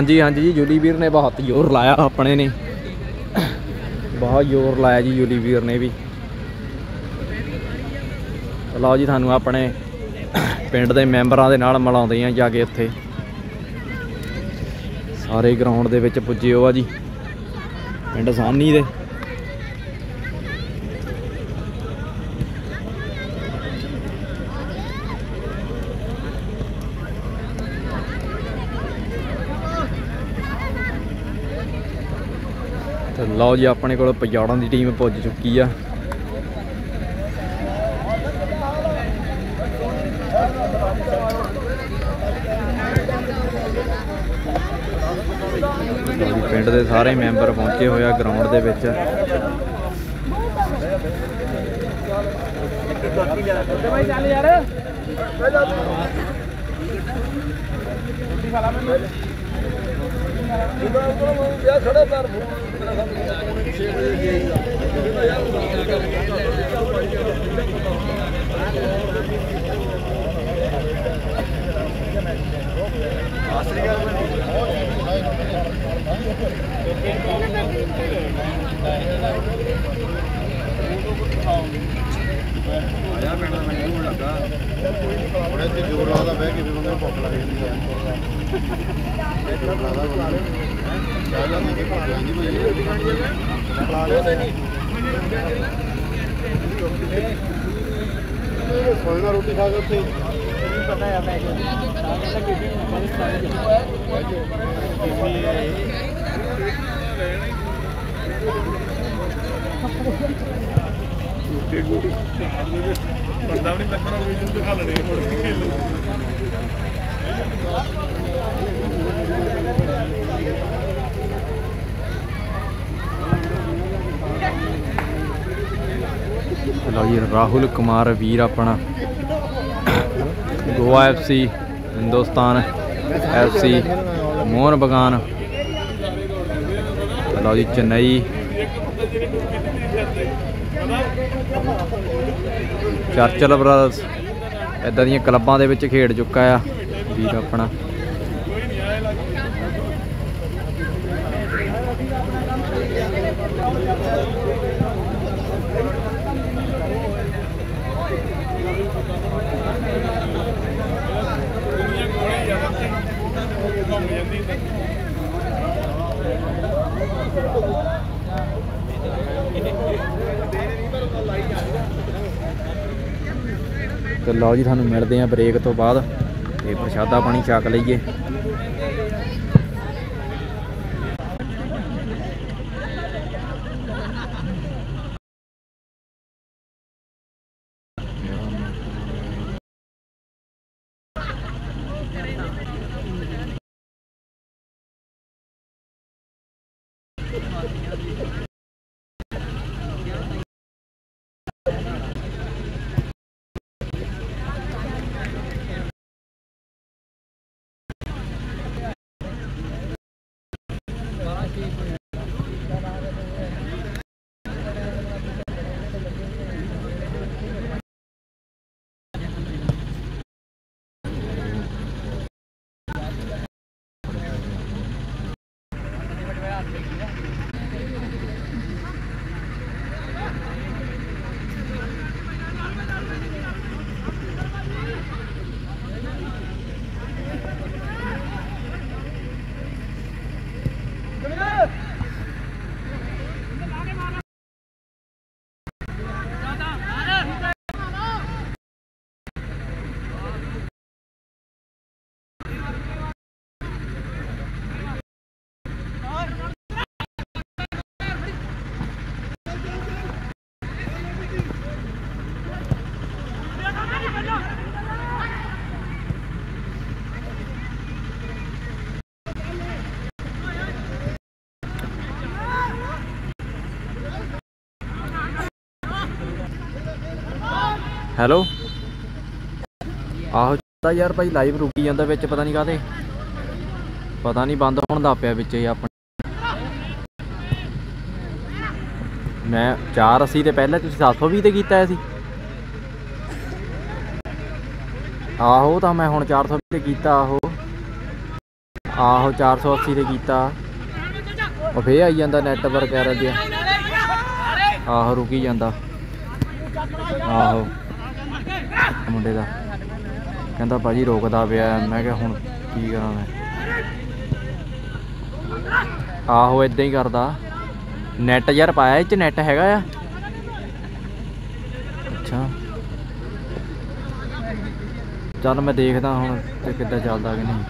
ਹਾਂਜੀ ਹਾਂਜੀ ਜੀ, ਜੁਲੀ ਵੀਰ ਨੇ ਬਹੁਤ ਜ਼ੋਰ ਲਾਇਆ ਆਪਣੇ ਨੇ। ਬਹੁਤ ਜ਼ੋਰ ਲਾਇਆ ਜੀ ਜੁਲੀ ਵੀਰ ਨੇ ਵੀ। ਲਓ ਜੀ, ਤੁਹਾਨੂੰ ਆਪਣੇ ਪਿੰਡ ਦੇ ਮੈਂਬਰਾਂ ਦੇ ਨਾਲ ਮਿਲਾਉਂਦੇ ਆ ਜਾ ਕੇ ਉੱਥੇ ਸਾਰੇ ਗਰਾਊਂਡ ਦੇ ਵਿੱਚ ਪੁੱਜੇ ਹੋ ਆ ਜੀ। ਪਿੰਡ ਸਾਹਨੀ ਦੇ। ਲਓ ਜੀ, ਆਪਣੇ ਕੋਲ ਪਜਾੜਾਂ ਦੀ ਟੀਮ ਪੁੱਜ ਚੁੱਕੀ ਆ। ਪਿੰਡ ਦੇ ਸਾਰੇ ਮੈਂਬਰ ਪਹੁੰਚੇ ਹੋਏ ਗਰਾਊਂਡ ਦੇ ਵਿੱਚ। ਭਾਈ ਚੱਲ ਯਾਰ ਉਹਨੇ ਤੇ ਜੋਰ ਲਾਦਾ ਬਹਿ ਕੇ ਵੀ ਬੰਦੇ ਨੂੰ ਭੁੱਖ ਲੱਗ ਜਾਂਦੀ ਹੈ ਜੋਰ ਲਾਦਾ ਬੰਦੇ ਨੂੰ ਚਾਹ ਜਾਂਦੀ ਕਿ ਭੁੱਖ ਜਾਂਦੀ ਕੋਈ ਸੋਇਨਾ ਰੋਟੀ ਖਾ ਕੇ ਉੱਥੇ। ਪਤਾ ਹੈ ਮੈਂ ਬੰਦਾ ਵੀ ਨਹੀਂ ਲੱਗਣਾ ਵੀ ਨੂੰ ਦਿਖਾ ਲੈਣੇ ਮੁੜ ਕੇ ਤੇ ਲਓ ਜੀ, ਰਾਹੁਲ ਕੁਮਾਰ ਵੀਰ ਆਪਣਾ। Goa FC Hindustan FC Mohun Bagan. ਤੇ ਲਓ ਜੀ, ਚੇਨਈ। ਚਰਚਲ ਬ੍ਰਦਰਸ ਇਦਾਂ ਦੀਆਂ ਕਲੱਬਾਂ ਦੇ ਵਿੱਚ ਖੇਡ ਚੁੱਕਾ ਆ, ਵੀਰ ਆਪਣਾ। ਲਓ ਜੀ ਤੁਹਾਨੂੰ ਮਿਲਦੇ ਆ ਬ੍ਰੇਕ ਤੋਂ ਬਾਅਦ ਤੇ ਪ੍ਰਸ਼ਾਦਾ ਪਾਣੀ ਛਕ ਲਈਏ। ਹੈਲੋ। ਆਹੋ, ਤਾਂ ਯਾਰ ਭਾਈ ਲਾਈਵ ਰੁਕੀ ਜਾਂਦਾ ਵਿੱਚ, ਪਤਾ ਨਹੀਂ ਕਾਹਦੇ। ਪਤਾ ਨਹੀਂ ਬੰਦ ਹੋਣ ਦਾ ਪਿਆ ਵਿੱਚ ਇਹ ਆਪਣਾ। ਮੈਂ 480 ਤੇ ਪਹਿਲਾਂ ਤੁਸੀਂ 720 ਤੇ ਕੀਤਾ ਸੀ। ਆਹੋ, ਤਾਂ ਮੈਂ ਹੁਣ 420 ਤੇ ਕੀਤਾ ਆਹੋ। ਆਹੋ 480 ਤੇ ਕੀਤਾ। ਉਹ ਫੇਰ ਆਈ ਜਾਂਦਾ ਨੈਟਵਰਕ ਐਰਰ ਜਿਹਾ। ਆਹੋ, ਰੁਕੀ ਜਾਂਦਾ। ਆਹੋ। ਮੁੰਡੇ ਦਾ। ਕਹਿੰਦਾ ਭਾਜੀ ਰੋਕਦਾ ਪਿਆ, ਮੈਂ ਕਿਹਾ ਹੁਣ ਕੀ ਕਰਾਂ ਮੈਂ। ਆਹੋ ਇਦਾਂ ਹੀ ਕਰਦਾ। ਨੈਟ ਯਾਰ ਪਾਇਆ ਇਹ ਚ ਨੈਟ ਹੈਗਾ ਆ? ਅੱਛਾ। ਚੱਲ ਮੈਂ ਦੇਖਦਾ ਹੁਣ ਤੇ ਕਿੱਦਾਂ ਚੱਲਦਾ ਕਿ ਨਹੀਂ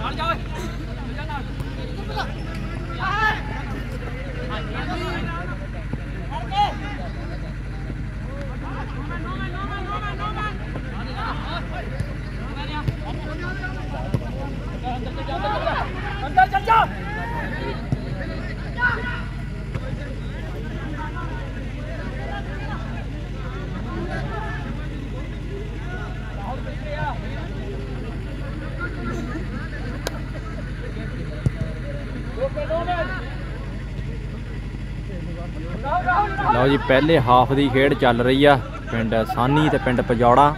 ਅੱਛਾ ਠੀਕ ਆ। ਲਓ ਜੀ, ਪਹਿਲੇ ਹਾਫ ਦੀ ਖੇਡ ਚੱਲ ਰਹੀ ਆ, ਪਿੰਡ ਸਾਨੀ ਤੇ ਪਿੰਡ ਪਜੌੜਾ।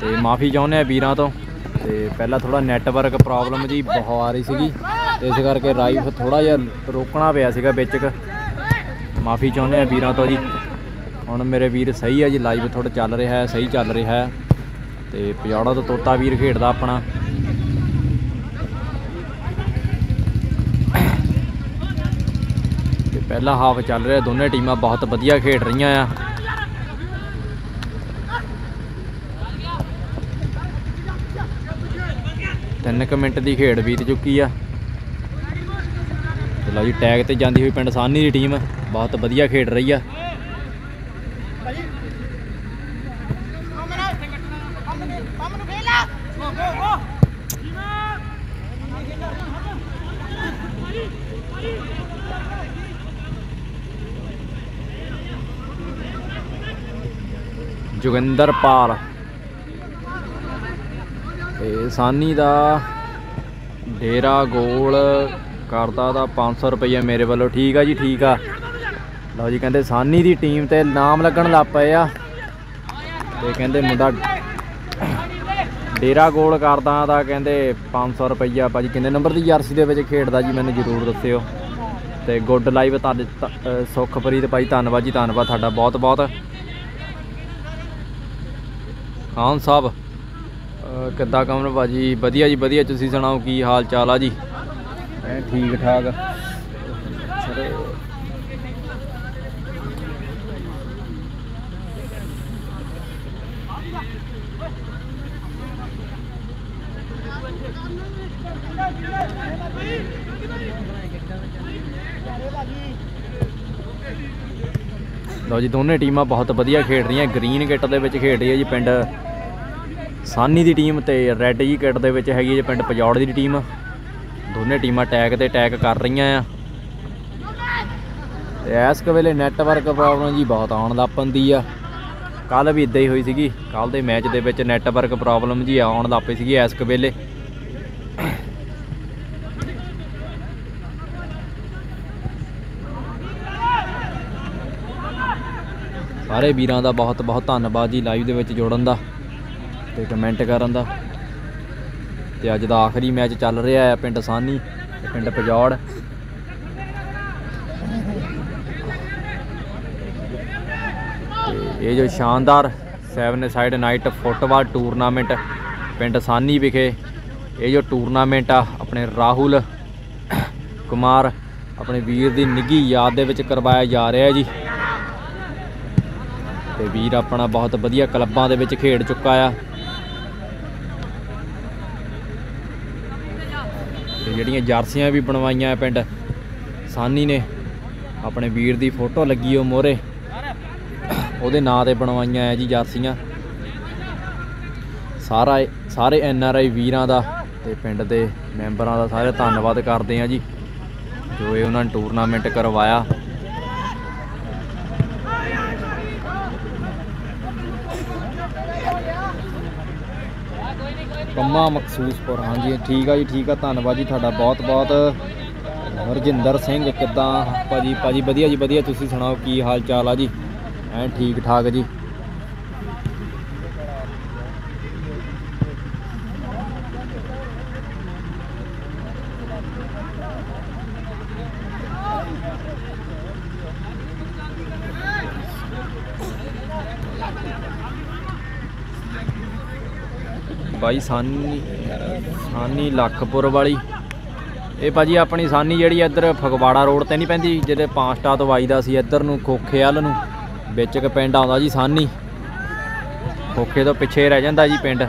ਤੇ ਮਾਫੀ ਚਾਹੁੰਦੇ ਆ ਵੀਰਾਂ ਤੋਂ। ਤੇ ਪਹਿਲਾਂ ਥੋੜਾ ਨੈਟਵਰਕ ਪ੍ਰੋਬਲਮ ਜੀ ਬਹੁਤ ਆ ਰਹੀ ਸੀਗੀ। ਤੇ ਇਸ ਕਰਕੇ ਲਾਈਵ ਥੋੜਾ ਜਿਹਾ ਰੋਕਣਾ ਪਿਆ ਸੀਗਾ ਵਿੱਚ ਕ। ਮਾਫੀ ਚਾਹੁੰਦੇ ਆ ਵੀਰਾਂ ਤੋਂ ਜੀ। ਹੁਣ ਮੇਰੇ ਵੀਰ ਸਹੀ ਆ ਜੀ ਲਾਈਵ ਥੋੜਾ ਚੱਲ ਰਿਹਾ ਹੈ ਸਹੀ ਚੱਲ ਰਿਹਾ। ਹੈ ਤੇ ਪਜੌੜਾ ਤੋਂ ਤੋਤਾ ਵੀਰ ਖੇਡਦਾ ਆਪਣਾ। ਪਹਿਲਾ ਹਾਫ ਚੱਲ ਰਿਹਾ, ਦੋਨੇ ਟੀਮਾਂ ਬਹੁਤ ਵਧੀਆ ਖੇਡ ਰਹੀਆਂ ਆ। ਤਿੰਨ ਕੁ ਮਿੰਟ ਦੀ ਖੇਡ ਬੀਤ ਚੁੱਕੀ ਆ। ਤੇ ਲਓ ਜੀ ਟੈਗ ਤੇ ਜਾਂਦੀ ਹੋਈ ਪਿੰਡ ਸਾਨੀ ਦੀ ਟੀਮ ਬਹੁਤ ਵਧੀਆ ਖੇਡ ਰਹੀ ਆ। ਜੋਗਿੰਦਰ ਪਾਲ। ਤੇ ਸਾਨੀ ਦਾ ਡੇਰਾ ਗੋਲ ਕਰਦਾ ਦਾ 500 ਰੁਪਏ ਮੇਰੇ ਵੱਲੋਂ। ਠੀਕ ਆ ਜੀ ਠੀਕ ਆ। ਲਓ ਜੀ ਕਹਿੰਦੇ ਸਾਨੀ ਦੀ ਟੀਮ ਤੇ ਨਾਮ ਲੱਗਣ ਲੱਗ ਪਏ ਆ। ਤੇ ਕਹਿੰਦੇ ਮੁੰਡਾ ਡੇਰਾ ਗੋਲ ਕਰਦਾ ਦਾ ਕਹਿੰਦੇ 500 ਰੁਪਈਆ। ਭਾਜੀ ਕਿੰਨੇ ਨੰਬਰ ਦੀ ਜਰਸੀ ਦੇ ਵਿੱਚ ਖੇਡਦਾ ਜੀ ਮੈਨੂੰ ਜਰੂਰ ਦੱਸਿਓ। ਤੇ ਗੁੱਡ ਲਾਈਵ ਤੁਹਾਡੇ ਤ- ਅ, ਸੁਖਪ੍ਰੀਤ ਭਾਈ ਧੰਨਵਾਦ ਜੀ ਧੰਨਵਾਦ ਤੁਹਾਡਾ ਬਹੁਤ ਬਹੁਤ ਖਾਨ ਸਾਹਿਬ ਕਿੱਦਾਂ ਕਮਨ ਭਾਜੀ? ਵਧੀਆ ਜੀ ਵਧੀਆ। ਤੁਸੀਂ ਸੁਣਾਓ ਕੀ ਹਾਲ ਚਾਲ ਆ ਜੀ? ਐ ਠੀਕ ਠਾਕ। ਲਓ ਜੀ ਦੋਨੇ ਟੀਮਾਂ ਬਹੁਤ ਵਧੀਆ ਖੇਡ ਰਹੀਆਂ। ਗ੍ਰੀਨ ਕਿੱਟ ਦੇ ਵਿੱਚ ਖੇਡ ਰਹੀ ਹੈ ਜੀ ਪਿੰਡ। ਸਾਨੀ ਦੀ ਟੀਮ ਤੇ ਰੈੱਡ ਜੀ ਕਿੱਟ ਦੇ ਵਿੱਚ ਹੈਗੀ ਹੈ ਪਿੰਡ ਪਜੌੜ ਦੀ ਟੀਮ। ਦੋਨੇ ਟੀਮਾਂ ਟੈਗ ਤੇ ਟੈਗ ਕਰ ਰਹੀਆਂ ਆ। ਤੇ ਇਸ ਵੇਲੇ ਨੈਟਵਰਕ ਪ੍ਰੋਬਲਮ ਜੀ ਬਹੁਤ ਆਉਣ ਲੱਗ ਪੈਂਦੀ ਆ। ਕੱਲ ਵੀ ਇਦਾਂ ਹੀ ਹੋਈ ਸੀਗੀ। ਕੱਲ ਦੇ ਮੈਚ ਦੇ ਵਿੱਚ ਨੈਟਵਰਕ ਪ੍ਰੋਬਲਮ ਜੀ ਆਉਣ ਲੱਗ ਪਈ ਸੀਗੀ ਇਸ ਵੇਲੇ। ਸਾਰੇ ਵੀਰਾਂ ਦਾ ਬਹੁਤ ਬਹੁਤ ਧੰਨਵਾਦ ਜੀ ਲਾਈਵ ਦੇ ਵਿੱਚ ਜੋੜਨ ਦਾ। ਤੇ ਕਮੈਂਟ ਕਰਨ ਦਾ। ਤੇ ਅੱਜ ਦਾ ਆਖਰੀ ਮੈਚ ਚੱਲ ਰਿਹਾ ਹੈ ਪਿੰਡ ਸਾਨੀ ਤੇ ਪਿੰਡ ਪਜੌੜ। ਇਹ ਜੋ ਸ਼ਾਨਦਾਰ 7 ਸਾਈਡ ਨਾਈਟ ਫੁੱਟਬਾਲ ਟੂਰਨਾਮੈਂਟ ਪਿੰਡ ਸਾਨੀ ਵਿਖੇ, ਇਹ ਜੋ ਟੂਰਨਾਮੈਂਟ ਆ ਆਪਣੇ ਰਾਹੁਲ ਕੁਮਾਰ, ਆਪਣੇ ਵੀਰ ਦੀ ਨਿੱਘੀ ਯਾਦ ਦੇ ਵਿੱਚ ਕਰਵਾਇਆ ਜਾ ਰਿਹਾ ਜੀ। ਤੇ ਵੀਰ ਆਪਣਾ ਬਹੁਤ ਵਧੀਆ ਕਲੱਬਾਂ ਦੇ ਵਿੱਚ ਖੇਡ ਚੁੱਕਾ ਆ। ਜਿਹੜੀਆਂ ਜਰਸੀਆਂ ਵੀ ਬਣਵਾਈਆਂ ਪਿੰਡ। ਸਾਨੀ ਨੇ ਆਪਣੇ ਵੀਰ ਦੀ ਫੋਟੋ ਲੱਗੀ ਉਹ ਮੋਰੇ ਉਹਦੇ ਨਾਂ ਤੇ ਬਣਵਾਈਆਂ ਹੈ ਜੀ ਜਰਸੀਆਂ। ਸਾਰਾ ਸਾਰੇ ਐਨ ਆਰ ਆਈ ਵੀਰਾਂ ਦਾ ਤੇ ਪਿੰਡ ਦੇ ਮੈਂਬਰਾਂ ਦਾ ਸਾਰੇ ਧੰਨਵਾਦ ਕਰਦੇ ਆ ਜੀ, ਜੋ ਇਹ ਉਹਨਾਂ ਨੇ ਟੂਰਨਾਮੈਂਟ ਕਰਵਾਇਆ। ਪੰਮਾ ਮਖਸੂਸਪੁਰ ਹਾਂਜੀ, ਠੀਕ ਆ ਜੀ, ਠੀਕ ਆ, ਧੰਨਵਾਦ ਜੀ ਤੁਹਾਡਾ ਬਹੁਤ ਬਹੁਤ। ਹਰਜਿੰਦਰ ਸਿੰਘ, ਕਿੱਦਾਂ? ਭਾਜੀ ਭਾਜੀ ਵਧੀਆ ਜੀ ਵਧੀਆ, ਤੁਸੀਂ ਸੁਣਾਓ ਕੀ ਹਾਲ ਚਾਲ ਆ ਜੀ? ਐਨ ਠੀਕ ਠਾਕ ਜੀ। ਬਾਈ ਸਾਨੀ ਸਾਨੀ ਲੱਖਪੁਰ ਵਾਲੀ। ਇਹ ਭਾਜੀ ਆਪਣੀ ਸਾਨੀ ਜਿਹੜੀ ਇੱਧਰ ਫਗਵਾੜਾ ਰੋਡ ਤੇ ਨਹੀਂ ਪੈਂਦੀ ਜਿਹੜੇ ਪਾਂਸਟਾ ਤੋਂ ਆਈਦਾ ਸੀ ਇੱਧਰ ਨੂੰ, ਖੋਖੇ ਵੱਲ ਨੂੰ। ਵਿੱਚ ਇੱਕ ਪਿੰਡ ਆਉਂਦਾ ਜੀ ਸਾਨੀ। ਖੋਖੇ ਤੋਂ ਪਿੱਛੇ ਰਹਿ ਜਾਂਦਾ ਜੀ ਪਿੰਡ।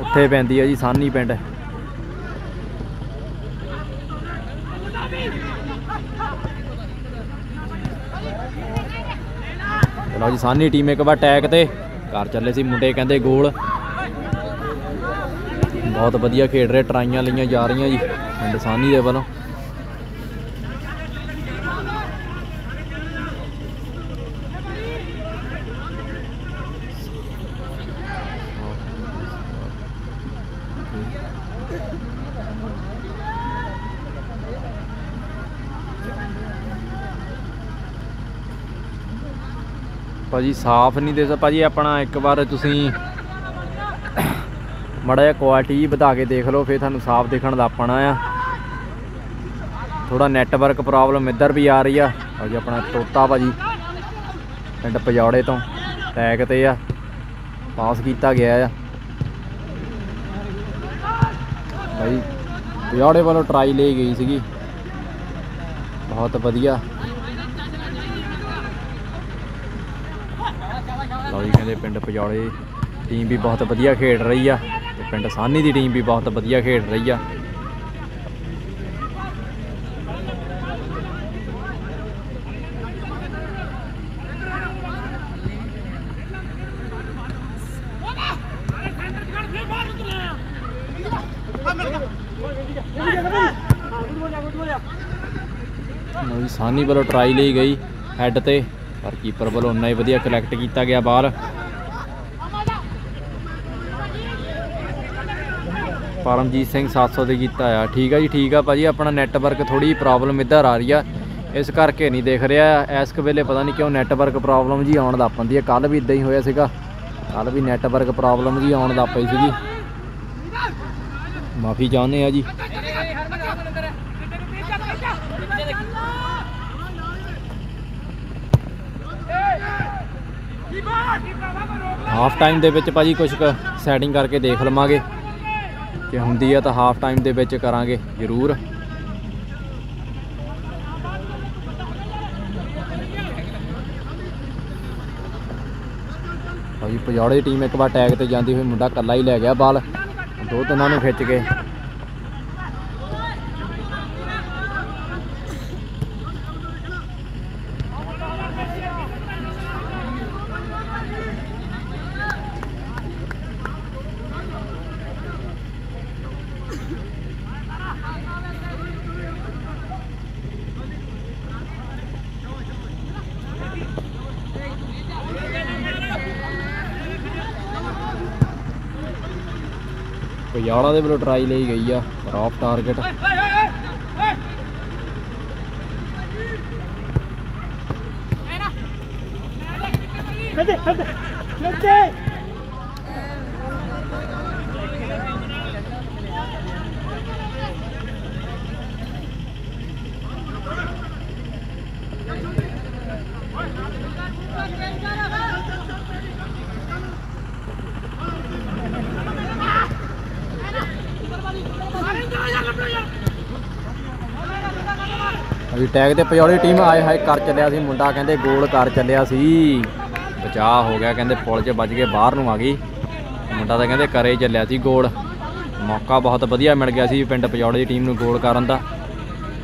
ਉੱਥੇ ਪੈਂਦੀ ਹੈ ਜੀ ਸਾਨੀ ਪਿੰਡ। ਚਲੋ ਜੀ ਸਾਨੀ ਟੀਮ ਇੱਕ ਵਾਰ ਟੈਗ ਤੇ। ਘਰ ਚੱਲੇ ਸੀ ਮੁੰਡੇ, ਕਹਿੰਦੇ ਗੋਲ। ਬਹੁਤ ਵਧੀਆ ਖੇਡ ਰਹੇ, ਟਰਾਈਆਂ ਲਈਆਂ ਜਾ ਰਹੀਆਂ ਜੀ ਪਿੰਡ ਸਾਨੀ ਦੇ ਵੱਲੋਂ। ਭਾਜੀ, ਸਾਫ਼ ਨਹੀਂ ਦੇ ਭਾਜੀ, ਆਪਣਾ ਇੱਕ ਵਾਰ ਤੁਸੀਂ ਮੜਾ ਜਿਹਾ ਕੁਆਲਿਟੀ ਵਧਾ ਕੇ ਦੇਖ ਲਓ, ਫਿਰ ਤੁਹਾਨੂੰ ਸਾਫ਼ ਦਿਖਣ ਦਾ ਆਪਣਾ ਆ। ਥੋੜਾ ਨੈਟਵਰਕ ਪ੍ਰੋਬਲਮ ਇੱਧਰ ਵੀ ਆ ਰਹੀ ਆ। ਭਾਜੀ ਆਪਣਾ ਤੋਤਾ ਭਾਜੀ ਪਿੰਡ ਪਜੌੜੇ ਤੋਂ। ਟੈਗ ਤੇ ਆ ਪਾਸ ਕੀਤਾ ਗਿਆ ਆ। ਭਾਈ ਪਜੌੜੇ ਵੱਲੋਂ ਟਰਾਈ ਲਈ ਗਈ ਸੀਗੀ। ਬਹੁਤ ਵਧੀਆ। ਲਓ ਜੀ, ਕਹਿੰਦੇ ਪਿੰਡ ਪਜੌੜੇ ਟੀਮ ਵੀ ਬਹੁਤ ਵਧੀਆ ਖੇਡ ਰਹੀ ਆ। ਪਿੰਡ ਸਾਨੀ ਦੀ ਟੀਮ ਵੀ ਬਹੁਤ ਵਧੀਆ ਖੇਡ ਰਹੀ ਆ। ਲਓ ਜੀ, ਸਾਨੀ ਵੱਲੋਂ ਟਰਾਈ ਲਈ ਗਈ ਹੈੱਡ ਤੇ, ਪਰ ਕੀਪਰ ਵੱਲੋਂ ਉਨਾ ਹੀ ਵਧੀਆ ਕਲੈਕਟ ਕੀਤਾ ਗਿਆ ਬਾਲ ਪਰਮਜੀਤ ਸਿੰਘ 700 ਦੇ ਕੀਤਾ ਆ ਠੀਕ ਆ ਜੀ ਠੀਕ ਆ ਭਾਜੀ ਆਪਣਾ ਨੈਟਵਰਕ ਥੋੜੀ ਪ੍ਰੋਬਲਮ ਇੱਧਰ ਆ ਰਹੀ ਆ। ਇਸ ਕਰਕੇ ਨਹੀਂ ਦਿਖ ਰਿਹਾ। ਇਸ ਕੁ ਵੇਲੇ ਪਤਾ ਨਹੀਂ ਕਿਉਂ ਨੈਟਵਰਕ ਪ੍ਰੋਬਲਮ ਜੀ ਆਉਣ ਦਾ ਪੰਦੀ ਆ। ਕੱਲ ਵੀ ਇਦਾਂ ਹੀ ਹੋਇਆ ਸੀਗਾ। ਕੱਲ ਵੀ ਨੈਟਵਰਕ ਪ੍ਰੋਬਲਮ ਜੀ ਆਉਣ ਦਾ ਪਈ ਸੀਗੀ। ਮਾਫੀ ਚਾਹੁੰਦੇ ਆ ਜੀ। ਹਾਫ ਟਾਈਮ ਦੇ ਵਿੱਚ ਭਾਜੀ ਕੁਝ ਸੈਟਿੰਗ ਕਰਕੇ ਦੇਖ ਲਵਾਂਗੇ। ਜੇ ਹੁੰਦੀ ਆ ਤਾਂ ਹਾਫ ਟਾਈਮ ਦੇ ਵਿੱਚ ਕਰਾਂਗੇ, ਜ਼ਰੂਰ। ਭਾਜੀ ਪਜੌੜੇ ਦੀ ਟੀਮ ਇੱਕ ਵਾਰ ਟੈਗ ਤੇ ਜਾਂਦੀ ਹੋਈ ਮੁੰਡਾ ਕੱਲਾ ਹੀ ਲੈ ਗਿਆ ਬਾਲ। ਦੋ ਤਿੰਨਾਂ ਨੂੰ ਖਿੱਚ ਕੇ। ਪਜਾਲਾ ਦੇ ਵੱਲੋਂ ਟਰਾਈ ਲਈ ਗਈ ਆ ਰੌਫ ਟਾਰਗੇਟ ਅਸੀਂ ਟੈਗ ਤੇ ਪਜੌੜੀ ਟੀਮ ਆਏ ਹਾਏ ਕਰ ਚੱਲਿਆ ਸੀ, ਮੁੰਡਾ ਕਹਿੰਦੇ ਗੋਲ ਕਰ ਚੱਲਿਆ ਸੀ। ਬਚਾਅ ਹੋ ਗਿਆ, ਕਹਿੰਦੇ ਪੁਲ 'ਚ ਵੱਜ ਕੇ ਬਾਹਰ ਨੂੰ ਆ ਗਈ। ਮੁੰਡਾ ਤਾਂ ਕਹਿੰਦੇ ਕਰੇ ਚੱਲਿਆ ਸੀ ਗੋਲ ਮੌਕਾ ਬਹੁਤ ਵਧੀਆ ਮਿਲ ਗਿਆ ਸੀ ਪਿੰਡ ਪਜੌੜੇ ਦੀ ਟੀਮ ਨੂੰ ਗੋਲ ਕਰਨ ਦਾ।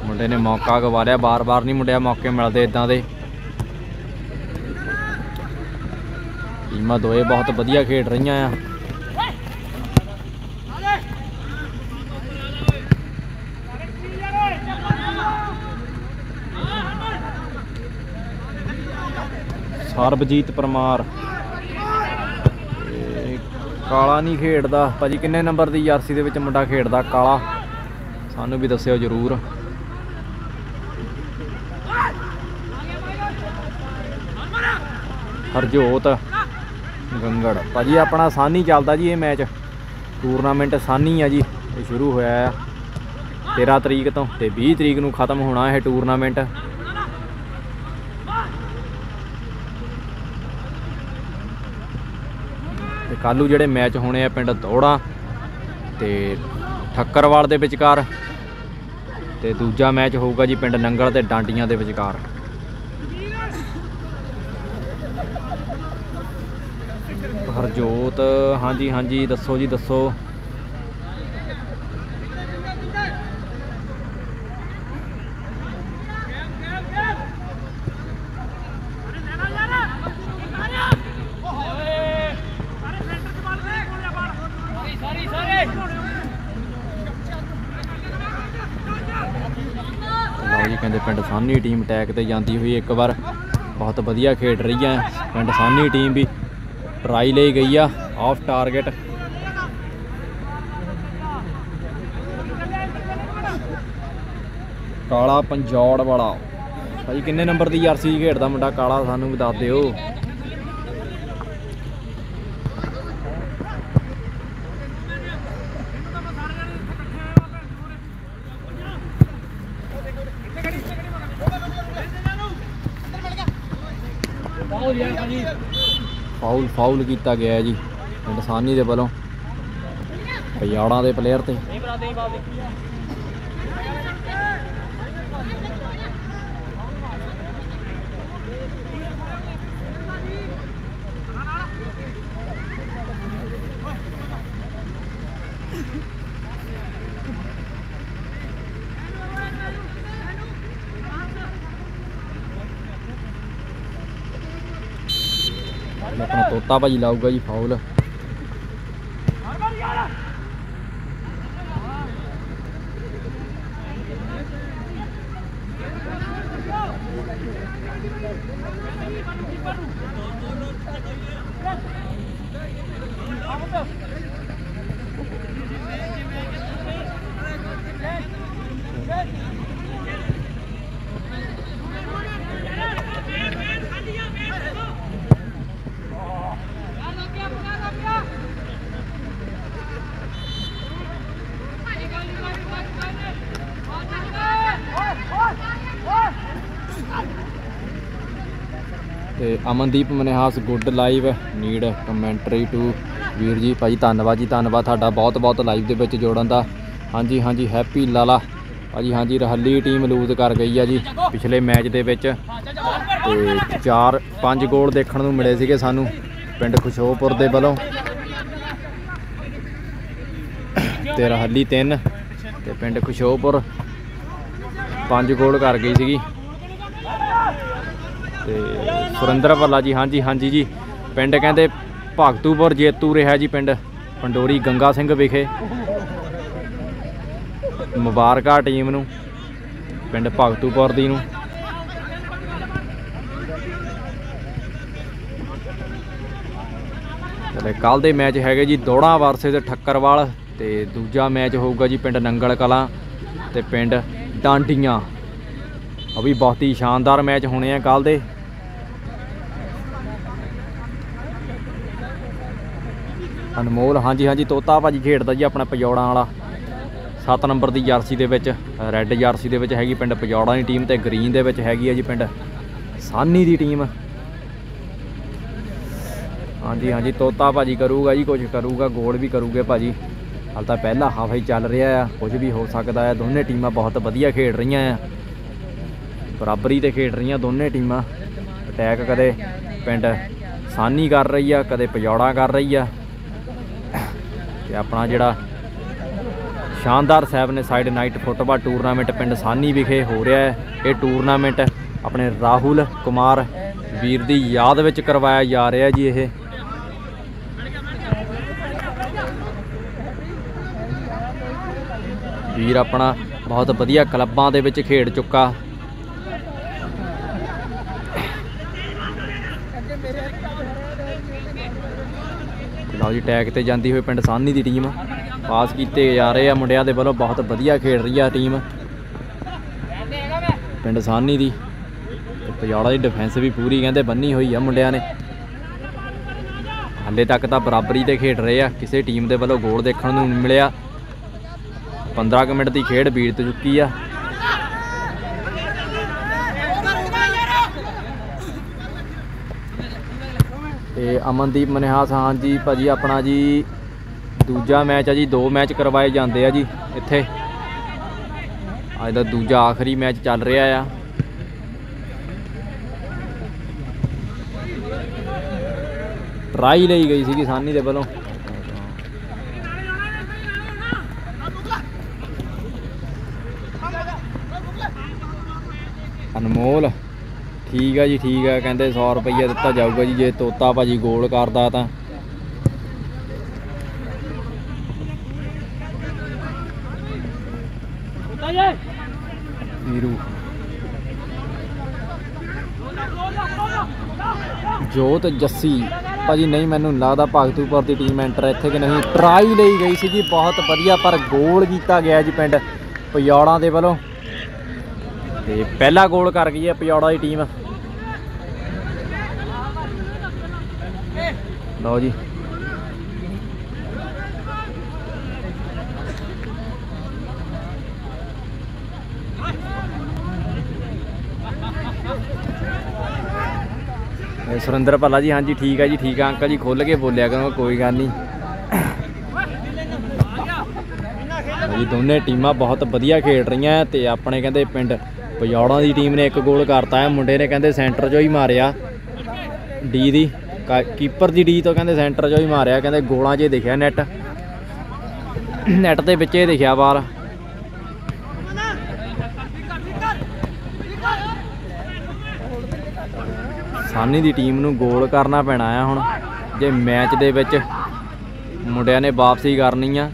ਮੁੰਡੇ ਨੇ ਮੌਕਾ ਗਵਾ ਲਿਆ ਬਾਰ-ਬਾਰ ਨਹੀਂ ਮੁੰਡਿਆ, ਮੌਕੇ ਮਿਲਦੇ ਇਦਾਂ ਦੇ। ਟੀਮਾਂ ਦੋਏ ਬਹੁਤ ਵਧੀਆ ਖੇਡ ਰਹੀਆਂ ਆ। ਸਰਬਜੀਤ ਪਰਮਾਰ। ਕਾਲਾ ਨਹੀਂ ਖੇਡਦਾ। ਭਾਜੀ ਕਿੰਨੇ ਨੰਬਰ ਦੀ ਜਰਸੀ ਦੇ ਵਿੱਚ ਮੁੰਡਾ ਖੇਡਦਾ ਕਾਲਾ? ਸਾਨੂੰ ਵੀ ਦੱਸਿਓ ਜਰੂਰ। ਹਰਜੋਤ ਗੰਗੜ। ਭਾਜੀ ਆਪਣਾ ਸਾਨੀ ਚੱਲਦਾ ਜੀ ਇਹ ਮੈਚ। ਟੂਰਨਾਮੈਂਟ ਸਾਨੀ ਆ ਜੀ। ਇਹ ਸ਼ੁਰੂ ਹੋਇਆ ਆ। 13 ਤਰੀਕ ਤੋਂ ਤੇ 20 ਤਰੀਕ ਨੂੰ ਖਤਮ ਹੋਣਾ ਇਹ ਟੂਰਨਾਮੈਂਟ। ਕੱਲੂ ਜਿਹੜੇ ਮੈਚ ਹੋਣੇ ਆ ਪਿੰਡ ਦੌੜਾ ਤੇ ਠੱਕਰਵਾਲ ਦੇ ਵਿਚਕਾਰ ਤੇ ਦੂਜਾ ਮੈਚ ਹੋਊਗਾ ਜੀ ਪਿੰਡ ਨੰਗਲ ਤੇ ਡਾਂਡੀਆਂ ਦੇ ਵਿਚਕਾਰ। ਹਰਜੋਤ, ਹਾਂਜੀ ਹਾਂਜੀ, ਦੱਸੋ ਜੀ, ਦੱਸੋ ਲਓ ਜੀ ਕਹਿੰਦੇ ਪਿੰਡ ਸਾਨੀ ਟੀਮ ਅਟੈਕ ਤੇ ਜਾਂਦੀ ਹੋਈ ਇੱਕ ਵਾਰ ਬਹੁਤ ਵਧੀਆ ਖੇਡ ਰਹੀ ਹੈ। ਪਿੰਡ ਸਾਨੀ ਟੀਮ ਵੀ ਟਰਾਈ ਲਈ ਗਈ ਆ ਆਫ ਟਾਰਗੇਟ ਕਾਲਾ ਪੰਜੌੜ ਵਾਲਾ। ਭਾਜੀ ਕਿੰਨੇ ਨੰਬਰ ਦੀ ਜਰਸੀ ਖੇਡਦਾ ਮੁੰਡਾ ਕਾਲਾ, ਸਾਨੂੰ ਵੀ ਦੱਸ ਦਿਓ। ਫਾਉਲ ਫਾਉਲ ਕੀਤਾ ਗਿਆ ਹੈ ਜੀ ਇਨਸਾਨੀ ਦੇ ਵੱਲੋਂ। ਪਿਆੜਾਂ ਦੇ ਪਲੇਅਰ ਤੇ। ਆਪਣਾ ਤੋਤਾ ਭਾਜੀ ਲਾਊਗਾ ਜੀ ਫਾਉਲ ਤੇ Amandeep Manihas good live, need commentary too ਵੀਰ ਜੀ, ਭਾਜੀ ਧੰਨਵਾਦ ਜੀ, ਧੰਨਵਾਦ ਤੁਹਾਡਾ ਬਹੁਤ ਬਹੁਤ ਲਾਈਵ ਦੇ ਵਿੱਚ ਜੋੜਨ ਦਾ। ਹਾਂਜੀ ਹਾਂਜੀ ਹੈਪੀ ਲਾਲਾ। ਭਾਜੀ, ਹਾਂਜੀ, ਰਹੱਲੀ ਟੀਮ ਲੂਜ਼ ਕਰ ਗਈ ਆ ਜੀ ਪਿਛਲੇ ਮੈਚ ਦੇ ਵਿੱਚ। ਤੇ 4 5 ਗੋਲ ਦੇਖਣ ਨੂੰ ਮਿਲੇ ਸੀਗੇ ਸਾਨੂੰ ਪਿੰਡ ਖੁਸ਼ੋਪੁਰ ਦੇ ਵੱਲੋਂ। ਤੇ ਰਹੱਲੀ 3 ਤੇ ਪਿੰਡ ਖੁਸ਼ੋਪੁਰ 5 ਗੋਲ ਕਰ ਗਈ ਸੀਗੀ। ਤੇ ਸੁਰਿੰਦਰ ਭੱਲਾ ਜੀ, ਹਾਂਜੀ ਹਾਂਜੀ ਜੀ। ਪਿੰਡ ਕਹਿੰਦੇ ਭਗਤੂਪੁਰ ਜੇਤੂ ਰਿਹਾ ਜੀ ਪਿੰਡ, ਪੰਡੋਰੀ ਗੰਗਾ ਸਿੰਘ ਵਿਖੇ। ਮੁਬਾਰਕਾ ਟੀਮ ਨੂੰ, ਪਿੰਡ ਭਗਤੂਪੁਰ ਦੀ ਨੂੰ। ਤੇ ਕੱਲ ਦੇ ਮੈਚ ਹੈਗੇ ਜੀ ਦੋੜਾ ਵਰਸਸ ਠੱਕਰਵਾਲ ਤੇ ਦੂਜਾ ਮੈਚ ਹੋਊਗਾ ਜੀ ਪਿੰਡ ਨੰਗਲ ਕਲਾਂ ਤੇ ਪਿੰਡ ਡਾਂਡੀਆਂ। ਉਹ ਵੀ ਬਹੁਤ ਹੀ ਸ਼ਾਨਦਾਰ ਮੈਚ ਹੋਣੇ ਆ ਕੱਲ ਦੇ। ਅਨਮੋਲ, ਹਾਂਜੀ ਹਾਂਜੀ, ਤੋਤਾ ਭਾਜੀ ਖੇਡਦਾ ਜੀ ਆਪਣਾ ਪਜੌੜਾਂ ਵਾਲਾ। 7 ਨੰਬਰ ਦੀ ਜਰਸੀ ਦੇ ਵਿੱਚ, ਰੈੱਡ ਜਰਸੀ ਦੇ ਵਿੱਚ ਹੈਗੀ ਪਿੰਡ ਪਜੌੜਾਂ ਦੀ ਟੀਮ ਤੇ ਗ੍ਰੀਨ ਦੇ ਵਿੱਚ ਹੈਗੀ ਹੈ ਜੀ ਪਿੰਡ। ਸਾਨੀ ਦੀ ਟੀਮ। ਹਾਂਜੀ ਹਾਂਜੀ, ਤੋਤਾ ਭਾਜੀ ਕਰੂਗਾ ਜੀ ਕੁਝ ਕਰੂਗਾ, ਗੋਲ ਵੀ ਕਰੂਗੇ ਭਾਜੀ। ਹਾਲ ਤਾਂ ਪਹਿਲਾ ਹਾਫ ਹੀ ਚੱਲ ਰਿਹਾ ਆ ਕੁਝ ਵੀ ਹੋ ਸਕਦਾ ਆ, ਦੋਨੇ ਟੀਮਾਂ ਬਹੁਤ ਵਧੀਆ ਖੇਡ ਰਹੀਆਂ ਆ। ਬਰਾਬਰੀ ਤੇ ਖੇਡ ਰਹੀਆਂ ਦੋਨੇ ਟੀਮਾਂ। ਅਟੈਕ ਕਦੇ ਪਿੰਡ ਸਾਨੀ ਕਰ ਰਹੀ ਆ, ਕਦੇ ਪਜੌੜਾ ਕਰ ਰਹੀ ਆ। ਤੇ ਆਪਣਾ ਜਿਹੜਾ ਸ਼ਾਨਦਾਰ ਸਾਹਿਬ ਨੇ ਸਾਈਡ ਨਾਈਟ ਫੁੱਟਬਾਲ ਟੂਰਨਾਮੈਂਟ ਪਿੰਡ ਸਾਨੀ ਵਿਖੇ ਹੋ ਰਿਹਾ ਹੈ। ਇਹ ਟੂਰਨਾਮੈਂਟ ਆਪਣੇ ਰਾਹੁਲ ਕੁਮਾਰ ਵੀਰ ਦੀ ਯਾਦ ਵਿੱਚ ਕਰਵਾਇਆ ਜਾ ਰਿਹਾ ਜੀ ਇਹ। ਵੀਰ ਆਪਣਾ ਬਹੁਤ ਵਧੀਆ ਕਲੱਬਾਂ ਦੇ ਵਿੱਚ ਖੇਡ ਚੁੱਕਾ। ਲਓ ਜੀ ਟੈਗ ਤੇ ਜਾਂਦੀ ਹੋਈ ਪਿੰਡ ਸਾਨੀ ਦੀ ਟੀਮ ਪਾਸ ਕੀਤੇ ਜਾ ਰਹੇ ਆ ਮੁੰਡਿਆਂ ਦੇ ਵੱਲੋਂ, ਬਹੁਤ ਵਧੀਆ ਖੇਡ ਰਹੀ ਆ ਟੀਮ ਪਿੰਡ ਸਾਨੀ ਦੀ ਤੇ ਪਜਾੜਾ ਦੀ ਡਿਫੈਂਸ ਵੀ ਪੂਰੀ ਕਹਿੰਦੇ ਬੰਨੀ ਹੋਈ ਆ ਮੁੰਡਿਆਂ ਨੇ। ਹਾਲੇ ਤੱਕ ਤਾਂ ਬਰਾਬਰੀ ਤੇ ਖੇਡ ਰਹੇ ਆ, ਕਿਸੇ ਟੀਮ ਦੇ ਵੱਲੋਂ ਗੋਲ ਦੇਖਣ ਨੂੰ ਨਹੀਂ ਮਿਲਿਆ। 15 ਕੁ ਮਿੰਟ ਦੀ ਖੇਡ ਬੀਤ ਚੁੱਕੀ ਆ। ਤੇ ਅਮਨਦੀਪ ਮਨਿਹਾਸ, ਹਾਂ ਜੀ, ਭਾਜੀ ਆਪਣਾ ਜੀ ਦੂਜਾ ਮੈਚ ਆ ਜੀ, ਦੋ ਮੈਚ ਕਰਵਾਏ ਜਾਂਦੇ ਆ ਜੀ ਇੱਥੇ। ਅੱਜ ਦਾ ਦੂਜਾ ਆਖਰੀ ਮੈਚ ਚੱਲ ਰਿਹਾ ਆ। ਟਰਾਈ ਲਈ ਗਈ ਸੀਗੀ ਸਾਨੀ ਦੇ ਵੱਲੋਂ। ਅਨਮੋਲ। ਠੀਕ ਆ ਜੀ, ਠੀਕ ਆ, ਕਹਿੰਦੇ 100 ਰੁਪਈਆ ਦਿੱਤਾ ਜਾਊਗਾ ਜੀ, ਜੇ ਤੋਤਾ ਭਾਜੀ ਗੋਲ ਕਰਦਾ ਤਾਂ। ਵੀਰੂ। ਜੋਤ ਜੱਸੀ, ਭਾਜੀ ਨਹੀਂ, ਮੈਨੂੰ ਲੱਗਦਾ ਭਗਤੂਪੁਰ ਦੀ ਟੀਮ ਐਂਟਰ ਇੱਥੇ ਕਿ ਨਹੀਂ। ਟਰਾਈ ਲਈ ਗਈ ਸੀ ਜੀ, ਬਹੁਤ ਵਧੀਆ, ਪਰ ਗੋਲ ਕੀਤਾ ਗਿਆ ਜੀ ਪਿੰਡ। ਪਯੌੜਾਂ ਦੇ ਵੱਲੋਂ। ਤੇ ਪਹਿਲਾ ਗੋਲ ਕਰ ਗਈ ਹੈ ਪਯੌੜਾ ਦੀ ਟੀਮ ਲਓ ਜੀ। ਸੁਰਿੰਦਰ ਭੱਲਾ ਜੀ, ਹਾਂਜੀ, ਠੀਕ ਆ ਜੀ, ਠੀਕ ਆ। ਅੰਕਲ ਜੀ ਖੁੱਲ ਕੇ ਬੋਲਿਆ ਕਰੋ, ਕੋਈ ਗੱਲ ਨਹੀਂ। ਜੀ, ਦੋਨੇ ਟੀਮਾਂ ਬਹੁਤ ਵਧੀਆ ਖੇਡ ਰਹੀਆਂ ਤੇ ਆਪਣੇ ਕਹਿੰਦੇ ਪਿੰਡ ਪਜੌੜਾਂ ਦੀ ਟੀਮ ਨੇ ਇੱਕ ਗੋਲ ਕਰਤਾ ਹੈ। ਮੁੰਡੇ ਨੇ ਕਹਿੰਦੇ ਸੈਂਟਰ 'ਚੋਂ ਹੀ ਮਾਰਿਆ। ਡੀ ਦੀ, ਕਾ- ਕੀਪਰ ਦੀ ਡੀ ਤੋਂ ਕਹਿੰਦੇ ਸੈਂਟਰ 'ਚੋਂ ਹੀ ਮਾਰਿਆ। ਕਹਿੰਦੇ ਗੋਲਾਂ 'ਚ ਦਿਖਿਆ ਨੈਟ। ਨੈਟ ਦੇ ਵਿੱਚ ਹੀ ਦਿਖਿਆ ਬਾਲ। ਸਾਨੀ ਦੀ ਟੀਮ ਨੂੰ ਗੋਲ ਕਰਨਾ ਪੈਣਾ ਆ ਹੁਣ। ਜੇ ਮੈਚ ਦੇ ਵਿੱਚ ਮੁੰਡਿਆਂ ਨੇ ਵਾਪਸੀ ਕਰਨੀ ਆ।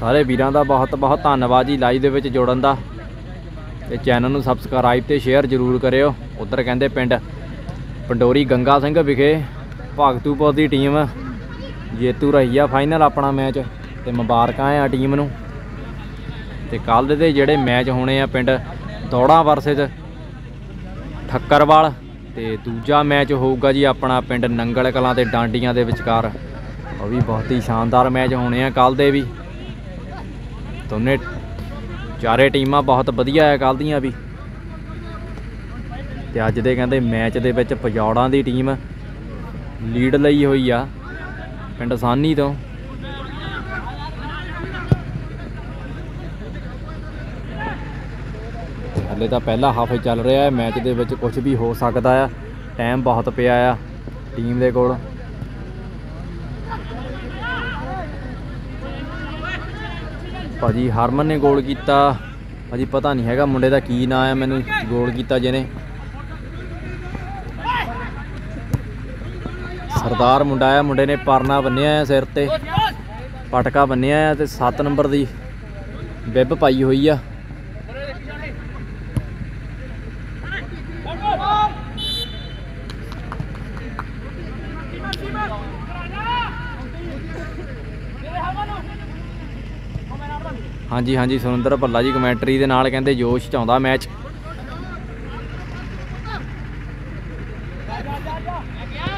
ਸਾਰੇ ਵੀਰਾਂ ਦਾ ਬਹੁਤ ਬਹੁਤ ਧੰਨਵਾਦ ਜੀ ਲਾਈਵ ਦੇ ਵਿੱਚ ਜੋੜਨ ਦਾ। ਤੇ ਚੈਨਲ ਨੂੰ ਸਬਸਕ੍ਰਾਈਬ ਤੇ ਸ਼ੇਅਰ ਜ਼ਰੂਰ ਕਰਿਓ। ਉਧਰ ਕਹਿੰਦੇ ਪਿੰਡ ਪੰਡੋਰੀ ਗੰਗਾ ਸਿੰਘ ਵਿਖੇ ਭਗਤੂਪੁਰ ਦੀ ਟੀਮ ਜੇਤੂ ਰਹੀ ਆ ਫਾਈਨਲ ਆਪਣਾ ਮੈਚ ਤੇ ਮੁਬਾਰਕਾਂ ਆ ਟੀਮ ਨੂੰ। ਤੇ ਕੱਲ੍ਹ ਦੇ ਜਿਹੜੇ ਮੈਚ ਹੋਣੇ ਆ ਪਿੰਡ ਦੌੜਾ ਵਰਸਸ ਠੱਕਰਵਾਲ ਤੇ ਦੂਜਾ ਮੈਚ ਹੋਊਗਾ ਜੀ ਆਪਣਾ ਪਿੰਡ ਨੰਗਲ ਕਲਾਂ ਤੇ ਡਾਂਡੀਆਂ ਦੇ ਵਿਚਕਾਰ। ਉਹ ਵੀ ਬਹੁਤ ਹੀ ਸ਼ਾਨਦਾਰ ਮੈਚ ਹੋਣੇ ਆ ਕੱਲ੍ਹ ਦੇ ਵੀ। ਦੋਨੇ ਚਾਰੇ ਟੀਮਾਂ ਬਹੁਤ ਵਧੀਆ ਆ ਕੱਲ੍ਹ ਦੀਆਂ ਵੀ। ਤੇ ਅੱਜ ਦੇ ਕਹਿੰਦੇ ਮੈਚ ਦੇ ਵਿੱਚ ਪਜੌੜਾਂ ਦੀ ਟੀਮ ਲੀਡ ਲਈ ਹੋਈ ਆ, ਪਿੰਡ ਸਾਨੀ ਤੋਂ। ਹਲੇ ਤਾਂ ਪਹਿਲਾ ਹਾਫ ਚੱਲ ਰਿਹਾ ਹੈ, ਮੈਚ ਦੇ ਵਿੱਚ ਕੁਝ ਵੀ ਹੋ ਸਕਦਾ ਆ ਟਾਈਮ ਬਹੁਤ ਪਿਆ ਆ ਟੀਮ ਦੇ ਕੋਲ। ਭਾਜੀ ਹਰਮਨ ਨੇ ਗੋਲ ਕੀਤਾ। ਭਾਜੀ ਪਤਾ ਨਹੀਂ ਹੈਗਾ ਮੁੰਡੇ ਦਾ ਕੀ ਨਾਂ ਆ ਮੈਨੂੰ ਗੋਲ ਕੀਤਾ ਜਿਹਨੇ। ਸਰਦਾਰ ਮੁੰਡਾ ਆ ਮੁੰਡੇ ਨੇ ਪਰਨਾ ਬੰਨਿਆ ਆ ਸਿਰ ਤੇ। ਪਟਕਾ ਬੰਨਿਆ ਆ ਤੇ 7 ਨੰਬਰ ਦੀ ਬਿੱਬ ਪਾਈ ਹੋਈ ਆ। ਹਾਂਜੀ ਹਾਂਜੀ, ਸੁਰਿੰਦਰ ਭੱਲਾ ਜੀ ਕਮੈਂਟਰੀ ਦੇ ਨਾਲ ਕਹਿੰਦੇ ਜੋਸ਼ ਚ ਆਉਂਦਾ ਮੈਚ।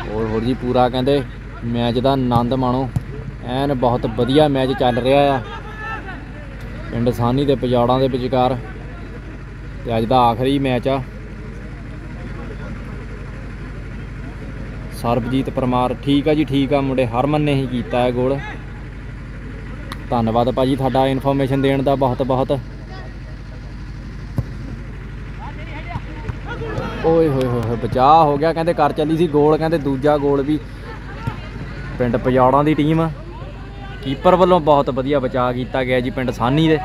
ਹੋਰ ਹੋਰ ਜੀ ਪੂਰਾ ਕਹਿੰਦੇ ਮੈਚ ਦਾ ਆਨੰਦ ਮਾਣੋ। ਐਨ ਬਹੁਤ ਵਧੀਆ ਮੈਚ ਚੱਲ ਰਿਹਾ ਆ। ਪਿੰਡ ਸਾਨੀ ਤੇ ਪਜਾੜਾਂ ਦੇ ਵਿਚਕਾਰ ਤੇ ਅੱਜ ਦਾ ਆਖਰੀ ਮੈਚ ਆ। ਸਰਬਜੀਤ ਪਰਮਾਰ ਠੀਕ ਆ ਜੀ, ਠੀਕ ਆ ਮੁੰਡੇ, ਹਰਮਨ ਨੇ ਹੀ ਕੀਤਾ ਹੈ ਗੋਲ। ਧੰਨਵਾਦ ਭਾਜੀ ਤੁਹਾਡਾ ਇਨਫੋਰਮੇਸ਼ਨ ਦੇਣ ਦਾ ਬਹੁਤ ਬਹੁਤ। ਓਏ ਹੋਏ ਹੋਏ ਹੋਏ, ਬਚਾਅ ਹੋ ਗਿਆ, ਕਹਿੰਦੇ ਕਰ ਚੱਲੀ ਸੀ ਗੋਲ, ਕਹਿੰਦੇ ਦੂਜਾ ਗੋਲ ਵੀ। ਪਿੰਡ ਪਜੌੜਾਂ ਦੀ ਟੀਮ। ਕੀਪਰ ਵੱਲੋਂ ਬਹੁਤ ਵਧੀਆ ਬਚਾਅ ਕੀਤਾ ਗਿਆ ਜੀ ਪਿੰਡ ਸਾਨੀ ਦੇ।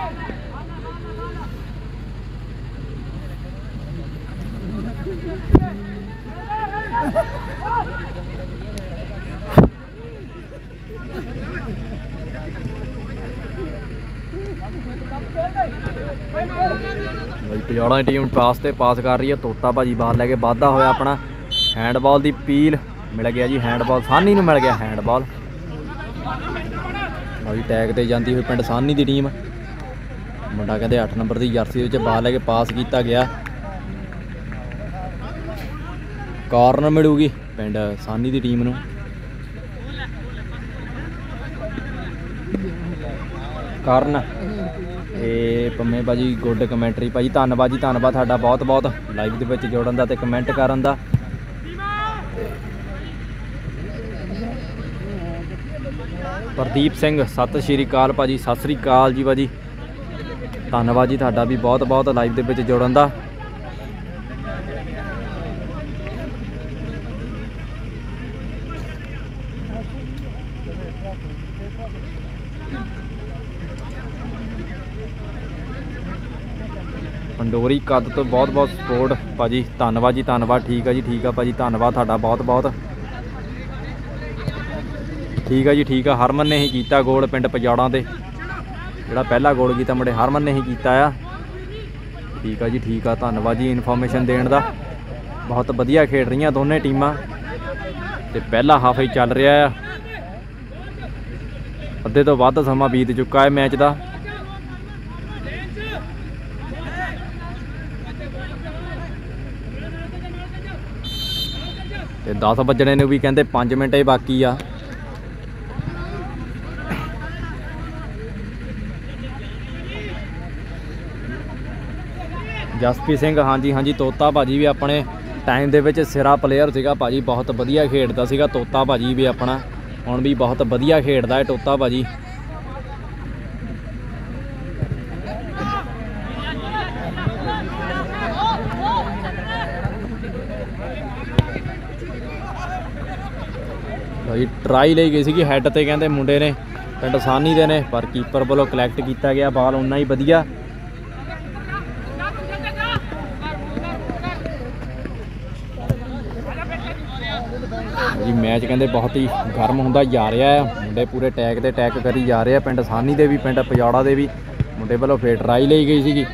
ਬਈ ਦੀ ਟੀਮ ਪਾਸ ਤੇ ਪਾਸ ਕਰ ਰਹੀ ਹੈ। ਤੋਤਾ ਭਾਜੀ ਬਾਹਰ ਲੈ ਕੇ ਵਾਧਾ ਹੋਇਆ ਆਪਣਾ। ਹੈਂਡਬਾਲ ਦੀ ਪੀਲ ਮਿਲ ਗਿਆ ਜੀ। ਹੈਂਡਬਾਲ ਸਾਨੀ ਨੂੰ ਮਿਲ ਗਿਆ ਹੈਂਡਬਾਲ ਲਓ ਜੀ ਟੈਗ ਤੇ ਜਾਂਦੀ ਹੋਈ ਪਿੰਡ ਸਾਨੀ ਦੀ ਟੀਮ ਮੁੰਡਾ ਕਹਿੰਦੇ 8 ਨੰਬਰ ਦੀ ਜਰਸੀ ਦੇ ਵਿੱਚ ਬਾਲ ਲੈ ਕੇ ਪਾਸ ਕੀਤਾ ਗਿਆ। ਕਾਰਨਰ ਮਿਲੂਗੀ ਪਿੰਡ ਸਾਨੀ ਦੀ ਟੀਮ ਨੂੰ। ਕਾਰਨ ਇਹ ਪੰਮੇ ਭਾਜੀ ਗੁੱਡ ਕਮੈਂਟਰੀ। ਭਾਜੀ, ਧੰਨਵਾਦ ਜੀ, ਧੰਨਵਾਦ ਤੁਹਾਡਾ ਬਹੁਤ ਬਹੁਤ ਲਾਈਵ ਦੇ ਵਿੱਚ ਜੋੜਨ ਦਾ ਤੇ ਕਮੈਂਟ ਕਰਨ ਦਾ। ਪ੍ਰਦੀਪ ਸਿੰਘ, ਸਤਿ ਸ਼੍ਰੀ ਅਕਾਲ ਭਾਜੀ, ਸਤਿ ਸ਼੍ਰੀ ਅਕਾਲ ਜੀ ਭਾਜੀ। ਧੰਨਵਾਦ ਜੀ, ਤੁਹਾਡਾ ਵੀ ਬਹੁਤ ਬਹੁਤ ਲਾਈਵ ਦੇ ਵਿੱਚ ਜੋੜਨ ਦਾ। ਡੋਰੀ ਕੱਦ ਤੋਂ ਬਹੁਤ ਬਹੁਤ ਸਪੋਰਟ ਭਾਜੀ। ਧੰਨਵਾਦ ਜੀ, ਧੰਨਵਾਦ। ਠੀਕ ਆ ਜੀ, ਠੀਕ ਆ ਭਾਜੀ। ਧੰਨਵਾਦ ਤੁਹਾਡਾ ਬਹੁਤ ਬਹੁਤ। ਠੀਕ ਆ ਜੀ, ਠੀਕ ਆ। ਹਰਮਨ ਨੇ ਹੀ ਕੀਤਾ ਗੋਲ ਪਿੰਡ ਪਜਾੜਾਂ ਦੇ ਜਿਹੜਾ ਪਹਿਲਾ ਗੋਲ ਕੀਤਾ ਮੁੰਡੇ ਹਰਮਨ ਨੇ ਹੀ ਕੀਤਾ ਆ। ਠੀਕ ਆ ਜੀ, ਠੀਕ ਆ। ਧੰਨਵਾਦ ਜੀ ਇਨਫੋਰਮੇਸ਼ਨ ਦੇਣ ਦਾ। ਬਹੁਤ ਵਧੀਆ ਖੇਡ ਰਹੀਆਂ ਦੋਨੇ ਟੀਮਾਂ। ਤੇ ਪਹਿਲਾ ਹਾਫ ਹੀ ਚੱਲ ਰਿਹਾ ਆ। ਅੱਧੇ ਤੋਂ ਵੱਧ ਸਮਾਂ ਬੀਤ ਚੁੱਕਾ ਹੈ ਮੈਚ ਦਾ। ਤੇ 10 ਵੱਜਣੇ ਨੂੰ ਵੀ ਕਹਿੰਦੇ 5 ਮਿੰਟ ਹੀ ਬਾਕੀ ਆ। ਜਸਪੀ ਸਿੰਘ, ਹਾਂਜੀ ਹਾਂਜੀ, ਤੋਤਾ ਭਾਜੀ ਵੀ ਆਪਣੇ ਟਾਈਮ ਦੇ ਵਿੱਚ ਸਿਰਾ ਪਲੇਅਰ ਸੀਗਾ ਭਾਜੀ, ਬਹੁਤ ਵਧੀਆ ਖੇਡਦਾ ਸੀਗਾ, ਤੋਤਾ ਭਾਜੀ ਵੀ ਆਪਣਾ, ਹੁਣ ਵੀ ਬਹੁਤ ਵਧੀਆ ਖੇਡਦਾ ਹੈ ਤੋਤਾ ਭਾਜੀ। ਭਾਈ ਟਰਾਈ ਲਈ ਗਈ ਸੀਗੀ ਹੈੱਡ ਤੇ ਕਹਿੰਦੇ ਮੁੰਡੇ ਨੇ, ਪਿੰਡ ਸਾਨੀ ਦੇ ਨੇ, ਪਰ ਕੀਪਰ ਵੱਲੋਂ ਕਲੈਕਟ ਕੀਤਾ ਗਿਆ ਬਾਲ ਉਨਾ ਹੀ ਵਧੀਆ। ਜੀ ਮੈਚ ਕਹਿੰਦੇ ਬਹੁਤ ਹੀ ਗਰਮ ਹੁੰਦਾ, ਜਾ ਰਿਹਾ ਹੈ। ਮੁੰਡੇ ਪੂਰੇ ਟੈਗ ਤੇ ਟੈਗ ਕਰੀ ਜਾ ਰਹੇ ਆ, ਪਿੰਡ ਸਾਨੀ ਦੇ ਵੀ, ਪਿੰਡ ਪਜਾੜਾ ਦੇ ਵੀ। ਮੁੰਡੇ ਵੱਲੋਂ ਫੇਰ ਟਰਾਈ ਲਈ ਗਈ ਸੀਗੀ।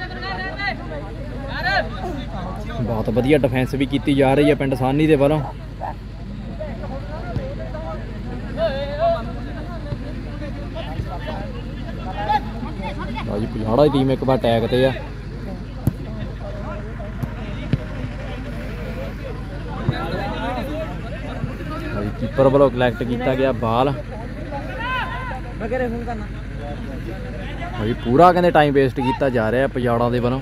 ਬਹੁਤ ਵਧੀਆ ਡਿਫੈਂਸ ਵੀ ਕੀਤੀ ਜਾ ਰਹੀ ਹੈ ਪਿੰਡ ਸਾਨੀ ਦੇ ਵੱਲੋਂ। ਲਓ ਦੀ ਟੀਮ ਇੱਕ ਵਾਰ ਟੈਗ ਤੇ ਆ। ਕੀਪਰ ਵੱਲੋਂ ਕਲੈਕਟ ਕੀਤਾ ਗਿਆ ਬਾਲ। ਮੈਂ ਘਰੇ ਕਰਨਾ ਭਾਈ ਪੂਰਾ ਕਹਿੰਦੇ ਟਾਈਮ ਵੇਸਟ ਕੀਤਾ ਜਾ ਰਿਹਾ ਪਜਾੜਾਂ ਦੇ ਵੱਲੋਂ।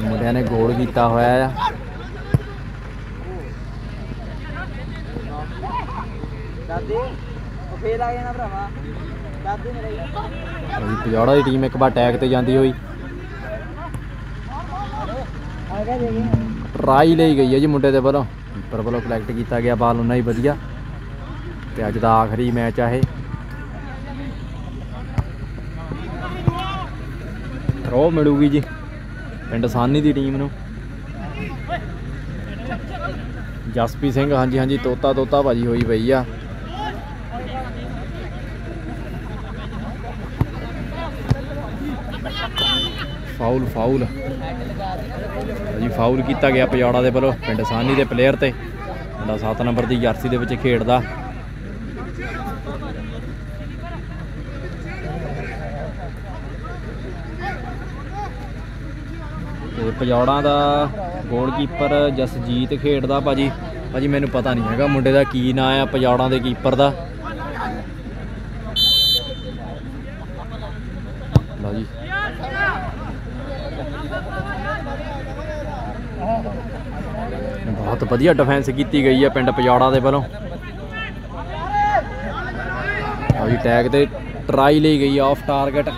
ਮੁੰਡਿਆਂ ਨੇ ਗੋਲ ਕੀਤਾ ਹੋਇਆ ਆ। ਦਾਦੀ, ਉਹ ਆ ਗਿਆ ਭਰਾਵਾ। ਦਾਦੀ ਮੇਰੇ ਭਾਈ ਪਜਾੜਾ ਦੀ ਟੀਮ ਇੱਕ ਵਾਰ ਟੈਗ ਤੇ ਜਾਂਦੀ ਹੋਈ। ਟਰਾਈ ਲਈ ਗਈ ਹੈ ਜੀ ਮੁੰਡੇ ਦੇ ਵੱਲੋਂ। ਕੀਪਰ ਵੱਲੋਂ ਕਲੈਕਟ ਕੀਤਾ ਗਿਆ ਬਾਲ ਉਹਨਾਂ ਹੀ ਵਧੀਆ। ਤੇ ਅੱਜ ਦਾ ਆਖਰੀ ਮੈਚ ਆ ਇਹ। ਥਰੋ ਮਿਲੂਗੀ ਜੀ ਪਿੰਡ ਸਾਨੀ ਦੀ ਟੀਮ ਨੂੰ। ਜਸਪੀ ਸਿੰਘ, ਹਾਂਜੀ ਹਾਂਜੀ ਤੋਤਾ ਤੋਤਾ ਭਾਜੀ ਹੋਈ ਪਈ ਆ। ਫਾਉਲ ਫਾਉਲ ਜੀ ਫਾਉਲ ਕੀਤਾ ਗਿਆ ਪਜਾੜਾ ਦੇ ਵੱਲੋਂ, ਪਿੰਡ ਸਾਨੀ ਦੇ ਪਲੇਅਰ ਤੇ। ਮੁੰਡਾ 7 ਨੰਬਰ ਦੀ ਜਰਸੀ ਦੇ ਵਿੱਚ ਖੇਡਦਾ। ਤੇ ਪਜੌੜਾਂ ਦਾ ਗੋਲਕੀਪਰ ਜਸਜੀਤ ਖੇਡਦਾ, ਭਾਜੀ। ਭਾਜੀ, ਮੈਨੂੰ ਪਤਾ ਨਹੀਂ ਹੈਗਾ ਮੁੰਡੇ ਦਾ ਕੀ ਨਾਂ ਆ, ਪਜੌੜਾਂ ਦੇ ਕੀਪਰ ਦਾ ਲਓ ਜੀ ਬਹੁਤ ਵਧੀਆ ਡਿਫੈਂਸ ਕੀਤੀ ਗਈ ਹੈ ਪਿੰਡ ਪਜਾੜਾ ਦੇ ਵੱਲੋਂ। ਲਓ ਟੈਗ ਤੇ ਟਰਾਈ ਲਈ ਗਈ ਆਫ ਟਾਰਗੇਟ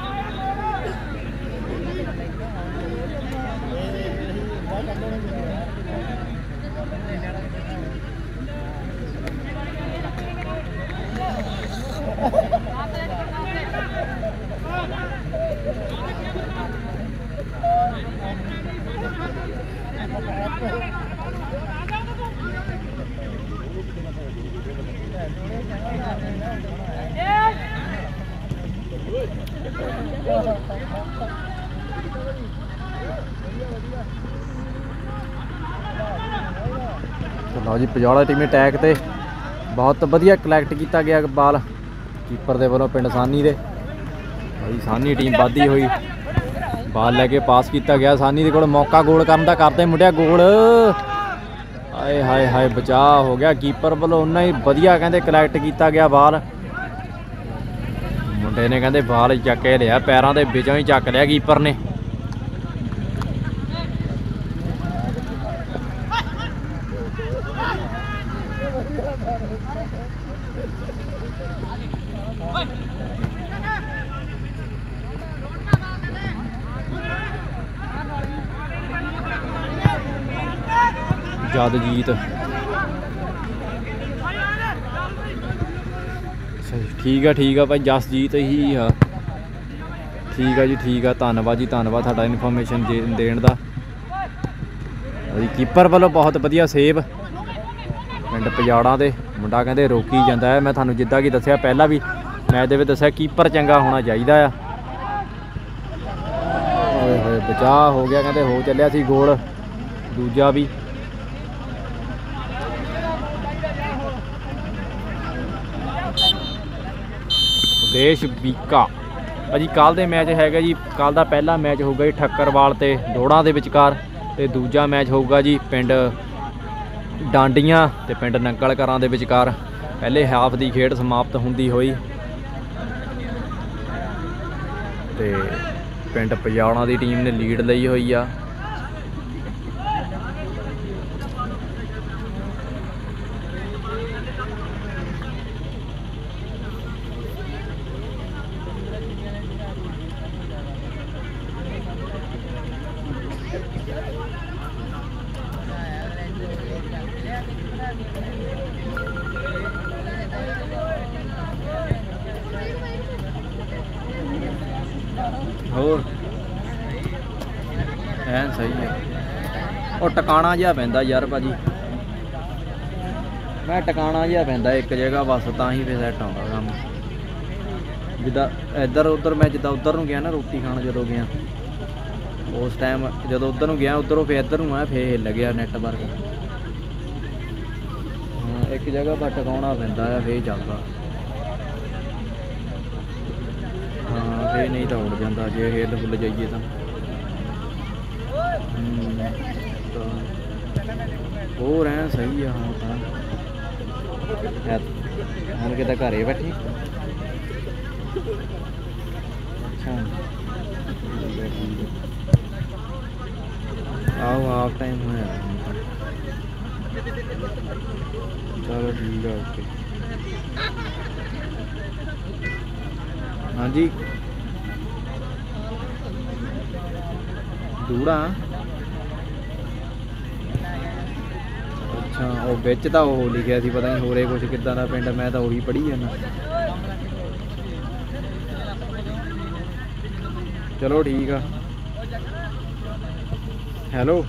ਪਜੌੜਾ ਟੀਮੀ ਅਟੈਕ ਤੇ ਬਹੁਤ ਵਧੀਆ ਕਲੈਕਟ ਕੀਤਾ ਗਿਆ ਬਾਲ ਕੀਪਰ ਦੇ ਵੱਲੋਂ ਪਿੰਡ ਸਾਨੀ ਦੇ। ਭਾਈ ਸਾਨੀ ਟੀਮ ਵਾਧੀ ਹੋਈ। ਬਾਲ ਲੈ ਕੇ ਪਾਸ ਕੀਤਾ ਗਿਆ। ਸਾਨੀ ਦੇ ਕੋਲ ਮੌਕਾ ਗੋਲ ਕਰਨ ਦਾ ਕਰਦੇ ਮੁੰਡਿਆ ਗੋਲ ਹਾਏ ਹਾਏ ਹਾਏ, ਬਚਾਅ ਹੋ ਗਿਆ। ਕੀਪਰ ਵੱਲੋਂ ਉਹਨਾਂ ਹੀ ਵਧੀਆ ਕਹਿੰਦੇ ਕਲੈਕਟ ਕੀਤਾ ਗਿਆ ਬਾਲ। ਮੁੰਡੇ ਨੇ ਕਹਿੰਦੇ ਬਾਲ ਚੱਕ ਕੇ ਲਿਆ, ਪੈਰਾਂ ਦੇ ਵਿੱਚੋਂ ਹੀ ਚੱਕ ਲਿਆ ਕੀਪਰ ਨੇ। ਜਦਜੀਤ ਸਹੀ ਠੀਕ ਆ ਠੀਕ ਆ ਭਾਈ ਜਸਜੀਤ ਹੀ ਆ। ਠੀਕ ਆ ਜੀ, ਠੀਕ ਆ, ਧੰਨਵਾਦ ਜੀ, ਧੰਨਵਾਦ ਤੁਹਾਡਾ ਇਨਫੋਰਮੇਸ਼ਨ ਦੇਣ ਦਾ। ਜੀ ਕੀਪਰ ਵੱਲੋਂ ਬਹੁਤ ਵਧੀਆ ਸੇਵ ਪਿੰਡ ਪਜਾੜਾਂ ਦੇ। ਮੁੰਡਾ ਕਹਿੰਦੇ ਰੋਕੀ ਜਾਂਦਾ ਹੈ। ਮੈਂ ਤੁਹਾਨੂੰ ਜਿੱਦਾਂ ਕਿ ਦੱਸਿਆ, ਪਹਿਲਾਂ ਵੀ ਮੈਂ ਦੇ ਵਿੱਚ ਦੱਸਿਆ ਕੀਪਰ ਚੰਗਾ ਹੋਣਾ ਚਾਹੀਦਾ ਆ। ਓਏ ਹੋਏ, ਬਚਾਅ ਹੋ ਗਿਆ, ਕਹਿੰਦੇ ਹੋ ਚੱਲਿਆ ਸੀ ਗੋਲ। ਦੂਜਾ ਵੀ ਦੇਸ਼ ਬੀਕਾ। ਭਾਜੀ ਕੱਲ ਦੇ ਮੈਚ ਹੈਗਾ ਜੀ। ਕੱਲ ਦਾ ਪਹਿਲਾ ਮੈਚ ਹੋਊਗਾ ਜੀ ਠੱਕਰਵਾਲ ਤੇ ਦੋੜਾਂ ਦੇ ਵਿਚਕਾਰ। ਤੇ ਦੂਜਾ ਮੈਚ ਹੋਊਗਾ ਜੀ ਪਿੰਡ ਡਾਂਡੀਆਂ ਤੇ ਪਿੰਡ ਨੰਗਲ ਕਰਾਂ ਦੇ ਵਿਚਕਾਰ। ਪਹਿਲੇ ਹਾਫ ਦੀ ਖੇਡ ਸਮਾਪਤ ਹੁੰਦੀ ਹੋਈ। ਤੇ ਪਿੰਡ ਪਜਾਣਾ ਦੀ ਟੀਮ ਨੇ ਲੀਡ ਲਈ ਹੋਈ ਆ ਹੋਰ ਐਨ ਸਹੀ ਹੈ ਉਹ ਟਿਕਾਣਾ ਜਿਹਾ ਪੈਂਦਾ ਯਾਰ ਭਾਜੀ। ਮੈਂ ਟਿਕਾਣਾ ਜਿਹਾ ਪੈਂਦਾ ਇੱਕ ਜਗ੍ਹਾ ਬਸ, ਤਾਂ ਹੀ ਫੇ ਸੈੱਟ ਆਉਂਦਾ ਕੰਮ। ਜਿੱਦਾਂ ਇੱਧਰ ਉੱਧਰ ਮੈਂ ਜਿੱਦਾਂ ਉੱਧਰ ਨੂੰ ਗਿਆ ਨਾ ਰੋਟੀ ਖਾਣ ਜਦੋਂ ਗਿਆ। ਉਸ ਟਾਈਮ ਜਦੋਂ ਉੱਧਰ ਨੂੰ ਗਿਆ, ਉੱਧਰੋਂ ਫੇ ਇੱਧਰ ਨੂੰ ਆਇਆ ਫੇ ਹਿੱਲ ਗਿਆ ਨੈਟਵਰਕ ਹਾਂ, ਇੱਕ ਜਗ੍ਹਾ ਪਰ ਟਿਕਾਉਣਾ ਪੈਂਦਾ ਆ ਫੇ ਚੱਲਦਾ। ਹਾਂ ਫੇ ਨਹੀਂ ਤਾਂ ਉੜ ਜਾਂਦਾ, ਜੇ ਹਿੱਲ ਹੁੱਲ ਜਾਈਏ ਤਾਂ। ਤਾਂ ਹੋਰ ਐ ਸਹੀ ਆ, ਹਾਂ ਤਾਂ। ਹੁਣ ਕਿਤੇ ਘਰੇ ਬੈਠੀ। ਅੱਛਾ। ਆਓ ਆਫ ਟਾਈਮ ਹੋਇਆ। ਚਲੋ ਠੀਕ ਆ ਓਕੇ ਹਾਂਜੀ। ਦੂੜਾ ਅੱਛਾ, ਉਹ ਵਿੱਚ ਤਾਂ ਉਹ ਲਿਖਿਆ ਸੀ, ਪਤਾ ਨਹੀਂ ਹੋਰੇ ਕੁਝ ਕਿੱਦਾਂ ਦਾ ਪਿੰਡ, ਮੈਂ ਤਾਂ ਉਹੀ ਪੜ੍ਹੀ ਜਾਂਦਾ। ਚਲੋ ਠੀਕ ਆ। ਹੈਲੋ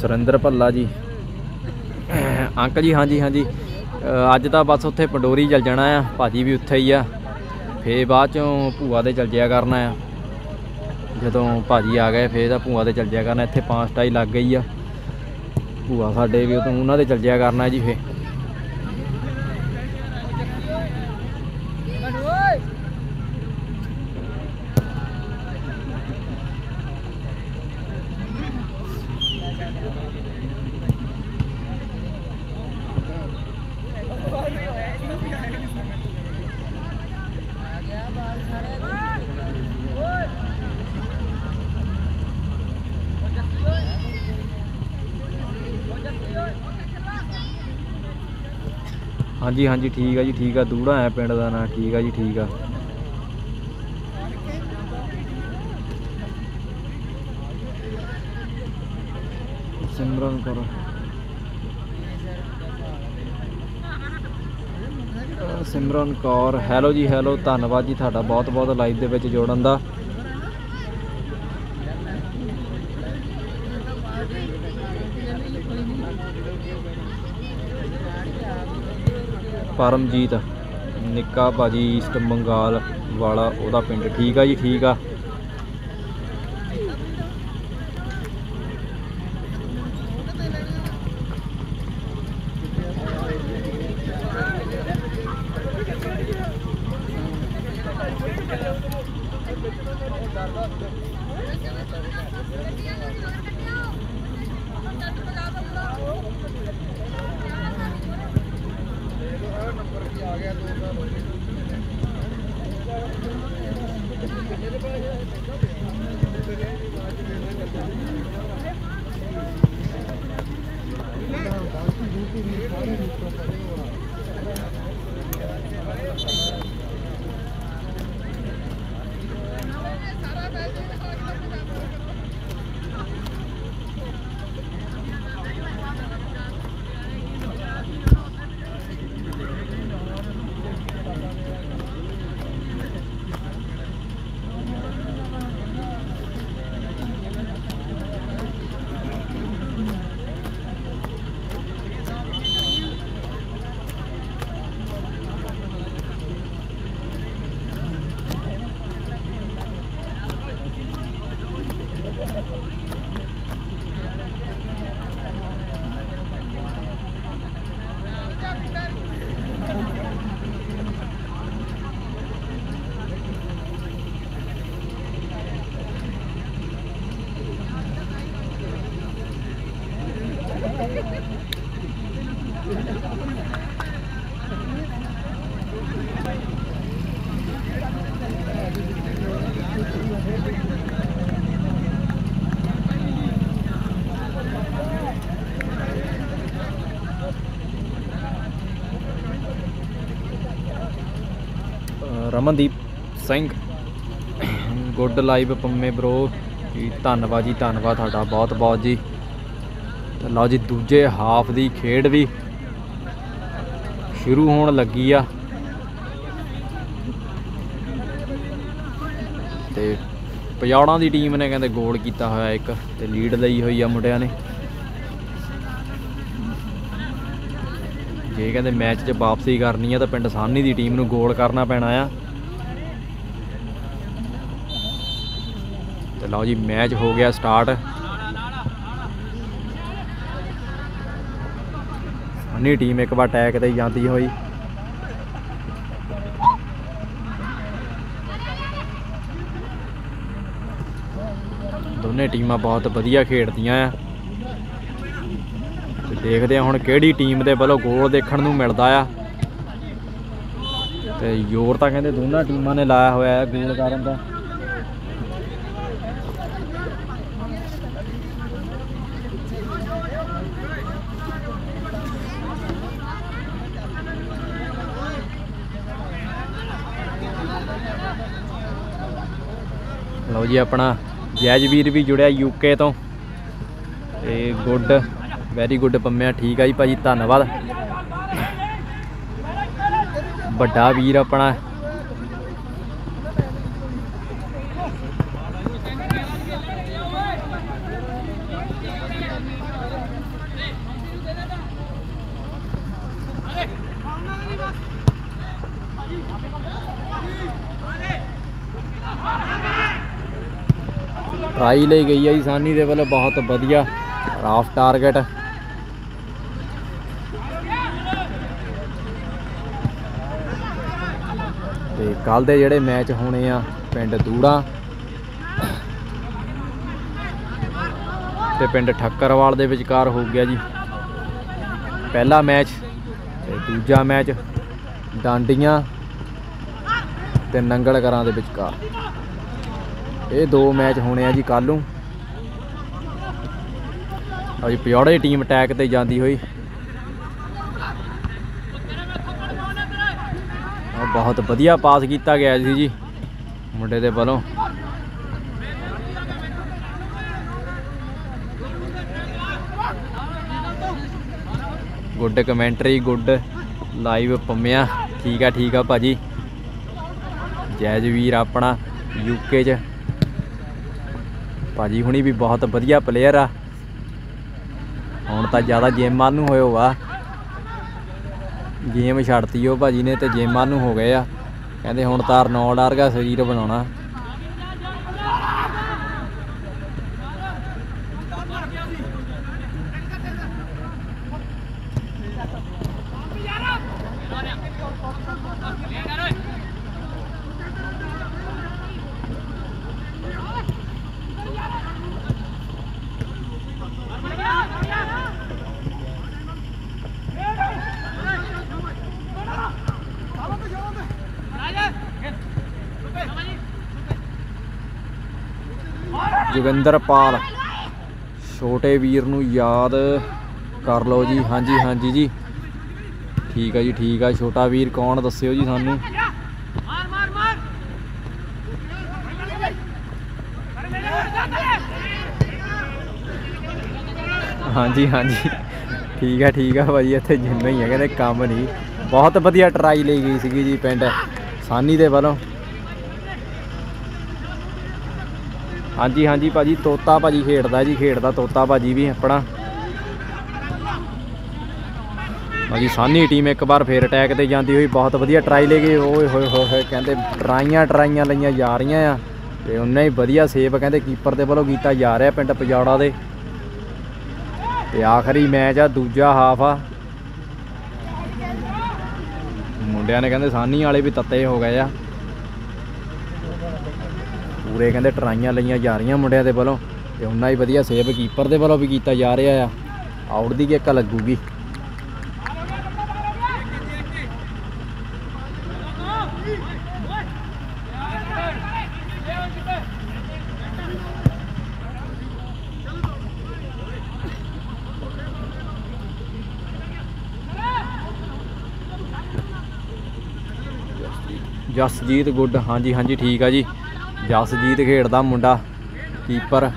ਸੁਰਿੰਦਰ ਭੱਲਾ ਜੀ। ਅੰਕਲ ਜੀ, ਹਾਂਜੀ ਹਾਂਜੀ। ਅੱਜ ਤਾਂ ਬਸ ਉੱਥੇ ਪੰਡੋਰੀ ਚੱਲ ਜਾਣਾ ਆ। ਭਾਜੀ ਵੀ ਉੱਥੇ ਹੀ ਆ। ਫੇਰ ਬਾਅਦ ਚੋਂ ਭੂਆ ਦੇ ਚੱਲ ਜਿਆ ਕਰਨਾ ਆ। ਜਦੋਂ ਭਾਜੀ ਆ ਗਏ, ਫੇਰ ਤਾਂ ਭੂਆ ਦੇ ਚੱਲ ਜਿਆ ਕਰਨਾ। ਇੱਥੇ ਪੰਜ ਟਾਈ ਲੱਗ ਗਈ ਆ। ਭੂਆ ਸਾਡੇ ਵੀ ਉਦੋਂ, ਉਹਨਾਂ ਦੇ ਚੱਲ ਜਿਆ ਕਰਨਾ ਜੀ ਫੇ ਹਾਂਜੀ ਹਾਂਜੀ, ਠੀਕ ਆ ਜੀ, ਠੀਕ ਆ। ਦੂੜਾ ਹੈ ਪਿੰਡ ਦਾ ਨਾਂ, ਠੀਕ ਆ ਜੀ, ਠੀਕ ਆ। ਸਿਮਰਨ ਕਰੋ। ਸਿਮਰਨ ਕੌਰ ਹੈਲੋ ਜੀ ਹੈਲੋ ਧੰਨਵਾਦ ਜੀ ਤੁਹਾਡਾ ਬਹੁਤ ਬਹੁਤ ਲਾਈਵ ਦੇ ਵਿੱਚ ਜੋੜਨ ਦਾ। ਪਰਮਜੀਤ ਨਿੱਕਾ ਭਾਜੀ ਈਸਟ ਬੰਗਾਲ ਵਾਲਾ ਉਹਦਾ ਪਿੰਡ ਠੀਕ ਆ ਜੀ ਠੀਕ ਆ। ਗੁੱਡ ਲਾਈਵ ਪੰਮੇ ਬ్రో ਜੀ, ਧੰਨਵਾਦ ਜੀ, ਧੰਨਵਾਦ ਤੁਹਾਡਾ ਬਹੁਤ ਬਹੁਤ ਜੀ। ਤੇ ਲਓ ਜੀ, ਦੂਜੇ ਹਾਫ ਦੀ ਖੇਡ ਵੀ ਸ਼ੁਰੂ ਹੋਣ ਲੱਗੀ ਆ। ਤੇ ਪਜੌੜਾਂ ਦੀ ਟੀਮ ਨੇ ਕਹਿੰਦੇ ਗੋਲ ਕੀਤਾ ਹੋਇਆ ਇੱਕ ਤੇ ਲੀਡ ਲਈ ਹੋਈ ਆ ਮੁੰਡਿਆਂ ਨੇ। ਜੇ ਕਹਿੰਦੇ ਮੈਚ 'ਚ ਵਾਪਸੀ ਕਰਨੀ ਆ ਤਾਂ ਪਿੰਡ ਸਾਹਨੀ ਦੀ ਟੀਮ ਨੂੰ ਗੋਲ ਕਰਨਾ ਪੈਣਾ ਆ। ਤੇ ਲਓ ਜੀ, ਮੈਚ ਹੋ ਗਿਆ ਸਟਾਰਟ। ਸਾਹਨੀ ਟੀਮ ਇੱਕ ਵਾਰ ਅਟੈਕ ਤੇ ਜਾਂਦੀ ਹੋਈ। ਦੋਨੇ ਟੀਮਾਂ ਬਹੁਤ ਵਧੀਆ ਖੇਡਦੀਆਂ ਆ। ਤੇ ਦੇਖਦੇ ਆ ਹੁਣ ਕਿਹੜੀ ਟੀਮ ਦੇ ਵੱਲੋਂ ਗੋਲ ਦੇਖਣ ਨੂੰ ਮਿਲਦਾ ਆ। ਤੇ ਜ਼ੋਰ ਤਾਂ ਕਹਿੰਦੇ ਦੋਨਾਂ ਟੀਮਾਂ ਨੇ ਲਾਇਆ ਹੋਇਆ ਹੈ ਗੋਲ ਕਰਨ ਦਾ। ਲਓ ਜੀ ਆਪਣਾ ਜੈਜਵੀਰ ਵੀ ਜੁੜਿਆ ਯੂਕੇ ਤੋਂ। ਤੇ ਗੁੱਡ ਵੈਰੀ ਗੁੱਡ ਪੰਮਿਆ, ਠੀਕ ਆ ਜੀ ਭਾਜੀ, ਧੰਨਵਾਦ। ਵੱਡਾ ਵੀਰ ਆਪਣਾ ਟਰਾਈ ਲਈ ਗਈ ਹੈ ਜੀ, ਸਾਨੀ ਦੇ ਵੱਲੋਂ ਬਹੁਤ ਵਧੀਆ, ਰਾਫ ਟਾਰਗੇਟ ਤੇ ਕੱਲ ਦੇ ਜਿਹੜੇ ਮੈਚ ਹੋਣੇ ਆ, ਪਿੰਡ ਦੂੜਾ ਤੇ ਪਿੰਡ ਠੱਕਰਵਾਲ ਦੇ ਵਿਚਕਾਰ ਹੋ ਗਿਆ ਜੀ। ਪਹਿਲਾ ਮੈਚ ਤੇ ਦੂਜਾ ਮੈਚ ਡਾਂਡੀਆਂ ਤੇ ਨੰਗਲਕਰਾਂ ਦੇ ਵਿਚਕਾਰ। ਇਹ ਦੋ ਮੈਚ ਹੋਣੇ ਆ ਜੀ ਕੱਲ ਨੂੰ। ਅਜੀ ਪਿਓੜੇ ਦੀ ਟੀਮ ਅਟੈਕ ਤੇ ਜਾਂਦੀ ਹੋਈ। ਬਹੁਤ ਵਧੀਆ ਪਾਸ ਕੀਤਾ ਗਿਆ ਸੀ ਜੀ ਮੁੰਡੇ ਦੇ ਵੱਲੋਂ। ਗੁੱਡ ਕਮੈਂਟਰੀ ਗੁੱਡ ਲਾਈਵ ਪੰਮਿਆ। ਠੀਕ ਆ ਠੀਕ ਆ ਭਾਜੀ। ਜੈਜ ਵੀਰ ਆਪਣਾ ਯੂਕੇ ਚ ਭਾਜੀ ਹੁਣੀ ਵੀ ਬਹੁਤ ਵਧੀਆ ਪਲੇਅਰ ਆ। ਹੁਣ ਤਾਂ ਜ਼ਿਆਦਾ ਗੇਮਾਂ ਨੂੰ ਹੋਇਓ ਵਾ ਗੇਮ ਛੱਡਤੀ ਉਹ ਭਾਜੀ ਨੇ ਤੇ ਗੇਮਾਂ ਨੂੰ ਹੋ ਗਏ ਆ। ਕਹਿੰਦੇ ਹੁਣ ਤਾਂ ਅਰਨੋਲਡ ਵਰਗਾ ਸਰੀਰ ਬਣਾਉਣਾ। ਜੋਗਿੰਦਰ ਪਾਲ ਛੋਟੇ ਵੀਰ ਨੂੰ ਯਾਦ ਕਰ ਲਓ ਜੀ। ਹਾਂਜੀ ਹਾਂਜੀ ਜੀ। ਠੀਕ ਆ ਜੀ, ਠੀਕ ਆ। ਛੋਟਾ ਵੀਰ ਕੌਣ ਦੱਸਿਓ ਜੀ ਸਾਨੂੰ? ਹਾਂਜੀ ਹਾਂਜੀ। ਠੀਕ ਆ ਠੀਕ ਆ ਭਾਜੀ। ਇੱਥੇ ਜਿੰਨਾ ਹੀ ਹੈ ਕਹਿੰਦੇ ਕੰਮ ਨਹੀਂ। ਬਹੁਤ ਵਧੀਆ ਟਰਾਈ ਲਈ ਗਈ ਸੀਗੀ ਜੀ ਪਿੰਡ। ਸਾਨੀ ਦੇ ਵੱਲੋਂ। ਹਾਂਜੀ ਹਾਂਜੀ ਭਾਜੀ, ਤੋਤਾ ਭਾਜੀ ਖੇਡਦਾ ਜੀ, ਖੇਡਦਾ ਤੋਤਾ ਭਾਜੀ ਵੀ ਆਪਣਾ। ਭਾਜੀ ਸਾਨੀ ਟੀਮ ਇੱਕ ਵਾਰ ਫੇਰ ਅਟੈਕ ਤੇ ਜਾਂਦੀ ਹੋਈ, ਬਹੁਤ ਵਧੀਆ ਟਰਾਈ ਲੈ ਗਈ ਓਏ ਹੋਏ ਹੋਏ ਕਹਿੰਦੇ ਟਰਾਈਆਂ ਟਰਾਈਆਂ ਲਈਆਂ ਜਾ ਰਹੀਆਂ ਆ। ਤੇ ਉਹਨੇ ਹੀ ਵਧੀਆ ਸੇਵ ਕਹਿੰਦੇ ਕੀਪਰ ਦੇ ਵੱਲੋਂ ਕੀਤਾ ਜਾ ਰਿਹਾ ਪਿੰਡ ਪਜਾੜਾ ਦੇ। ਤੇ ਆਖਰੀ ਮੈਚ ਆ, ਦੂਜਾ ਹਾਫ ਆ। ਮੁੰਡਿਆਂ ਨੇ ਕਹਿੰਦੇ ਸਾਨੀ ਵਾਲੇ ਵੀ ਤੱਤੇ ਹੋ ਗਏ ਆ। ਪੂਰੇ ਕਹਿੰਦੇ ਟਰਾਈਆਂ ਲਈਆਂ ਜਾ ਰਹੀਆਂ ਮੁੰਡਿਆਂ ਦੇ ਵੱਲੋਂ ਤੇ ਉਹਨਾਂ ਹੀ ਵਧੀਆ ਸੇਵ ਕੀਪਰ ਦੇ ਵੱਲੋਂ ਵੀ ਕੀਤਾ ਜਾ ਰਿਹਾ ਆ। ਆਊਟ ਦੀ ਕਿੱਕ ਲੱਗੂਗੀ। ਜਸਜੀਤ ਗੁੱਡ। ਹਾਂਜੀ ਹਾਂਜੀ, ਠੀਕ ਆ ਜੀ। ਜਸਜੀਤ ਖੇਡਦਾ ਮੁੰਡਾ ਕੀਪਰ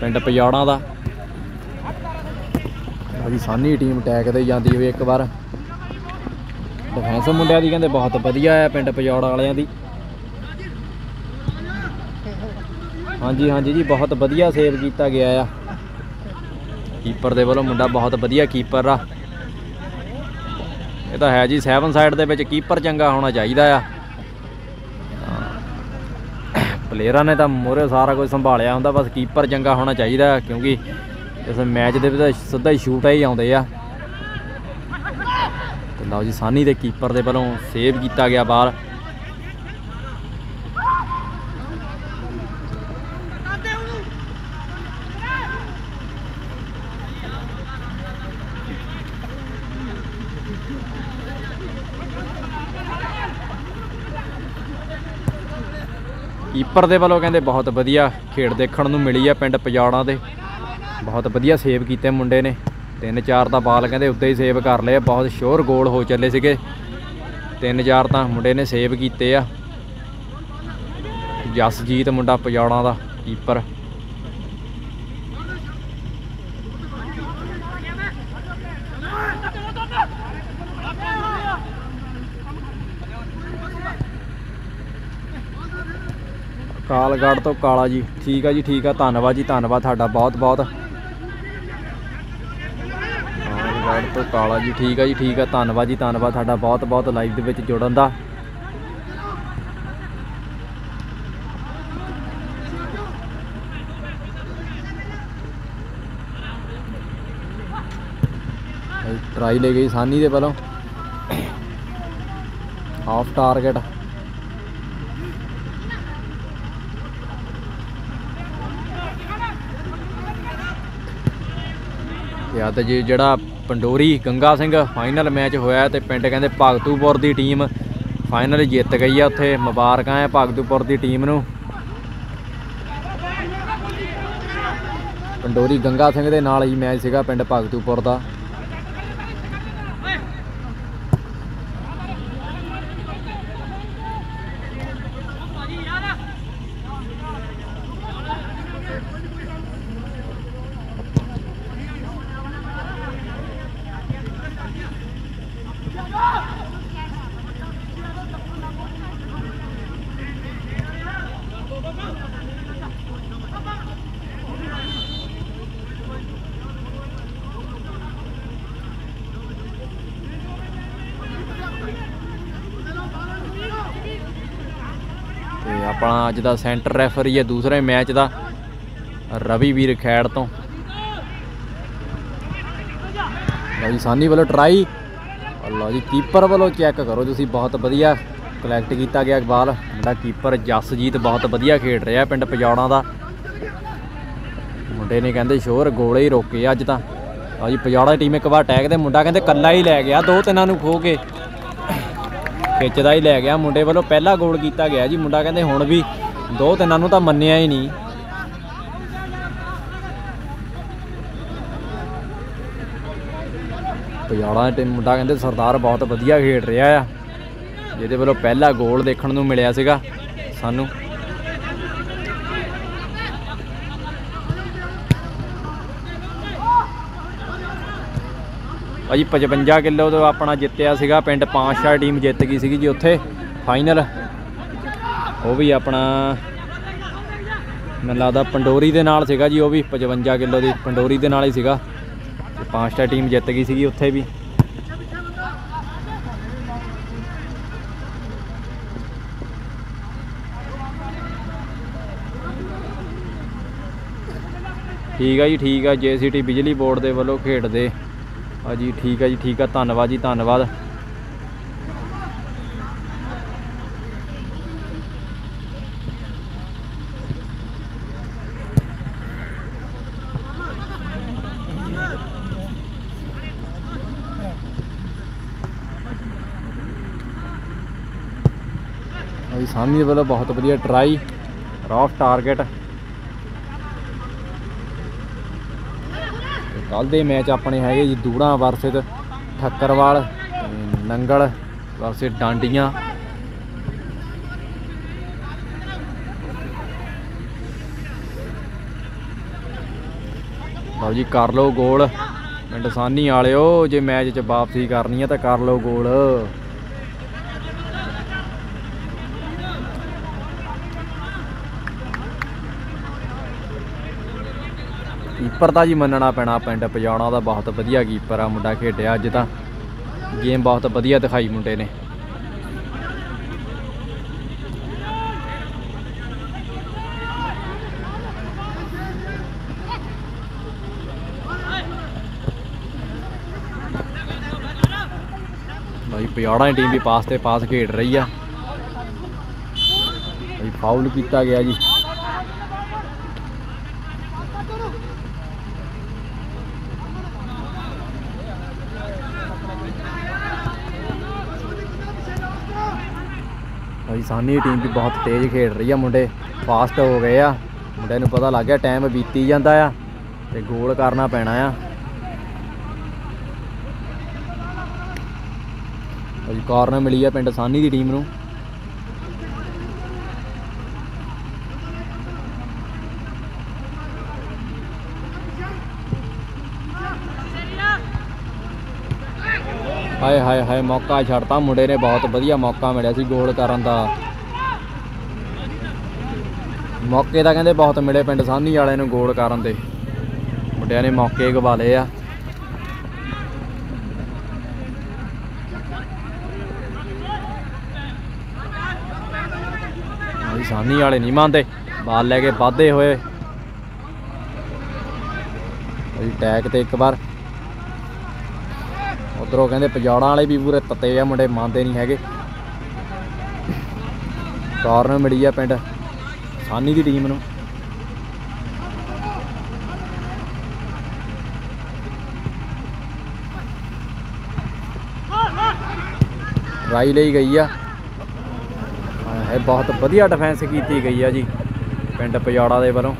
ਪਿੰਡ ਪਜਾੜਾਂ ਦਾ। ਭਾਜੀ ਸਾਨੀ ਟੀਮ ਅਟੈਕ ਤੇ ਜਾਂਦੀ ਹੋਵੇ ਇੱਕ ਵਾਰ। ਡਿਫੈਂਸ ਮੁੰਡਿਆਂ ਦੀ ਕਹਿੰਦੇ ਬਹੁਤ ਵਧੀਆ ਆ, ਪਿੰਡ ਪਜੌੜਾ ਵਾਲਿਆਂ ਦੀ। ਹਾਂਜੀ ਹਾਂਜੀ ਜੀ, ਬਹੁਤ ਵਧੀਆ ਸੇਵ ਕੀਤਾ ਗਿਆ ਆ। ਕੀਪਰ ਦੇ ਵੱਲੋਂ ਮੁੰਡਾ ਬਹੁਤ ਵਧੀਆ ਕੀਪਰ ਆ। ਇਹ ਤਾਂ ਹੈ ਜੀ 7 ਸਾਈਡ ਦੇ ਵਿੱਚ ਕੀਪਰ ਚੰਗਾ ਹੋਣਾ ਚਾਹੀਦਾ ਆ। ਪਲੇਅਰਾਂ ਨੇ ਤਾਂ ਮੋਰੇ ਸਾਰਾ ਕੁਝ ਸੰਭਾਲਿਆ ਹੁੰਦਾ, ਬਸ ਕੀਪਰ ਚੰਗਾ ਹੋਣਾ ਚਾਹੀਦਾ, ਕਿਉਂਕਿ ਇਸ ਮੈਚ ਦੇ ਵਿੱਚ ਸਿੱਧਾ ਹੀ ਸ਼ੂਟ ਹੀ ਆਉਂਦੇ ਆ। ਤੇ ਲਓ ਜੀ ਸਾਨੀ ਦੇ ਕੀਪਰ ਦੇ ਵੱਲੋਂ ਸੇਵ ਕੀਤਾ ਗਿਆ ਬਾਲ ਕੀਪਰ ਦੇ ਵੱਲੋਂ ਕਹਿੰਦੇ ਬਹੁਤ ਵਧੀਆ ਖੇਡ ਦੇਖਣ ਨੂੰ ਮਿਲੀ ਆ ਪਿੰਡ ਪਜਾੜਾਂ ਦੇ। ਬਹੁਤ ਵਧੀਆ ਸੇਵ ਕੀਤੇ ਮੁੰਡੇ ਨੇ। ਤਿੰਨ ਚਾਰ ਤਾਂ ਬਾਲ ਕਹਿੰਦੇ ਉੱਤੇ ਹੀ ਸੇਵ ਕਰ ਲਏ ਬਹੁਤ ਸ਼ੋਰ ਗੋਲ ਹੋ ਚੱਲੇ ਸੀਗੇ। ਤਿੰਨ ਚਾਰ ਤਾਂ ਮੁੰਡੇ ਨੇ ਸੇਵ ਕੀਤੇ ਆ। ਜਸਜੀਤ ਮੁੰਡਾ ਪਜਾੜਾਂ ਦਾ ਕੀਪਰ। ਕਾਲਗੜ੍ਹ ਤੋਂ ਕਾਲਾ ਜੀ। ਠੀਕ ਆ ਜੀ, ਠੀਕ ਆ। ਧੰਨਵਾਦ ਜੀ, ਧੰਨਵਾਦ ਤੁਹਾਡਾ ਬਹੁਤ ਬਹੁਤ। ਕਾਲਗੜ੍ਹ ਤੋਂ ਕਾਲਾ ਜੀ, ਠੀਕ ਆ ਜੀ, ਠੀਕ ਆ। ਧੰਨਵਾਦ ਜੀ, ਧੰਨਵਾਦ ਤੁਹਾਡਾ ਬਹੁਤ ਬਹੁਤ ਲਾਈਵ ਦੇ ਵਿੱਚ ਜੁੜਨ ਦਾ। ਟਰਾਈ ਲੈ ਗਈ ਸਾਨੀ ਦੇ ਵੱਲੋਂ। ਹਾਫ ਟਾਰਗੇਟ ਤੇ ਅੱਜ ਤੇ ਜੀ ਜਿਹੜਾ ਪੰਡੋਰੀ ਗੰਗਾ ਸਿੰਘ ਫਾਈਨਲ ਮੈਚ ਹੋਇਆ ਤੇ ਪਿੰਡ ਕਹਿੰਦੇ ਭਗਤੂਪੁਰ ਦੀ ਟੀਮ ਫਾਈਨਲ ਜਿੱਤ ਗਈ ਆ, ਉੱਥੇ ਮੁਬਾਰਕਾਂ ਹੈ ਭਗਤੂਪੁਰ ਦੀ ਟੀਮ ਨੂੰ। ਪੰਡੋਰੀ ਗੰਗਾ ਸਿੰਘ ਦੇ ਨਾਲ ਹੀ ਮੈਚ ਸੀਗਾ ਪਿੰਡ ਭਗਤੂਪੁਰ ਦਾ ਤੇ ਆਪਣਾ ਅੱਜ ਦਾ ਸੈਂਟਰ ਰੈਫਰੀ ਹੈ ਦੂਸਰੇ ਮੈਚ ਦਾ ਰਵੀ ਵੀਰ ਖੈੜ ਤੋਂ। ਲਓ ਜੀ, ਸਾਨੀ ਵੱਲੋਂ ਟਰਾਈ ਲਓ ਜੀ ਕੀਪਰ ਵੱਲੋਂ ਚੈੱਕ ਕਰੋ ਤੁਸੀਂ, ਬਹੁਤ ਵਧੀਆ ਕਲੈਕਟ ਕੀਤਾ ਗਿਆ ਬਾਲ ਮੁੰਡਾ ਕੀਪਰ ਜਸਜੀਤ ਬਹੁਤ ਵਧੀਆ ਖੇਡ ਰਿਹਾ ਪਿੰਡ ਪਜੌੜਾਂ ਦਾ। ਮੁੰਡੇ ਨੇ ਕਹਿੰਦੇ ਸ਼ੋਰ, ਗੋਲੇ ਹੀ ਰੋਕੇ ਅੱਜ ਤਾਂ। ਲਓ ਜੀ, ਪਜੌੜਾ ਟੀਮ ਇੱਕ ਵਾਰ ਅਟੈਕ ਤੇ ਮੁੰਡਾ ਕਹਿੰਦੇ ਕੱਲਾ ਹੀ ਲੈ ਗਿਆ, ਦੋ ਤਿੰਨਾਂ ਨੂੰ ਖੋ ਕੇ ਖਿੱਚਦਾ ਹੀ ਲੈ ਗਿਆ। ਮੁੰਡੇ ਵੱਲੋਂ ਪਹਿਲਾ ਗੋਲ ਕੀਤਾ ਗਿਆ ਜੀ, ਮੁੰਡਾ ਕਹਿੰਦੇ ਹੁਣ ਵੀ ਦੋ ਤਿੰਨਾਂ ਨੂੰ ਤਾਂ ਮੰਨਿਆ ਹੀ ਨਹੀਂ। ਪਜਾੜਾ ਟੀਮ ਮੁੰਡਾ ਕਹਿੰਦੇ ਸਰਦਾਰ ਬਹੁਤ ਵਧੀਆ ਖੇਡ ਰਿਹਾ ਆ। ਜਿਹਦੇ ਵੱਲੋਂ ਪਹਿਲਾ ਗੋਲ ਦੇਖਣ ਨੂੰ ਮਿਲਿਆ ਸੀਗਾ ਸਾਨੂੰ। ਭਾਜੀ 55 ਕਿਲੋ ਤੋਂ ਆਪਣਾ ਜਿੱਤਿਆ ਸੀਗਾ, ਪਿੰਡ ਪਾਂਚਸ਼ਾ ਟੀਮ ਜਿੱਤ ਗਈ ਸੀਗੀ ਜੀ ਉੱਥੇ ਫਾਈਨਲ ਉਹ ਵੀ ਆਪਣਾ ਮੈਨੂੰ ਲੱਗਦਾ ਪੰਡੋਰੀ ਦੇ ਨਾਲ ਸੀਗਾ ਜੀ, ਉਹ ਵੀ 55 ਕਿਲੋ ਦੀ ਪੰਡੋਰੀ ਦੇ ਨਾਲ ਹੀ ਸੀਗਾ। ਤੇ ਪਾਂਚਸ਼ਾ ਟੀਮ ਜਿੱਤ ਗਈ ਸੀਗੀ ਉੱਥੇ ਵੀ। ਠੀਕ ਆ ਜੀ, ਠੀਕ ਆ। ਜੇਸੀਟੀ ਬਿਜਲੀ ਬੋਰਡ ਦੇ ਵੱਲੋਂ ਖੇਡਦੇ। ਆ ਜੀ, ਠੀਕ ਆ ਜੀ, ਠੀਕ ਆ। ਧੰਨਵਾਦ ਜੀ, ਧੰਨਵਾਦ। ਸਾਮੀ ਦੇ ਵੱਲੋਂ ਬਹੁਤ ਵਧੀਆ ਟਰਾਈ ਰਫ ਟਾਰਗੇਟ ਕੱਲ ਦੇ ਮੈਚ ਆਪਣੇ ਹੈਗੇ ਜੀ ਦੂੜਾ ਵਰਸਸ ਠੱਕਰਵਾਲ, ਨੰਗਲ ਵਰਸੇ ਡਾਂਡੀਆਂ। ਲਓ ਜੀ, ਕਰ ਲਓ ਗੋਲ ਪਿੰਡ ਸਾਨੀ ਵਾਲਿਓ, ਜੇ ਮੈਚ 'ਚ ਵਾਪਸੀ ਕਰਨੀ ਹੈ ਤਾਂ ਕਰ ਲਓ ਗੋਲ ਕੀਪਰ ਤਾਂ ਜੀ ਮੰਨਣਾ ਪੈਣਾ, ਪਿੰਡ ਪਜਾਣਾ ਦਾ ਬਹੁਤ ਵਧੀਆ ਕੀਪਰ ਆ ਮੁੰਡਾ ਖੇਡਿਆ ਅੱਜ ਤਾਂ ਗੇਮ ਬਹੁਤ ਵਧੀਆ ਦਿਖਾਈ ਮੁੰਡੇ ਨੇ। ਭਾਈ ਪਜਾੜਾ ਦੀ ਟੀਮ ਵੀ ਪਾਸ ਤੇ ਪਾਸ ਖੇਡ ਰਹੀ ਆ। ਭਾਈ ਫਾਉਲ ਕੀਤਾ ਗਿਆ ਜੀ। ਭਾਈ ਸਾਨੀ ਦੀ ਟੀਮ ਵੀ ਬਹੁਤ ਤੇਜ਼ ਖੇਡ ਰਹੀ ਆ, ਮੁੰਡੇ ਫਾਸਟ ਹੋ ਗਏ ਆ। ਮੁੰਡਿਆਂ ਨੂੰ ਪਤਾ ਲੱਗ ਗਿਆ ਟਾਈਮ ਬੀਤੀ ਜਾਂਦਾ ਆ ਤੇ ਗੋਲ ਕਰਨਾ ਪੈਣਾ ਆ। ਭਾਈ ਕਾਰਨਰ ਮਿਲੀ ਆ ਪਿੰਡ ਸਾਨੀ ਦੀ ਟੀਮ ਨੂੰ। ਹਾਏ ਹਾਏ ਹਾਏ, ਮੌਕਾ ਛੱਡਤਾ। ਮੁੰਡੇ ਨੇ ਬਹੁਤ ਵਧੀਆ ਮੌਕਾ ਮਿਲਿਆ ਸੀ ਗੋਲ ਕਰਨ ਦਾ। ਮੌਕੇ ਤਾਂ ਕਹਿੰਦੇ ਬਹੁਤ ਮਿਲੇ ਪਿੰਡ ਸਾਹਨੀ ਵਾਲੇ ਨੂੰ ਗੋਲ ਕਰਨ ਦੇ। ਮੁੰਡਿਆਂ ਨੇ ਮੌਕੇ ਗਵਾ ਲਏ ਆ। ਸਾਹਨੀ ਵਾਲੇ ਨਹੀਂ ਮੰਨਦੇ। ਬਾਲ ਲੈ ਕੇ ਵਾਧੇ ਹੋਏ। ਅਸੀਂ ਤੇ ਇੱਕ ਵਾਰ। ਉਧਰੋਂ ਕਹਿੰਦੇ ਪਜੌੜਾਂ ਵਾਲੇ ਵੀ ਪੂਰੇ ਤੱਤੇ ਆ, ਮੁੰਡੇ ਮੰਨਦੇ ਨਹੀਂ ਹੈਗੇ। ਕਾਰਨ ਮਿਲੀ ਆ ਪਿੰਡ, ਸਾਨੀ ਦੀ ਟੀਮ ਨੂੰ। ਰਾਈ ਲਈ ਗਈ ਆ। ਇਹ ਬਹੁਤ ਵਧੀਆ ਡਿਫੈਂਸ ਕੀਤੀ ਗਈ ਆ ਜੀ, ਪਿੰਡ ਪਜਾੜਾ ਦੇ ਵੱਲੋਂ।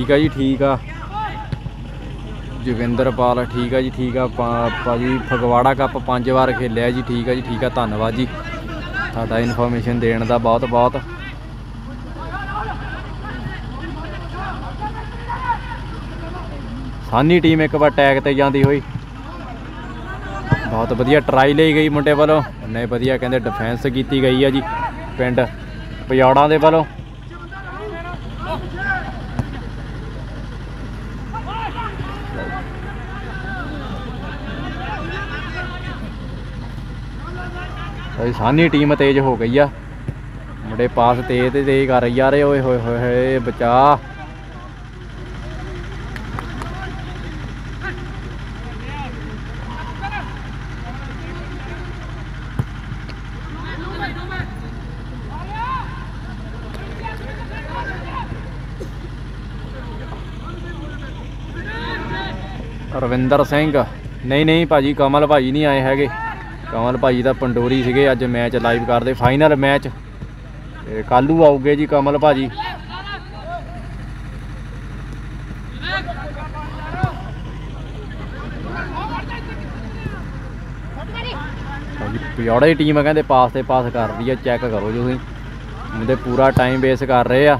ਠੀਕ ਆ ਜੀ, ਠੀਕ ਆ। ਜੋਗਿੰਦਰਪਾਲ, ਠੀਕ ਆ ਜੀ, ਠੀਕ ਆ। ਪਾ- ਭਾਜੀ ਫਗਵਾੜਾ ਕੱਪ ਪੰਜ ਵਾਰ ਖੇਲਿਆ ਜੀ, ਠੀਕ ਆ ਜੀ, ਠੀਕ ਆ। ਧੰਨਵਾਦ ਜੀ। ਤੁਹਾਡਾ ਇਨਫੋਰਮੇਸ਼ਨ ਦੇਣ ਦਾ ਬਹੁਤ ਬਹੁਤ। ਸਾਨੀ ਟੀਮ ਇੱਕ ਵਾਰ ਟੈਗ ਤੇ ਜਾਂਦੀ ਹੋਈ। ਬਹੁਤ ਵਧੀਆ ਟਰਾਈ ਲਈ ਗਈ ਮੁੰਡੇ ਵੱਲੋਂ। ਨੇ ਵਧੀਆ ਕਹਿੰਦੇ ਡਿਫੈਂਸ ਕੀਤੀ ਗਈ ਆ ਜੀ, ਪਿੰਡ ਪਜੌੜਾਂ ਦੇ ਵੱਲੋਂ। ਸਾਨੀ ਟੀਮ ਤੇਜ਼ ਹੋ ਗਈ ਆ। ਮੁੰਡੇ ਪਾਸ ਤੇਜ਼ ਤੇ ਤੇਜ਼ ਕਰ ਰਹੀ ਆ ਰੇ ਓਏ ਹੋਏ ਹੋਏ ਹੋਏ ਬਚਾ। ਰਵਿੰਦਰ ਸਿੰਘ। ਨਹੀਂ ਨਹੀਂ ਭਾਜੀ, ਕਮਲ ਭਾਜੀ ਨਹੀਂ ਆਏ ਹੈਗੇ। ਕਮਲ ਭਾਜੀ ਦਾ ਪੰਡੋਰੀ ਸੀਗੇ, ਅੱਜ ਮੈਚ ਲਾਈਵ ਕਰਦੇ ਫਾਈਨਲ ਮੈਚ ਤੇ ਕੱਲੂ ਆਉਗੇ ਜੀ, ਕਮਲ ਭਾਜੀ। ਭਾਜੀ ਪਿਓੜਾ ਦੀ ਟੀਮ ਆ, ਕਹਿੰਦੇ ਪਾਸ ਤੇ ਪਾਸ ਕਰਦੀ ਰਹੀ ਆ ਚੈੱਕ ਕਰੋ ਜੀ ਤੁਸੀਂ। ਮੁੰਡੇ ਪੂਰਾ ਟਾਈਮ ਵੇਸ ਕਰ ਰਹੇ ਆ।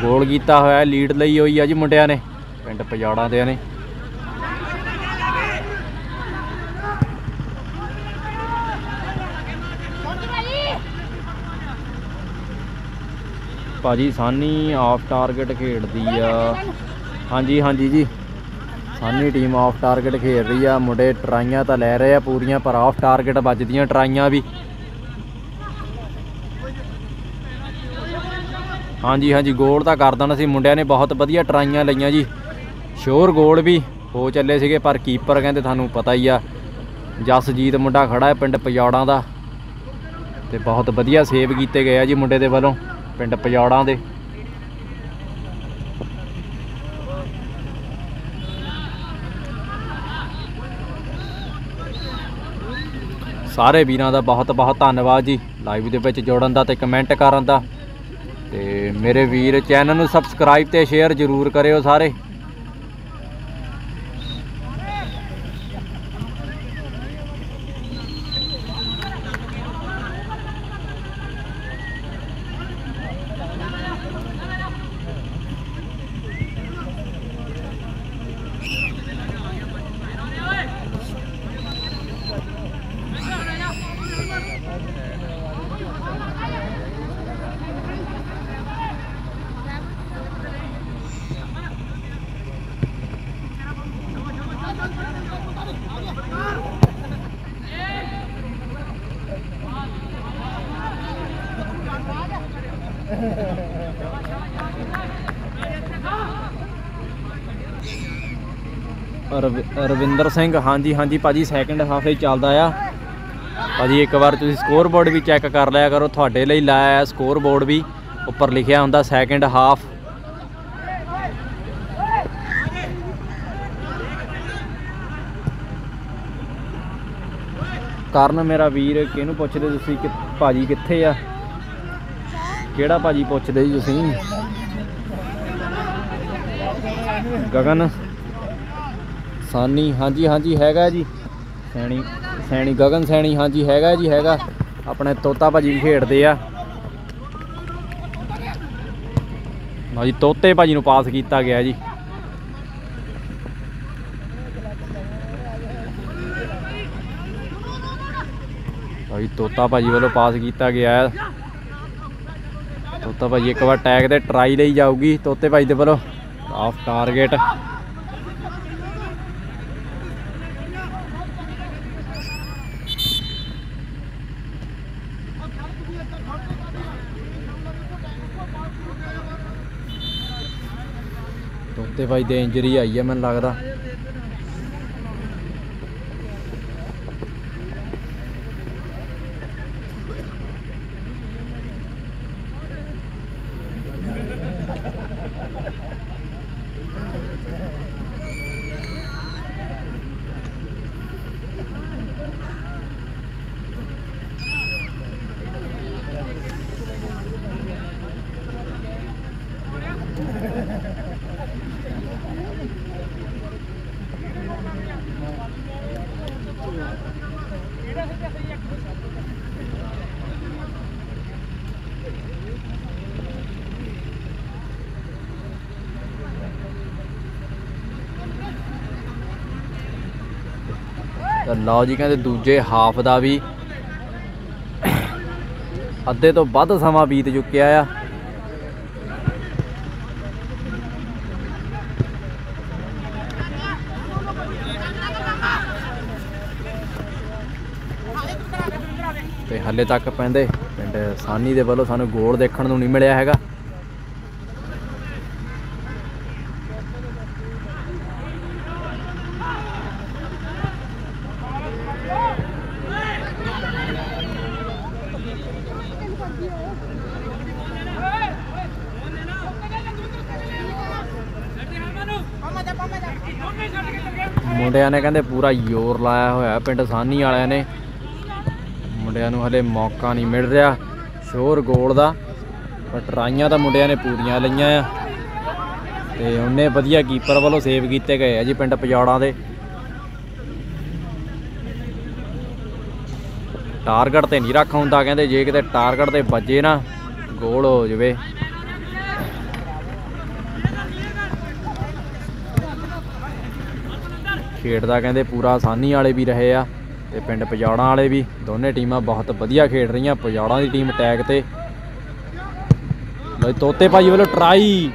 ਗੋਲ ਕੀਤਾ ਹੋਇਆ ਲੀਡ ਲਈ ਹੋਈ ਆ ਜੀ ਮੁੰਡਿਆਂ ਨੇ। ਪਿੰਡ ਪਜੌੜਾ ਦੇ ਨੇ। ਭਾਜੀ ਸਾਨੀ ਆਫ ਟਾਰਗੇਟ ਖੇਡਦੀ ਆ। ਹਾਂਜੀ ਹਾਂਜੀ ਜੀ। ਸਾਨੀ ਟੀਮ ਆਫ ਟਾਰਗੇਟ ਖੇਡ ਰਹੀ ਆ। ਮੁੰਡੇ ਟਰਾਈਆਂ ਤਾਂ ਲੈ ਰਹੇ ਆ ਪੂਰੀਆਂ, ਪਰ ਆਫ ਟਾਰਗੇਟ ਵੱਜਦੀਆਂ ਟਰਾਈਆਂ ਵੀ। ਹਾਂਜੀ ਹਾਂਜੀ ਗੋਲ ਤਾਂ ਕਰ ਦੇਣਾ ਸੀ। ਮੁੰਡਿਆਂ ਨੇ ਬਹੁਤ ਵਧੀਆ ਟਰਾਈਆਂ ਲਈਆਂ ਜੀ। ਸ਼ੋਰ ਗੋਲ ਵੀ ਹੋ ਚੱਲੇ ਸੀਗੇ, ਪਰ ਕੀਪਰ ਕਹਿੰਦੇ ਤੁਹਾਨੂੰ ਪਤਾ ਹੀ ਆ, ਜਸਜੀਤ ਮੁੰਡਾ ਖੜਾ ਹੈ ਪਿੰਡ ਪਜੌੜਾਂ ਦਾ। ਤੇ ਬਹੁਤ ਵਧੀਆ ਸੇਵ ਕੀਤੇ ਗਏ ਆ ਜੀ ਮੁੰਡੇ ਦੇ ਵੱਲੋਂ। ਪਿੰਡ ਪਜੌੜਾਂ ਦੇ। ਸਾਰੇ ਵੀਰਾਂ ਦਾ ਬਹੁਤ ਬਹੁਤ ਧੰਨਵਾਦ ਜੀ। ਲਾਈਵ ਦੇ ਵਿੱਚ ਜੁੜਨ ਦਾ ਤੇ ਕਮੈਂਟ ਕਰਨ ਦਾ। ਤੇ ਮੇਰੇ ਵੀਰ ਚੈਨਲ ਨੂੰ ਸਬਸਕ੍ਰਾਈਬ ਤੇ ਸ਼ੇਅਰ ਜ਼ਰੂਰ ਕਰਿਓ ਸਾਰੇ ਰਵ- ਰਵਿੰਦਰ ਸਿੰਘ, ਹਾਂਜੀ ਹਾਂਜੀ, ਭਾਜੀ ਸੈਕਿੰਡ ਹਾਫ ਹੀ ਚੱਲਦਾ ਆ। ਭਾਜੀ, ਇੱਕ ਵਾਰ ਤੁਸੀਂ ਸਕੋਰ ਬੋਰਡ ਵੀ ਚੈੱਕ ਕਰ ਲਿਆ ਕਰੋ, ਤੁਹਾਡੇ ਲਈ ਲਾਇਆ ਹੈ ਸਕੋਰ ਬੋਰਡ ਵੀ। ਉੱਪਰ ਲਿਖਿਆ ਹੁੰਦਾ ਸੈਕਿੰਡ ਹਾਫ ਕਰਨ ਮੇਰਾ ਵੀਰ, ਕਿਹਨੂੰ ਪੁੱਛਦੇ ਤੁਸੀਂ? ਕਿ ਭਾਜੀ ਕਿੱਥੇ ਆ? ਕਿਹੜਾ ਭਾਜੀ ਪੁੱਛਦੇ ਜੀ ਤੁਸੀਂ? ਗਗਨ? ਸਾਨੀ, ਹਾਂਜੀ ਹਾਂਜੀ, ਹੈਗਾ ਜੀ। ਸੈਣੀ ਸੈਣੀ ਗਗਨ ਸੈਣੀ, ਹਾਂਜੀ, ਹੈਗਾ ਜੀ, ਹੈਗਾ। ਆਪਣੇ ਤੋਤਾ ਭਾਜੀ ਵੀ ਖੇਡਦੇ ਆ। ਲਓ ਜੀ, ਤੋਤੇ ਭਾਜੀ ਨੂੰ ਪਾਸ ਕੀਤਾ ਗਿਆ ਜੀ। ਲਓ ਤੋਤਾ ਭਾਜੀ ਵੱਲੋਂ ਪਾਸ ਕੀਤਾ ਗਿਆ ਹੈ ਤੋਤਾ ਭਾਜੀ ਇੱਕ ਵਾਰ ਟੈਗ ਤੇ ਟਰਾਈ ਲਈ ਜਾਊਗੀ, ਤੋਤੇ ਭਾਜੀ ਦੇ ਵੱਲੋਂ। Off target. ਤੋਤੇ ਭਾਈ ਦੇ ਇੰਜਰੀ ਆਈ ਹੈ ਮੈਨੂੰ ਲੱਗਦਾ ਤਾਂ ਲਓ ਜੀ, ਕਹਿੰਦੇ ਦੂਜੇ ਹਾਫ ਦਾ ਵੀ ਅੱਧੇ ਤੋਂ ਵੱਧ ਸਮਾਂ ਬੀਤ ਚੁੱਕਿਆ ਆ। ਤੇ ਹੱਲੇ ਤੱਕ ਪੈਂਦੇ, ਪਿੰਡ ਸਾਨੀ ਦੇ ਵੱਲੋਂ ਸਾਨੂੰ ਗੋਲ ਦੇਖਣ ਨੂੰ ਨਹੀਂ ਮਿਲਿਆ ਹੈਗਾ ਮੁੰਡਿਆਂ ਨੇ ਕਹਿੰਦੇ ਪੂਰਾ ਜ਼ੋਰ ਲਾਇਆ ਹੋਇਆ ਪਿੰਡ ਸਾਨੀ ਵਾਲਿਆਂ ਨੇ। ਮੁੰਡਿਆਂ ਨੂੰ ਹਲੇ ਮੌਕਾ ਨਹੀਂ ਮਿਲ ਰਿਹਾ ਸ਼ੋਰ ਗੋਲ ਦਾ ਪਰ ਟਰਾਈਆਂ ਤਾਂ ਮੁੰਡਿਆਂ ਨੇ ਪੂਰੀਆਂ ਲਈਆਂ ਆ। ਤੇ ਉਹਨੇ ਵਧੀਆ ਕੀਪਰ ਵੱਲੋਂ ਸੇਵ ਕੀਤੇ ਗਏ ਆ ਜੀ ਪਿੰਡ ਪਜੌੜਾਂ ਦੇ। ਟਾਰਗੇਟ ਤੇ ਨਹੀਂ ਰੱਖ ਹੁੰਦਾ, ਕਹਿੰਦੇ ਜੇ ਕਿਤੇ ਟਾਰਗੇਟ ਤੇ ਵੱਜੇ ਨਾ, ਗੋਲ ਹੋ ਜਵੇ। ਖੇਡਦਾ, ਕਹਿੰਦੇ ਪੂਰਾ ਆਸਾਨੀ ਵਾਲੇ ਵੀ ਰਹੇ ਆ ਤੇ ਪਿੰਡ ਪਜੌੜਾਂ ਵਾਲੇ ਵੀ। ਦੋਨੇ ਟੀਮਾਂ ਬਹੁਤ ਵਧੀਆ ਖੇਡ ਰਹੀਆਂ, ਪਜਾੜਾਂ ਦੀ ਟੀਮ ਟੈਗ ਤੇ। ਲੋ ਤੋਤੇ ਭਾਜੀ ਵੱਲੋਂ ਟਰਾਈ।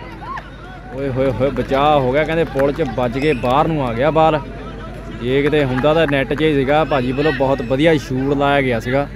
ਓਏ ਹੋਏ ਹੋਏ, ਬਚਾਅ ਹੋ ਗਿਆ, ਕਹਿੰਦੇ ਪੁਲ 'ਚ ਵੱਜ ਕੇ ਬਾਹਰ ਨੂੰ ਆ ਗਿਆ ਬਾਲ। ਜੇ ਕਿਤੇ ਹੁੰਦਾ ਤਾਂ ਨੈਟ 'ਚ ਹੀ ਸੀਗਾ, ਭਾਜੀ ਵੱਲੋਂ ਬਹੁਤ ਵਧੀਆ ਸ਼ੂਟ ਲਾਇਆ ਗਿਆ ਸੀਗਾ।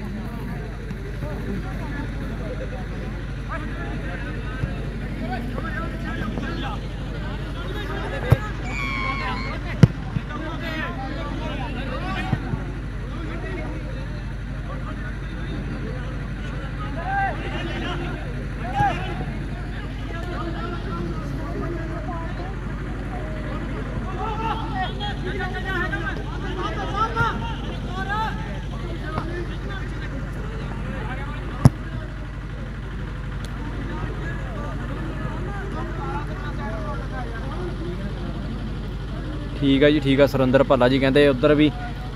ਠੀਕ ਆ ਜੀ, ਠੀਕ ਆ, ਸੁਰਿੰਦਰ ਭੱਲਾ ਜੀ ਕਹਿੰਦੇ ਉਧਰ ਵੀ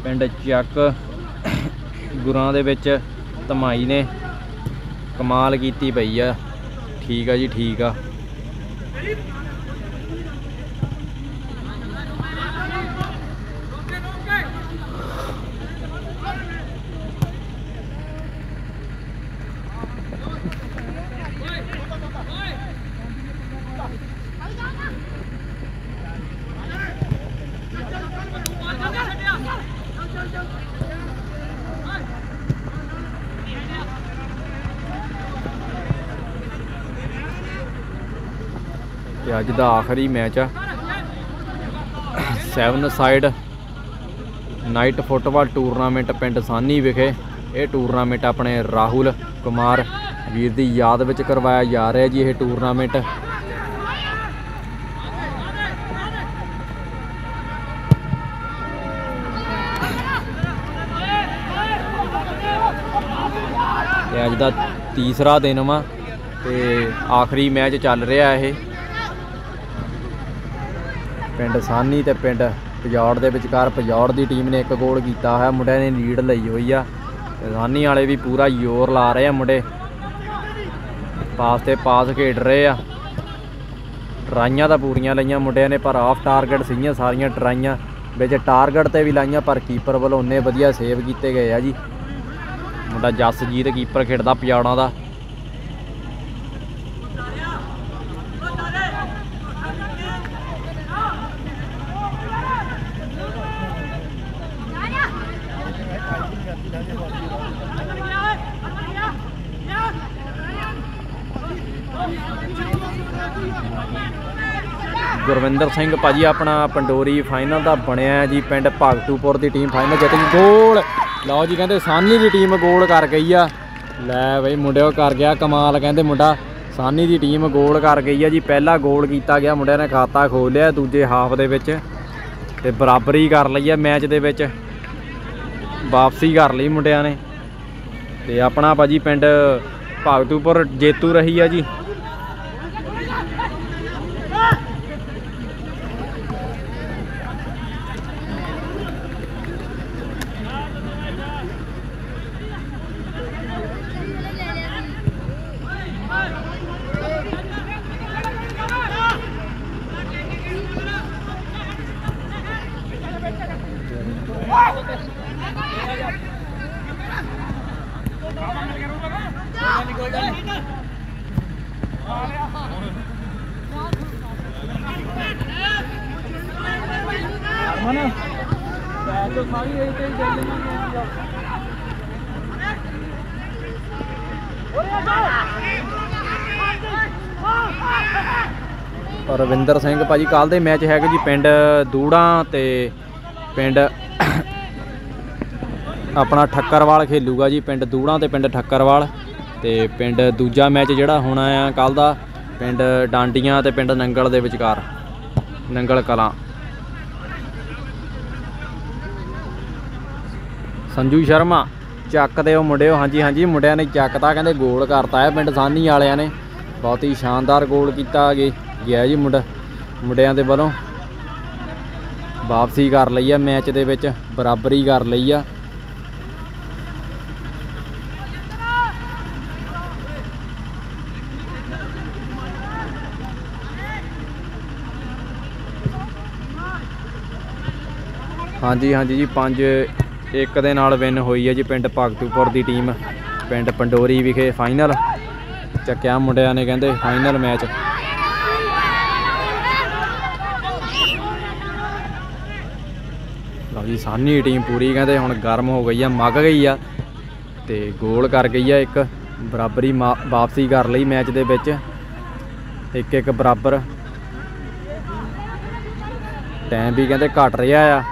ਪਿੰਡ ਚੱਕ ਗੁਰਾਂ ਦੇ ਵਿੱਚ ਧਮਾਈ ਨੇ ਕਮਾਲ ਕੀਤੀ ਪਈ ਆ। ਠੀਕ ਆ ਜੀ, ਠੀਕ ਆ। ਅੱਜ ਦਾ ਆਖਰੀ ਮੈਚ ਆ। 7 ਸਾਈਡ ਨਾਈਟ ਫੁੱਟਬਾਲ ਟੂਰਨਾਮੈਂਟ ਪਿੰਡ ਸਾਨੀ ਵਿਖੇ। ਇਹ ਟੂਰਨਾਮੈਂਟ ਆਪਣੇ ਰਾਹੁਲ ਕੁਮਾਰ ਵੀਰ ਦੀ ਯਾਦ ਵਿੱਚ ਕਰਵਾਇਆ ਜਾ ਰਿਹਾ ਜੀ, ਇਹ ਟੂਰਨਾਮੈਂਟ। ਤੇ ਅੱਜ ਦਾ ਤੀਸਰਾ ਦਿਨ ਵਾ ਤੇ ਆਖਰੀ ਮੈਚ ਚੱਲ ਰਿਹਾ ਇਹ। ਪਿੰਡ ਸਾਨੀ ਤੇ ਪਿੰਡ ਪਜੌੜ ਦੇ ਵਿਚਕਾਰ ਪਜੌੜ ਦੀ ਟੀਮ ਨੇ ਇੱਕ ਗੋਲ ਕੀਤਾ ਹੈ। ਮੁੰਡਿਆਂ ਨੇ ਲੀਡ ਲਈ ਹੋਈ ਆ। ਤੇ ਸਾਨੀ ਵਾਲੇ ਵੀ ਪੂਰਾ ਜ਼ੋਰ ਲਾ ਰਹੇ ਆ ਮੁੰਡੇ। ਪਾਸ ਤੇ ਪਾਸ ਖੇਡ ਰਹੇ ਆ। ਟਰਾਈਆਂ ਤਾਂ ਪੂਰੀਆਂ ਲਈਆਂ ਮੁੰਡਿਆਂ ਨੇ, ਪਰ ਆਫ ਟਾਰਗੇਟ ਸੀਗੀਆਂ ਸਾਰੀਆਂ ਟਰਾਈਆਂ। ਵਿੱਚ ਟਾਰਗੇਟ ਤੇ ਵੀ ਲਾਈਆਂ, ਪਰ ਕੀਪਰ ਵੱਲੋਂ ਉਹਨੇ ਵਧੀਆ ਸੇਵ ਕੀਤੇ ਗਏ ਆ ਜੀ। ਮੁੰਡਾ ਜਸਜੀਤ ਕੀਪਰ ਖੇਡਦਾ ਪਜਾੜਾਂ ਦਾ। ਗੁਰਵਿੰਦਰ ਸਿੰਘ ਭਾਜੀ, ਆਪਣਾ ਪੰਡੋਰੀ ਫਾਈਨਲ ਦਾ ਬਣਿਆ ਜੀ, ਪਿੰਡ ਭਗਤੂਪੁਰ ਦੀ ਟੀਮ ਫਾਈਨਲ ਜਿੱਤ ਗਈ। ਗੋਲ! ਲਓ ਜੀ, ਕਹਿੰਦੇ ਸਾਨੀ ਦੀ ਟੀਮ ਗੋਲ ਕਰ ਗਈ ਆ। ਲੈ ਬਈ, ਮੁੰਡਿਓ ਕਰ ਗਿਆ ਕਮਾਲ, ਕਹਿੰਦੇ ਮੁੰਡਾ। ਸਾਨੀ ਦੀ ਟੀਮ ਗੋਲ ਕਰ ਗਈ ਆ ਜੀ, ਪਹਿਲਾ ਗੋਲ ਕੀਤਾ ਗਿਆ, ਮੁੰਡਿਆਂ ਨੇ ਖਾਤਾ ਖੋਲ ਲਿਆ, ਦੂਜੇ ਹਾਫ ਦੇ ਵਿੱਚ। ਤੇ ਬਰਾਬਰੀ ਕਰ ਲਈ ਆ ਮੈਚ ਦੇ ਵਿੱਚ। ਵਾਪਸੀ ਕਰ ਲਈ ਮੁੰਡਿਆਂ ਨੇ। ਤੇ ਆਪਣਾ ਭਾਜੀ, ਪਿੰਡ ਭਗਤੂਪੁਰ ਜੇਤੂ ਰਹੀ ਆ ਜੀ ਮਨ ਬੈਟ ਤੋਂ ਸਾਰੀ ਇਹ ਤੇ ਚੱਲ ਜਾਂਦੀ ਰਵਿੰਦਰ ਸਿੰਘ ਭਾਜੀ ਕੱਲ ਦੇ ਮੈਚ ਹੈਗੇ ਜੀ ਪਿੰਡ ਦੂੜਾਂ ਤੇ ਪਿੰਡ ਆਪਣਾ ਠੱਕਰਵਾਲ ਖੇਲੂਗਾ ਜੀ, ਪਿੰਡ ਦੂੜਾਂ ਤੇ ਪਿੰਡ ਠੱਕਰਵਾਲ ਤੇ ਪਿੰਡ ਦੂਜਾ ਮੈਚ ਜਿਹੜਾ ਹੋਣਾ ਆ ਕੱਲ ਦਾ, ਪਿੰਡ ਡਾਂਡੀਆਂ ਤੇ ਪਿੰਡ ਨੰਗਲ ਦੇ ਵਿਚਕਾਰ, ਨੰਗਲ ਕਲਾਂ। ਸੰਜੂ ਸ਼ਰਮਾ ਚੱਕਦੇ ਉਹ ਮੁੰਡਿਓ, ਹਾਂਜੀ ਹਾਂਜੀ, ਮੁੰਡਿਆਂ ਨੇ ਚੱਕਤਾ, ਕਹਿੰਦੇ ਗੋਲ ਕਰਤਾ ਹੈ, ਪਿੰਡ ਸਾਨੀ ਵਾਲਿਆਂ ਨੇ। ਬਹੁਤ ਹੀ ਸ਼ਾਨਦਾਰ ਗੋਲ ਕੀਤਾ ਗੇ ਗਿਆ ਜੀ ਮੁੰਡਾ। ਮੁੰਡਿਆਂ ਦੇ ਵੱਲੋਂ ਵਾਪਸੀ ਕਰ ਲਈ ਆ, ਮੈਚ ਦੇ ਵਿੱਚ ਬਰਾਬਰੀ ਕਰ ਲਈ ਆ। ਹਾਂਜੀ ਹਾਂਜੀ ਜੀ 5 ਇੱਕ ਦੇ ਨਾਲ ਵਿਨ ਹੋਈ ਹੈ ਜੀ ਪਿੰਡ ਭਗਤੂਪੁਰ ਦੀ ਟੀਮ, ਪਿੰਡ ਪੰਡੋਰੀ ਵਿਖੇ ਫਾਈਨਲ ਚੱਕਿਆ ਮੁੰਡਿਆਂ ਨੇ ਕਹਿੰਦੇ ਫਾਈਨਲ ਮੈਚ। ਜੀ, ਸਾਨੀ ਟੀਮ ਪੂਰੀ, ਕਹਿੰਦੇ ਹੁਣ ਗਰਮ ਹੋ ਗਈ ਆ, ਮੱਗ ਗਈ ਆ। ਤੇ ਗੋਲ ਕਰ ਗਈ ਆ ਇੱਕ, ਬਰਾਬਰੀ ਮਾ- ਵਾਪਸੀ ਕਰ ਲਈ ਮੈਚ ਦੇ ਵਿੱਚ। ਇੱਕ ਇੱਕ ਬਰਾਬਰ। ਟਾਈਮ ਵੀ ਕਹਿੰਦੇ ਘਟ ਰਿਹਾ ਆ।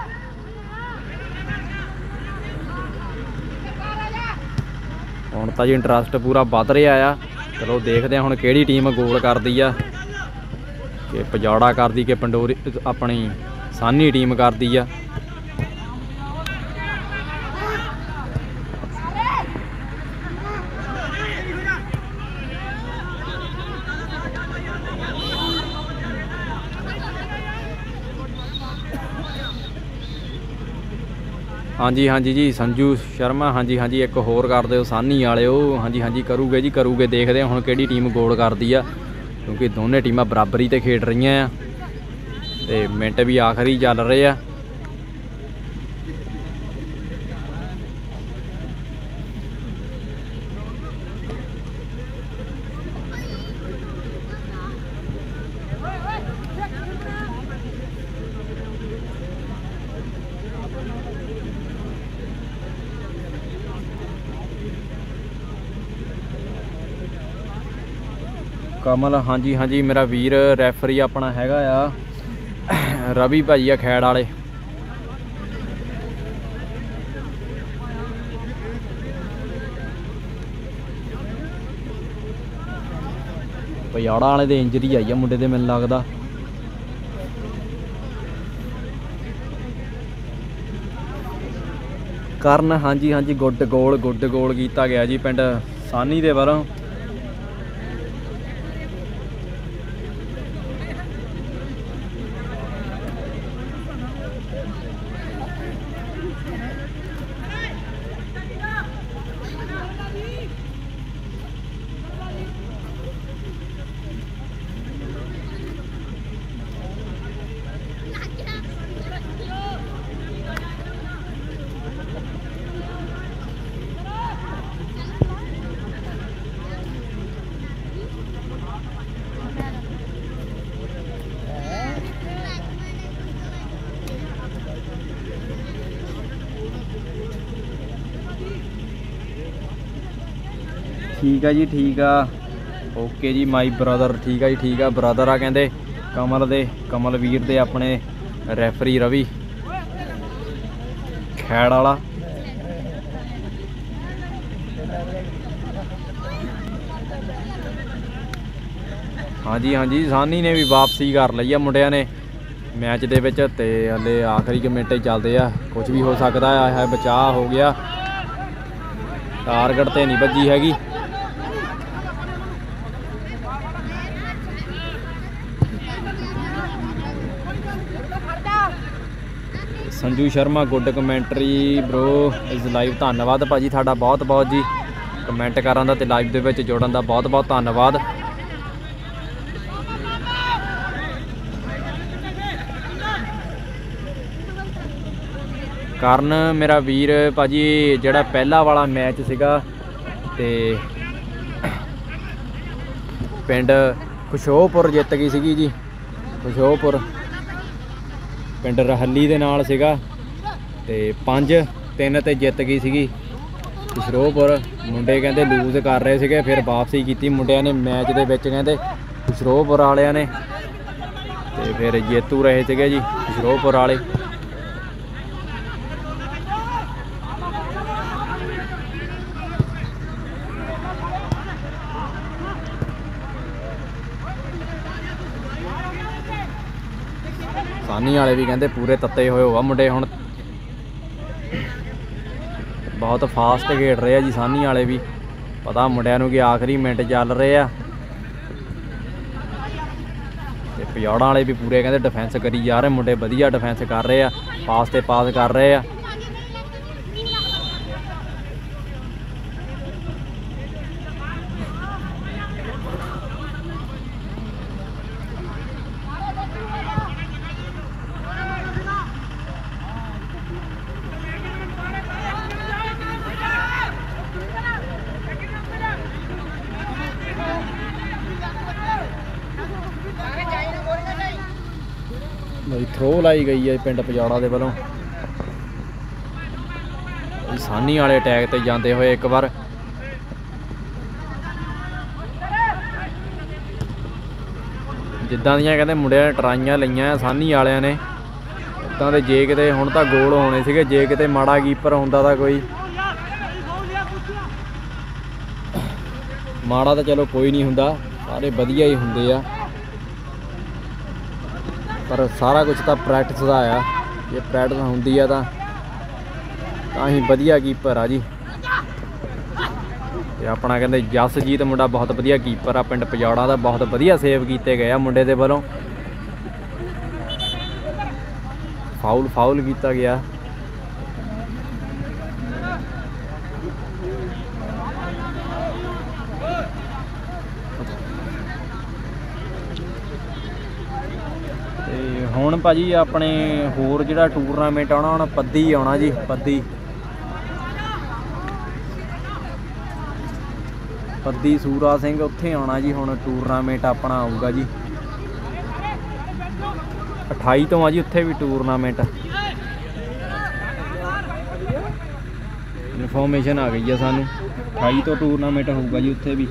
ਹੁਣ ਤਾਂ ਜੀ ਇੰਟਰਸਟ ਪੂਰਾ ਵੱਧ ਰਿਹਾ ਆ। ਚਲੋ ਦੇਖਦੇ ਆ ਹੁਣ ਕਿਹੜੀ ਟੀਮ ਗੋਲ ਕਰਦੀ ਆ। ਕਿ ਪਜਾੜਾ ਕਰਦੀ, ਕਿ ਪੰਡੋਰੀ ਆਪਣੀ ਸਾਨੀ ਟੀਮ ਕਰਦੀ ਆ। ਹਾਂਜੀ ਹਾਂਜੀ ਜੀ, ਸੰਜੂ ਸ਼ਰਮਾ, ਹਾਂਜੀ ਹਾਂਜੀ, ਇੱਕ ਹੋਰ ਕਰ ਦਿਓ, ਸਾਨੀ ਵਾਲਿਓ। ਹਾਂਜੀ ਹਾਂਜੀ, ਕਰੂਗੇ ਜੀ, ਕਰੂਗੇ, ਦੇਖਦੇ ਹਾਂ ਹੁਣ ਕਿਹੜੀ ਟੀਮ ਗੋਲ ਕਰਦੀ ਆ। ਕਿਉਂਕਿ ਦੋਨੇ ਟੀਮਾਂ ਬਰਾਬਰੀ ਤੇ ਖੇਡ ਰਹੀਆਂ ਆ। ਤੇ ਮਿੰਟ ਵੀ ਆਖਰੀ ਚੱਲ ਰਹੇ ਆ। ਕਮਲ, ਹਾਂਜੀ ਹਾਂਜੀ, ਮੇਰਾ ਵੀਰ ਰੈਫਰੀ ਆਪਣਾ ਹੈਗਾ ਆ। ਰਵੀ ਭਾਈ ਆ ਖੈੜ ਵਾਲੇ। ਪਿਆੜਾ ਵਾਲੇ ਦੇ ਇੰਜਰੀ ਆਈ ਆ ਮੁੰਡੇ ਦੇ, ਮੈਨੂੰ ਲੱਗਦਾ। ਕਰਨ, ਹਾਂਜੀ ਹਾਂਜੀ, ਗੁੱਡ ਗੋਲ ਗੁੱਡ ਗੋਲ ਕੀਤਾ ਗਿਆ ਜੀ ਪਿੰਡ ਸਾਨੀ ਦੇ ਵੱਲੋਂ। ਠੀਕ ਆ ਜੀ, ਠੀਕ ਆ। ਓਕੇ ਜੀ ਮਾਈ ਬ੍ਰਦਰ ਠੀਕ ਆ ਜੀ, ਠੀਕ ਆ। ਬ੍ਰਦਰ ਆ ਕਹਿੰਦੇ, ਕਮਲ ਦੇ, ਕਮਲ ਵੀਰ ਦੇ ਆਪਣੇ ਰੈਫਰੀ ਰਵੀ। ਖੈੜ ਵਾਲਾ। ਹਾਂਜੀ ਹਾਂਜੀ, ਸਾਨੀ ਨੇ ਵੀ ਵਾਪਸੀ ਕਰ ਲਈ ਆ ਮੁੰਡਿਆਂ ਨੇ ਮੈਚ ਦੇ ਵਿੱਚ ਤੇ ਹਲੇ ਆਖਰੀ ਕੁ ਮਿੰਟ ਹੀ ਚੱਲਦੇ ਆ। ਕੁਝ ਵੀ ਹੋ ਸਕਦਾ ਆ ਹੈ ਬਚਾਅ ਹੋ ਗਿਆ। ਟਾਰਗੇਟ ਤੇ ਨਹੀਂ ਵੱਜੀ ਹੈਗੀ। Sanju Sharma, good commentary bro is live ਧੰਨਵਾਦ ਭਾਜੀ ਤੁਹਾਡਾ ਬਹੁਤ ਬਹੁਤ ਜੀ। ਕਮੈਂਟ ਕਰਨ ਦਾ ਤੇ ਲਾਈਵ ਦੇ ਵਿੱਚ ਜੋੜਨ ਦਾ ਬਹੁਤ ਬਹੁਤ ਧੰਨਵਾਦ। ਕਰਨ ਮੇਰਾ ਵੀਰ ਭਾਜੀ, ਜਿਹੜਾ ਪਹਿਲਾ ਵਾਲਾ ਮੈਚ ਸੀਗਾ ਤੇ ਪਿੰਡ ਖੁਸ਼ੋਹਪੁਰ ਜਿੱਤ ਗਈ ਸੀਗੀ ਜੀ। ਖੁਸ਼ੋਹਪੁਰ ਪਿੰਡ ਰਹੱਲੀ ਦੇ ਨਾਲ ਸੀਗਾ ਤੇ 5 3 ਤੇ ਜਿੱਤ ਗਈ ਸੀਗੀ। ਸਰੋਪੁਰ ਮੁੰਡੇ ਕਹਿੰਦੇ ਲੂਜ਼ ਕਰ ਰਹੇ ਸੀਗੇ, ਫਿਰ ਵਾਪਸੀ ਕੀਤੀ ਮੁੰਡਿਆਂ ਨੇ ਮੈਚ ਦੇ ਵਿੱਚ ਕਹਿੰਦੇ ਸ਼ਰੋਪੁਰ ਵਾਲਿਆਂ ਨੇ ਤੇ ਫਿਰ ਜੇਤੂ ਰਹੇ ਸੀਗੇ ਜੀ ਸਰੋਪੁਰ ਵਾਲੇ। ਸਾਨੀ ਵਾਲੇ ਵੀ ਕਹਿੰਦੇ ਪੂਰੇ ਤੱਤੇ ਹੋਏ ਹੋਆ ਮੁੰਡੇ ਹੁਣ। ਬਹੁਤ ਫਾਸਟ ਖੇਡ ਰਹੇ ਆ ਜੀ ਸਾਨੀ ਵਾਲੇ ਵੀ। ਪਤਾ ਮੁੰਡਿਆਂ ਨੂੰ ਕਿ ਆਖਰੀ ਮਿੰਟ ਚੱਲ ਰਹੇ ਆ। ਤੇ ਪਿਆੜਾਂ ਵਾਲੇ ਵੀ ਪੂਰੇ ਕਹਿੰਦੇ ਡਿਫੈਂਸ ਕਰੀ ਜਾ ਰਹੇ, ਮੁੰਡੇ ਵਧੀਆ ਡਿਫੈਂਸ ਕਰ ਰਹੇ ਆ ਪਾਸ ਤੇ ਪਾਸ ਕਰ ਰਹੇ ਆ। ਬਈ ਗਈ ਹੈ ਪਿੰਡ ਪਜਾੜਾ ਦੇ ਵੱਲੋਂ। ਸਾਨੀ ਵਾਲੇ ਅਟੈਕ ਤੇ ਜਾਂਦੇ ਹੋਏ ਇੱਕ ਵਾਰ। ਜਿੱਦਾਂ ਦੀਆਂ ਕਹਿੰਦੇ ਮੁੰਡਿਆਂ ਨੇ ਟਰਾਈਆਂ ਲਈਆਂ ਆ, ਸਾਨੀ ਵਾਲਿਆਂ ਨੇ। ਉਦਾਂ ਦੇ ਜੇ ਕਿਤੇ ਹੁਣ ਤਾਂ ਗੋਲ ਹੋਣੇ ਸੀਗੇ, ਜੇ ਕਿਤੇ ਮਾੜਾ ਕੀਪਰ ਹੁੰਦਾ ਤਾਂ ਕੋਈ। ਮਾੜਾ ਤਾਂ ਚਲੋ ਕੋਈ ਨਹੀਂ ਹੁੰਦਾ, ਸਾਰੇ ਵਧੀਆ ਹੀ ਹੁੰਦੇ ਆ। ਪਰ ਸਾਰਾ ਕੁਝ ਤਾਂ ਪ੍ਰੈਕਟਿਸ ਦਾ ਆ। ਜੇ ਪ੍ਰੈਕਟਿਸ ਹੁੰਦੀ ਆ ਤਾਂ ਤਾਂ ਹੀ ਵਧੀਆ ਕੀਪਰ ਆ ਜੀ। ਤੇ ਆਪਣਾ ਕਹਿੰਦੇ ਜਸਜੀਤ ਮੁੰਡਾ ਬਹੁਤ ਵਧੀਆ ਕੀਪਰ ਆ, ਪਿੰਡ ਪਜੌੜਾ ਦਾ ਬਹੁਤ ਵਧੀਆ ਸੇਵ ਕੀਤੇ ਗਏ ਆ ਮੁੰਡੇ ਦੇ ਵੱਲੋਂ। ਫਾਉਲ ਫਾਉਲ ਕੀਤਾ ਗਿਆ ਤੇ ਹੁਣ ਭਾਜੀ ਆਪਣੇ ਹੋਰ ਜਿਹੜਾ ਟੂਰਨਾਮੈਂਟ ਆਉਣਾ ਹੁਣ ਪੱਦੀ ਆਉਣਾ ਜੀ, ਪੱਦੀ। ਪੱਦੀ ਸੂਰਾ ਸਿੰਘ ਉੱਥੇ ਆਉਣਾ ਜੀ, ਹੁਣ ਟੂਰਨਾਮੈਂਟ ਆਪਣਾ ਆਊਗਾ ਜੀ। 28 ਤੋਂ ਆ ਜੀ ਉੱਥੇ ਵੀ ਟੂਰਨਾਮੈਂਟ। ਇਨਫੋਰਮੇਸ਼ਨ ਆ ਗਈ ਆ ਸਾਨੂੰ। 28 ਤੋਂ ਟੂਰਨਾਮੈਂਟ ਹੋਊਗਾ ਜੀ ਉੱਥੇ ਵੀ।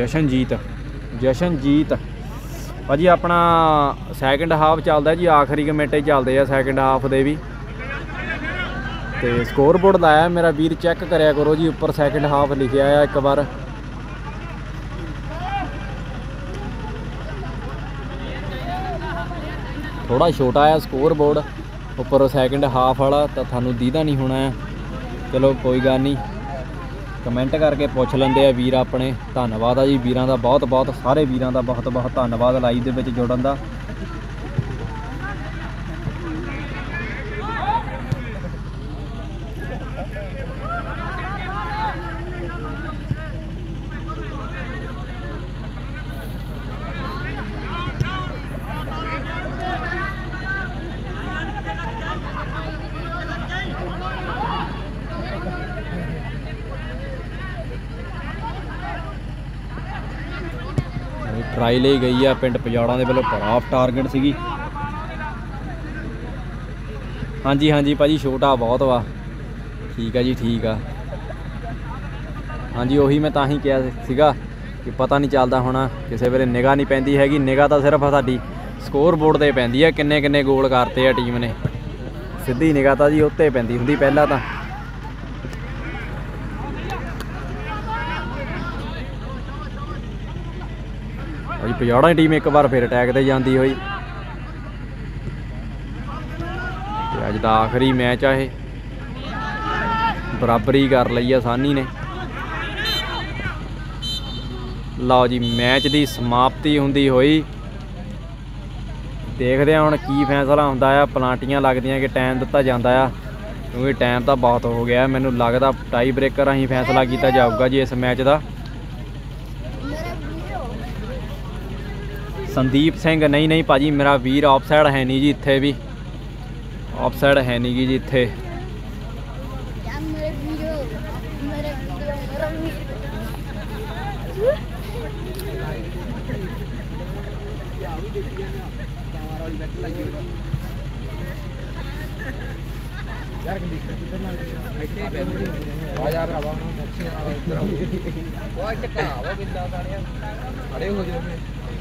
ਜਸ਼ਨਜੀਤ ਜਸ਼ਨਜੀਤ। ਭਾਜੀ ਆਪਣਾ ਸੈਕਿੰਡ ਹਾਫ ਚੱਲਦਾ ਜੀ, ਆਖਰੀ ਕੁ ਮਿੰਟ ਹੀ ਚੱਲਦੇ ਆ ਸੈਕਿੰਡ ਹਾਫ ਦੇ ਵੀ। ਤੇ ਸਕੋਰ ਬੋਰਡ ਲਾਇਆ ਮੇਰਾ ਵੀਰ ਚੈੱਕ ਕਰਿਆ ਕਰੋ ਜੀ, ਉੱਪਰ ਸੈਕਿੰਡ ਹਾਫ ਲਿਖਿਆ ਆ ਇੱਕ ਵਾਰ। ਥੋੜਾ ਛੋਟਾ ਆ ਸਕੋਰ ਬੋਰਡ ਉੱਪਰ ਸੈਕਿੰਡ ਹਾਫ ਵਾਲਾ, ਤਾਂ ਤੁਹਾਨੂੰ ਦੀਦਾ ਨਹੀਂ ਹੋਣਾ। ਆ ਚਲੋ, ਕੋਈ ਗੱਲ ਨਹੀਂ। ਕਮੈਂਟ ਕਰਕੇ ਪੁੱਛ ਲੈਂਦੇ ਆ ਵੀਰ ਆਪਣੇ। ਧੰਨਵਾਦ ਆ ਜੀ ਵੀਰਾਂ ਦਾ ਬਹੁਤ ਬਹੁਤ ਸਾਰੇ ਵੀਰਾਂ ਦਾ ਬਹੁਤ ਬਹੁਤ ਧੰਨਵਾਦ ਲਾਈਵ ਦੇ ਵਿੱਚ ਜੁੜਨ ਦਾ। ਟਰਾਈ ਲਈ ਗਈ ਆ, ਪਿੰਡ ਪਜਾੜਾਂ ਦੇ ਵੱਲੋਂ ਪ੍ਰਾਪ ਟਾਰਗੇਟ ਸੀਗੀ। ਹਾਂਜੀ ਹਾਂਜੀ ਭਾਜੀ, ਛੋਟਾ ਬਹੁਤ ਵਾ। ਠੀਕ ਆ ਜੀ, ਠੀਕ ਆ। ਹਾਂਜੀ, ਉਹੀ ਮੈਂ ਤਾਂ ਹੀ ਕਿਹਾ ਸੀਗਾ ਕਿ ਪਤਾ ਨਹੀਂ ਚੱਲਦਾ ਹੋਣਾ, ਕਿਸੇ ਵੇਲੇ ਨਿਗਾਹ ਨਹੀਂ ਪੈਂਦੀ ਹੈਗੀ। ਨਿਗਾਹ ਤਾਂ ਸਿਰਫ ਸਾਡੀ ਸਕੋਰ ਬੋਰਡ ਤੇ ਪੈਂਦੀ ਆ ਕਿੰਨੇ ਕਿੰਨੇ ਗੋਲ ਕਰਤੇ ਆ ਟੀਮ ਨੇ। ਸਿੱਧੀ ਨਿਗਾਹ ਤਾਂ ਜੀ ਉੱਤੇ ਪੈਂਦੀ ਹੁੰਦੀ ਪਹਿਲਾਂ ਤਾਂ। ਭਾਈ ਟੀਮ ਇੱਕ ਵਾਰ ਫਿਰ ਅਟੈਕ ਤੇ ਜਾਂਦੀ ਹੋਈ। ਤੇ ਅੱਜ ਦਾ ਆਖਰੀ ਮੈਚ ਆ ਇਹ। ਬਰਾਬਰੀ ਕਰ ਲਈ ਆ ਸਾਨੀ ਨੇ। ਲਓ ਜੀ ਮੈਚ ਦੀ ਸਮਾਪਤੀ ਹੁੰਦੀ ਹੋਈ। ਦੇਖਦੇ ਆ ਹੁਣ ਕੀ ਫੈਸਲਾ ਹੁੰਦਾ ਆ। ਪਲਾਂਟੀਆਂ ਲੱਗਦੀਆਂ ਕਿ ਟਾਈਮ ਦਿੱਤਾ ਜਾਂਦਾ ਆ। ਕਿਉਂਕਿ ਟਾਈਮ ਤਾਂ ਬਹੁਤ ਹੋ ਗਿਆ। ਮੈਨੂੰ ਲੱਗਦਾ ਟਾਈ ਬ੍ਰੇਕਰ ਰਾਹੀਂ ਫੈਸਲਾ ਕੀਤਾ ਜਾਊਗਾ ਜੀ ਇਸ ਮੈਚ ਦਾ। ਸੰਦੀਪ ਸਿੰਘ ਨਹੀਂ ਨਹੀਂ ਭਾਜੀ ਮੇਰਾ ਵੀਰ ਆਫਸਾਈਡ ਹੈ ਨਹੀਂ ਜੀ ਇੱਥੇ ਵੀ ਆਫਸਾਈਡ ਹੈ ਨਹੀਂ ਗੀ ਜੀ ਇੱਥੇ ਯਾਰ ਮੇਰੇ ਵੀਡੀਓ ਮੇਰੇ ਵੀਡੀਓ ਮੇਰਾ ਵੀਡੀਓ ਆ ਯਾਰ ਹਵਾ ਨੂੰ ਮੱਛੀ ਨਾਲ ਇੱਧਰ ਆਓ ਉਹ ਚੱਕਾ ਹਵਾ ਕਿੱਦਾਂ ਸਾਰਿਆ ਖੜੇ ਹੋ ਜਾਓ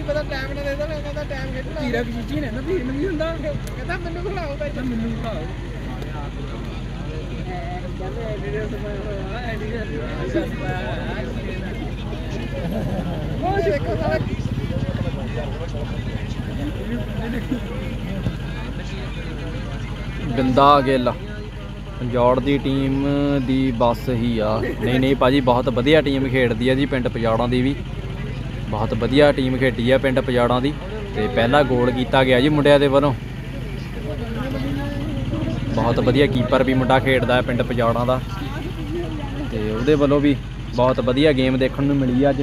ਕੀ ਪਤਾ ਟਾਈਮ ਨਾ ਦੇਦਾ ਮੈਂ ਕਹਿੰਦਾ ਟਾਈਮ ਖੇਡਣਾ। ਧੀਰਾ ਖਿੱਚੀ ਨੇ ਨਾ ਧੀਰ ਨੂੰ ਵੀ ਹੁੰਦਾ। ਕਹਿੰਦਾ ਮੈਨੂੰ ਖਿਲਾਓ ਭਾਈ। ਮੈਨੂੰ ਖਿਲਾਓ। ਕਹਿੰਦੇ ਐਡੀਟਰ ਤੋਂ ਮੈਂ ਉਹ ਦੇਖੋ ਸਾਰਾ ਬਿੰਦਾ ਗਿੱਲ। ਪੰਜੌੜ ਦੀ ਟੀਮ ਦੀ ਬੱਸ ਹੀ ਆ। ਨਹੀਂ ਨਹੀਂ ਭਾਜੀ ਬਹੁਤ ਵਧੀਆ ਟੀਮ ਖੇਡਦੀ ਆ ਜੀ ਪਿੰਡ ਪਜਾੜਾਂ ਦੀ ਵੀ। ਬਹੁਤ ਵਧੀਆ ਟੀਮ ਖੇਡੀ ਆ ਪਿੰਡ ਪਜਾੜਾਂ ਦੀ ਤੇ ਪਹਿਲਾ ਗੋਲ ਕੀਤਾ ਗਿਆ ਜੀ ਮੁੰਡਿਆਂ ਦੇ ਵੱਲੋਂ। ਬਹੁਤ ਵਧੀਆ ਕੀਪਰ ਵੀ ਮੁੰਡਾ ਖੇਡਦਾ ਹੈ ਪਿੰਡ ਪਜਾੜਾਂ ਦਾ। ਤੇ ਉਹਦੇ ਵੱਲੋਂ ਵੀ ਬਹੁਤ ਵਧੀਆ ਗੇਮ ਦੇਖਣ ਨੂੰ ਮਿਲੀ ਅੱਜ।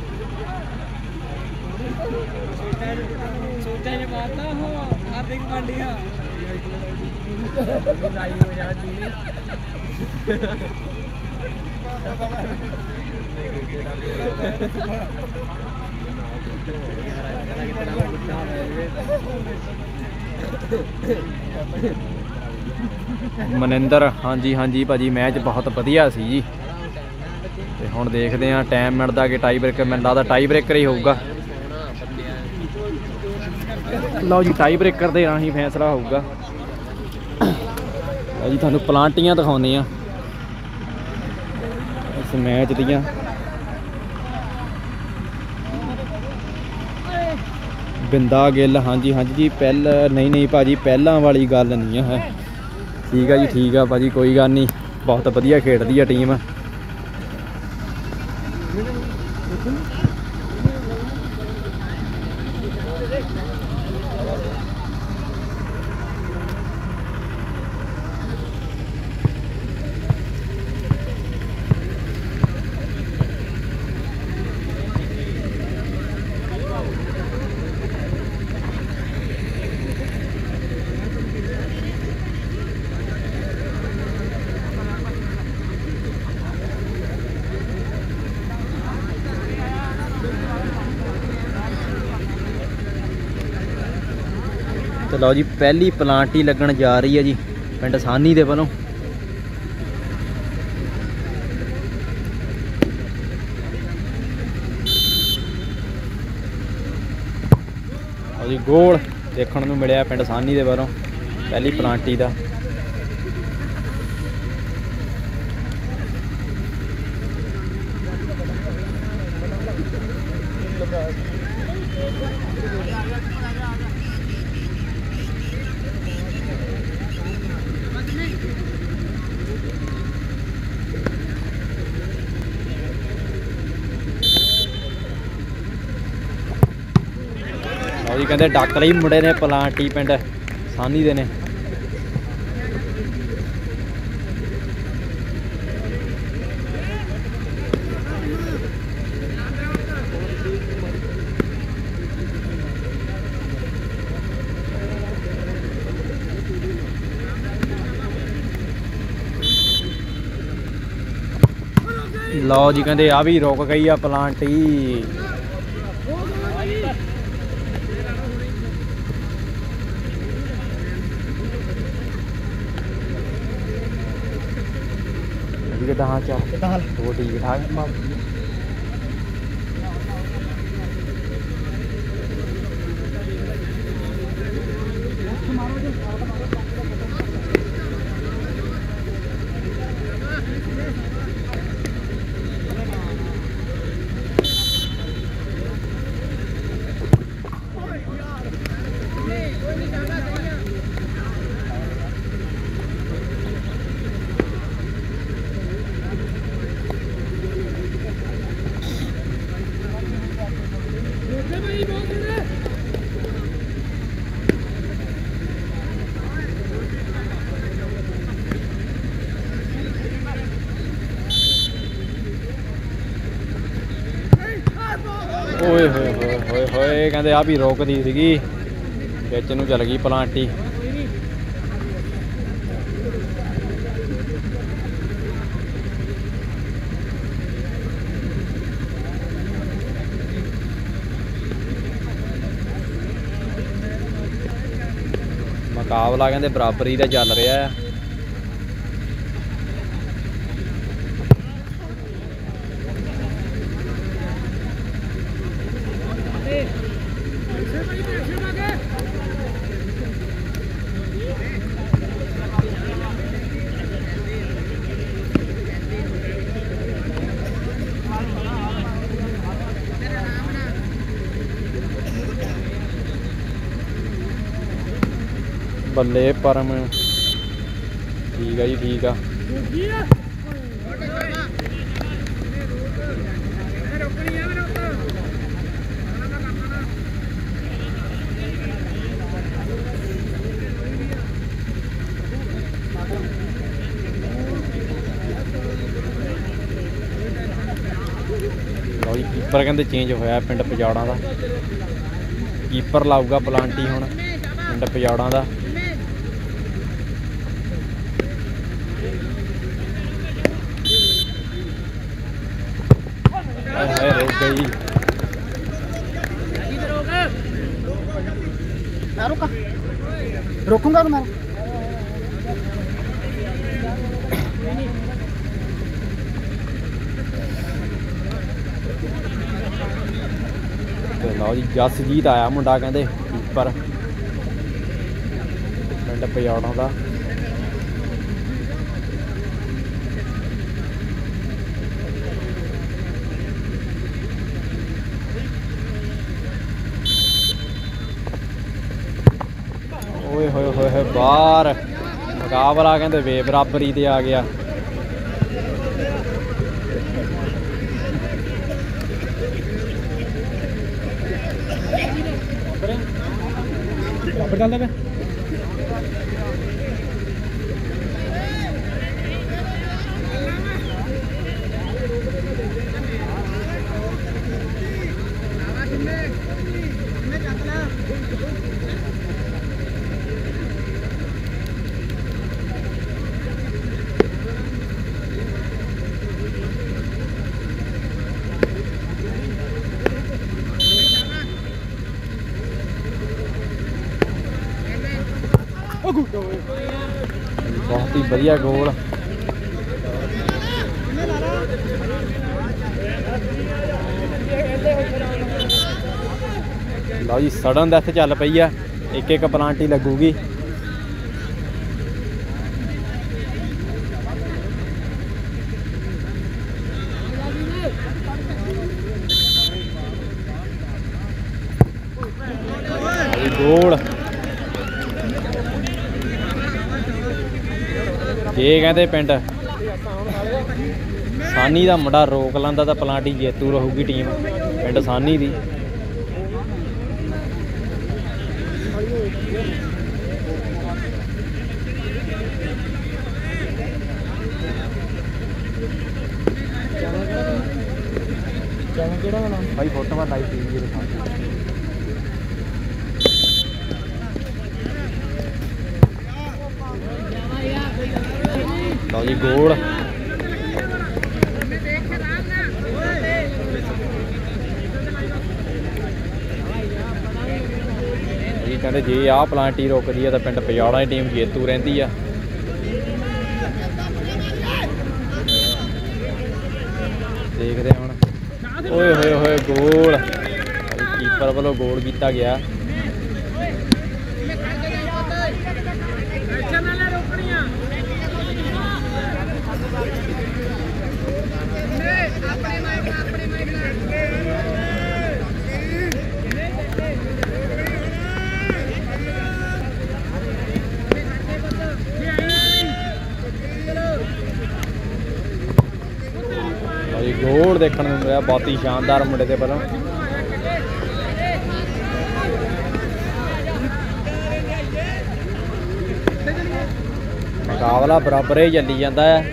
ਸੋਚਾਂ ਜੇ ਮਾਰਦਾ ਹੋ ਹਾਰਦਿਕ ਪਾਂਡਿਆ। ਮਨਿੰਦਰ, ਹਾਂਜੀ ਹਾਂਜੀ ਭਾਜੀ, ਮੈਚ ਬਹੁਤ ਵਧੀਆ ਸੀ ਜੀ। ਤੇ ਹੁਣ ਦੇਖਦੇ ਹਾਂ ਟਾਈਮ ਮਿਲਦਾ ਕਿ ਟਾਈ ਬ੍ਰੇਕਰ ਮੈਨੂੰ ਲੱਗਦਾ ਟਾਈ ਬ੍ਰੇਕਰ ਹੀ ਹੋਊਗਾ। ਲਓ ਜੀ ਟਾਈ ਬ੍ਰੇਕਰ ਦੇ ਰਾਹੀਂ ਫੈਸਲਾ ਹੋਊਗਾ। ਲਓ ਜੀ, ਤੁਹਾਨੂੰ ਪਲਾਂਟੀਆਂ ਦਿਖਾਉਂਦੇ ਆ ਇਸ ਮੈਚ ਦੀਆਂ। ਬਿੰਦਾ ਗਿੱਲ, ਹਾਂਜੀ ਹਾਂਜੀ ਜੀ, ਪਹਿਲ, ਨਹੀਂ ਨਹੀਂ ਭਾਜੀ, ਪਹਿਲਾਂ ਵਾਲੀ ਗੱਲ ਨਹੀਂ ਹੈ। ਠੀਕ ਆ ਜੀ, ਠੀਕ ਆ ਭਾਜੀ, ਕੋਈ ਗੱਲ ਨਹੀਂ। ਬਹੁਤ ਵਧੀਆ ਖੇਡਦੀ ਆ ਟੀਮ ਲਓ ਜੀ, ਪਹਿਲੀ ਪਲਾਂਟ ਹੀ ਲੱਗਣ ਜਾ ਰਹੀ ਹੈ ਜੀ, ਪਿੰਡ ਸਾਨੀ ਦੇ ਵੱਲੋਂ। ਜੀ, ਗੋਲ ਦੇਖਣ ਨੂੰ ਮਿਲਿਆ ਪਿੰਡ ਸਾਨੀ ਦੇ ਵੱਲੋਂ, ਪਹਿਲੀ ਪਲਾਂਟੀ ਦਾ। ਜੀ, ਕਹਿੰਦੇ ਡਾਕਟਰ ਹੀ ਮੁੰਡੇ ਨੇ ਪਲਾਂਟੀ ਪਿੰਡ ਸਾਨੀ ਦੇ ਨੇ। ਲਓ ਜੀ, ਕਹਿੰਦੇ ਆ ਵੀ ਰੁਕ ਗਈ ਆ ਪਲਾਂਟ। ਜੀ ਕਿਦਾਂ ਹਾਂ ਚੱਲ ਕਿਦਾਂ ਹਾਲ ਉਹ ਠੀਕ ਹੋਏ ਆ ਵੀ ਰੋਕਦੀ ਸੀਗੀ, ਵਿੱਚ ਨੂੰ ਚਲ ਗਈ ਪਲਾਂਟੀ ਮੁਕਾਬਲਾ ਕਹਿੰਦੇ ਬਰਾਬਰੀ ਦਾ ਚੱਲ ਰਿਹਾ। ਆ ਬੱਲੇ ਪਰਮ। ਠੀਕ ਆ ਜੀ, ਠੀਕ ਆ। ਲਓ ਜੀ ਕੀਪਰ ਕਹਿੰਦੇ ਚੇਂਜ ਹੋਇਆ ਪਿੰਡ ਪਜਾੜਾਂ ਦਾ। ਕੀਪਰ ਲਾਊਗਾ ਪਲਾਂਟੀ ਹੁਣ, ਪਿੰਡ ਪਜਾੜਾਂ ਦਾ ਹਾਏ ਹਾਏ ਰੁਕ ਗਈ ਮੈਂ ਰੁਕਾ ਰੋਕੂੰਗਾ ਮੈਂ ਤੇ ਲਓ ਜੀ ਜਸਜੀਤ ਆਇਆ ਮੁੰਡਾ ਕਹਿੰਦੇ ਕੀਪਰ ਪਿੰਡ ਪਜਾੜਾਂ ਦਾ। ਓਏ ਹੋਏ ਹੋਏ ਹੋਏ ਬਾਹਰ। ਮੁਕਾਬਲਾ ਕਹਿੰਦੇ ਵੇ ਬਰਾਬਰੀ ਤੇ ਆ ਗਿਆ। ਚੱਲਦਾ ਵਧੀਆ ਗੋਲ ਲਓ ਜੀ ਸੜਨ ਡੈਥ ਚੱਲ ਪਈ ਆ। ਇੱਕ ਇੱਕ ਪਲਾਂਟੀ ਲੱਗੂਗੀ। ਲਓ ਗੋਲ ਇਹ ਕਹਿੰਦੇ ਪਿੰਡ ਸਾਨੀ ਦਾ ਮੁੰਡਾ ਰੋਕ ਲਾਂਦਾ ਤਾਂ ਪਲਾਂਟੀ ਜੇਤੂ ਰਹੂਗੀ ਟੀਮ, ਪਿੰਡ ਸਾਨੀ ਦੀ। ਕਿਹੜਾ ਵਾਲਾ ਭਾਈ ਫੋਟੋਆਂ ਲਾਈ ਟੀਵੀ ਦੇ ਸਾਹਮਣੇ। ਲਓ ਜੀ, ਗੋਲ। ਇਹ ਕਹਿੰਦੇ ਜੇ ਆਹ ਪਲਾਂਟੀ ਰੋਕਦੀ ਆ ਤਾਂ ਪਿੰਡ ਪਜਾੜਾ ਦੀ ਟੀਮ ਜੇਤੂ ਰਹਿੰਦੀ ਆ। ਦੇਖਦੇ ਹੁਣ। ਓਏ ਹੋਏ ਹੋਏ, ਗੋਲ। ਕੀਪਰ ਵੱਲੋਂ ਗੋਲ ਕੀਤਾ ਗਿਆ। ਭਾਈ ਦੇਖਣ ਨੂੰ ਮਿਲਿਆ, ਬਹੁਤ ਹੀ ਸ਼ਾਨਦਾਰ ਮੁੰਡੇ ਦੇ ਵੱਲੋਂ ਮੁਕਾਬਲਾ ਬਰਾਬਰ ਹੀ ਚੱਲੀ ਜਾਂਦਾ ਹੈ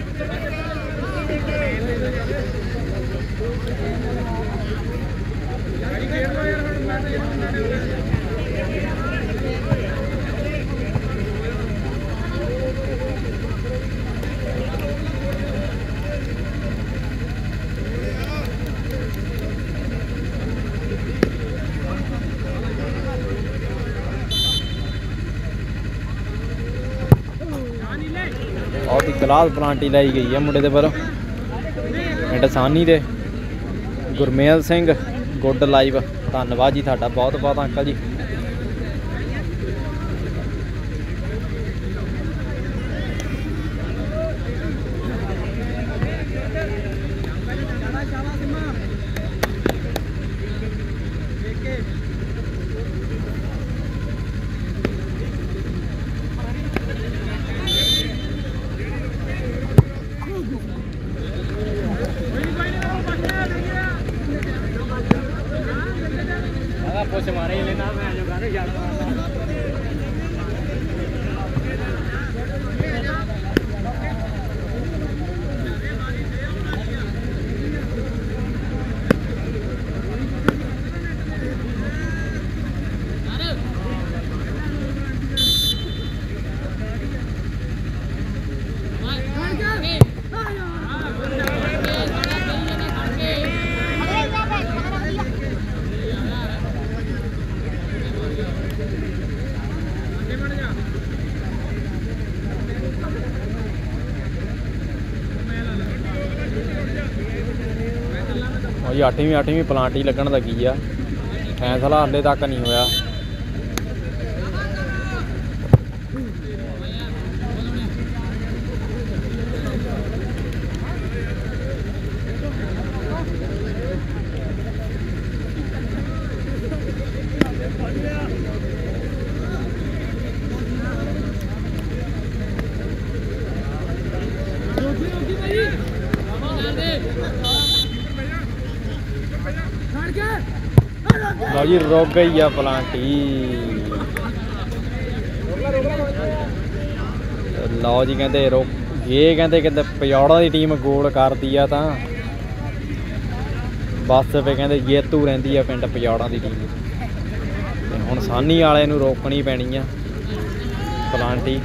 ਬਹੁਤ ਹੀ ਕਲਾਸ ਪਲਾਂਟੀ ਲਾਈ ਗਈ ਹੈ ਮੁੰਡੇ ਦੇ ਵੱਲੋਂ। ਪਿੰਡ ਸਾਨੀ ਦੇ ਗੁਰਮੇਲ ਸਿੰਘ, ਗੁੱਡ ਲਾਈਵ। ਧੰਨਵਾਦ ਜੀ ਤੁਹਾਡਾ ਬਹੁਤ ਬਹੁਤ ਅੰਕਲ ਜੀ। ਜੀ 8ਵੀਂ 8ਵੀਂ ਹੀ ਲੱਗਣ ਲੱਗੀ ਆ। ਫੈਸਲਾ ਹਾਲੇ ਤੱਕ ਨਹੀਂ ਹੋਇਆ। भाई रोक गई है पलांटी ਲਓ ਜੀ ਕਹਿੰਦੇ ਰੋ ਇਹ ਕਹਿੰਦੇ ਕਿ ਪਜੌੜਾ ਦੀ ਟੀਮ ਗੋਲ ਕਰਦੀ ਆ ਤਾਂ। ਬਸ ਤੇ ਕਹਿੰਦੇ ਜੇਤੂ ਰਹਿੰਦੀ ਆ ਪਿੰਡ ਪਜੌੜਾ ਦੀ ਟੀਮ ਤੇ ਹੁਣ ਸਾਨੀ ਵਾਲੇ ਨੂੰ ਰੋਕਣੀ ਪੈਣੀ ਆ ਪਲਾਂਟੀ।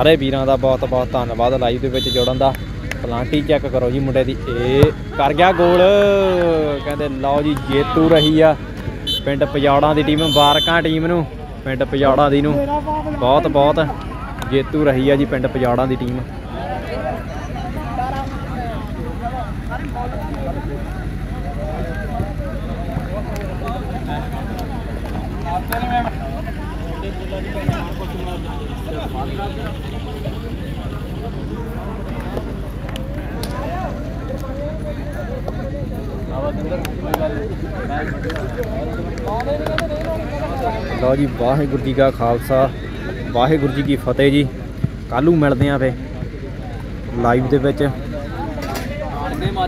ਸਾਰੇ ਵੀਰਾਂ ਦਾ ਬਹੁਤ ਬਹੁਤ ਧੰਨਵਾਦ ਲਾਈਵ ਦੇ ਵਿੱਚ ਜੁੜਨ ਦਾ। ਪਲਾਂਟੀ ਚੈੱਕ ਕਰੋ ਜੀ ਮੁੰਡੇ ਦੀ। ਇਹ ਕਰ ਗਿਆ ਗੋਲ। ਕਹਿੰਦੇ ਲਓ ਜੀ, ਜੇਤੂ ਰਹੀ ਆ ਪਿੰਡ ਪਜੌੜਾਂ ਦੀ ਟੀਮ ਮੁਬਾਰਕਾਂ ਟੀਮ ਨੂੰ, ਪਿੰਡ ਪਜੌੜਾਂ ਦੀ ਨੂੰ। ਬਹੁਤ ਬਹੁਤ ਜੇਤੂ ਰਹੀ ਆ ਜੀ ਪਿੰਡ ਪਜੌੜਾਂ ਦੀ ਟੀਮ ਲਓ ਜੀ ਵਾਹਿਗੁਰੂ ਜੀ ਕਾ ਖਾਲਸਾ, ਵਾਹਿਗੁਰੂ ਜੀ ਕੀ ਫਤਿਹ ਜੀ। ਕੱਲ੍ਹ ਨੂੰ ਮਿਲਦੇ ਆਂ ਫੇ ਲਾਈਵ ਦੇ ਵਿੱਚ।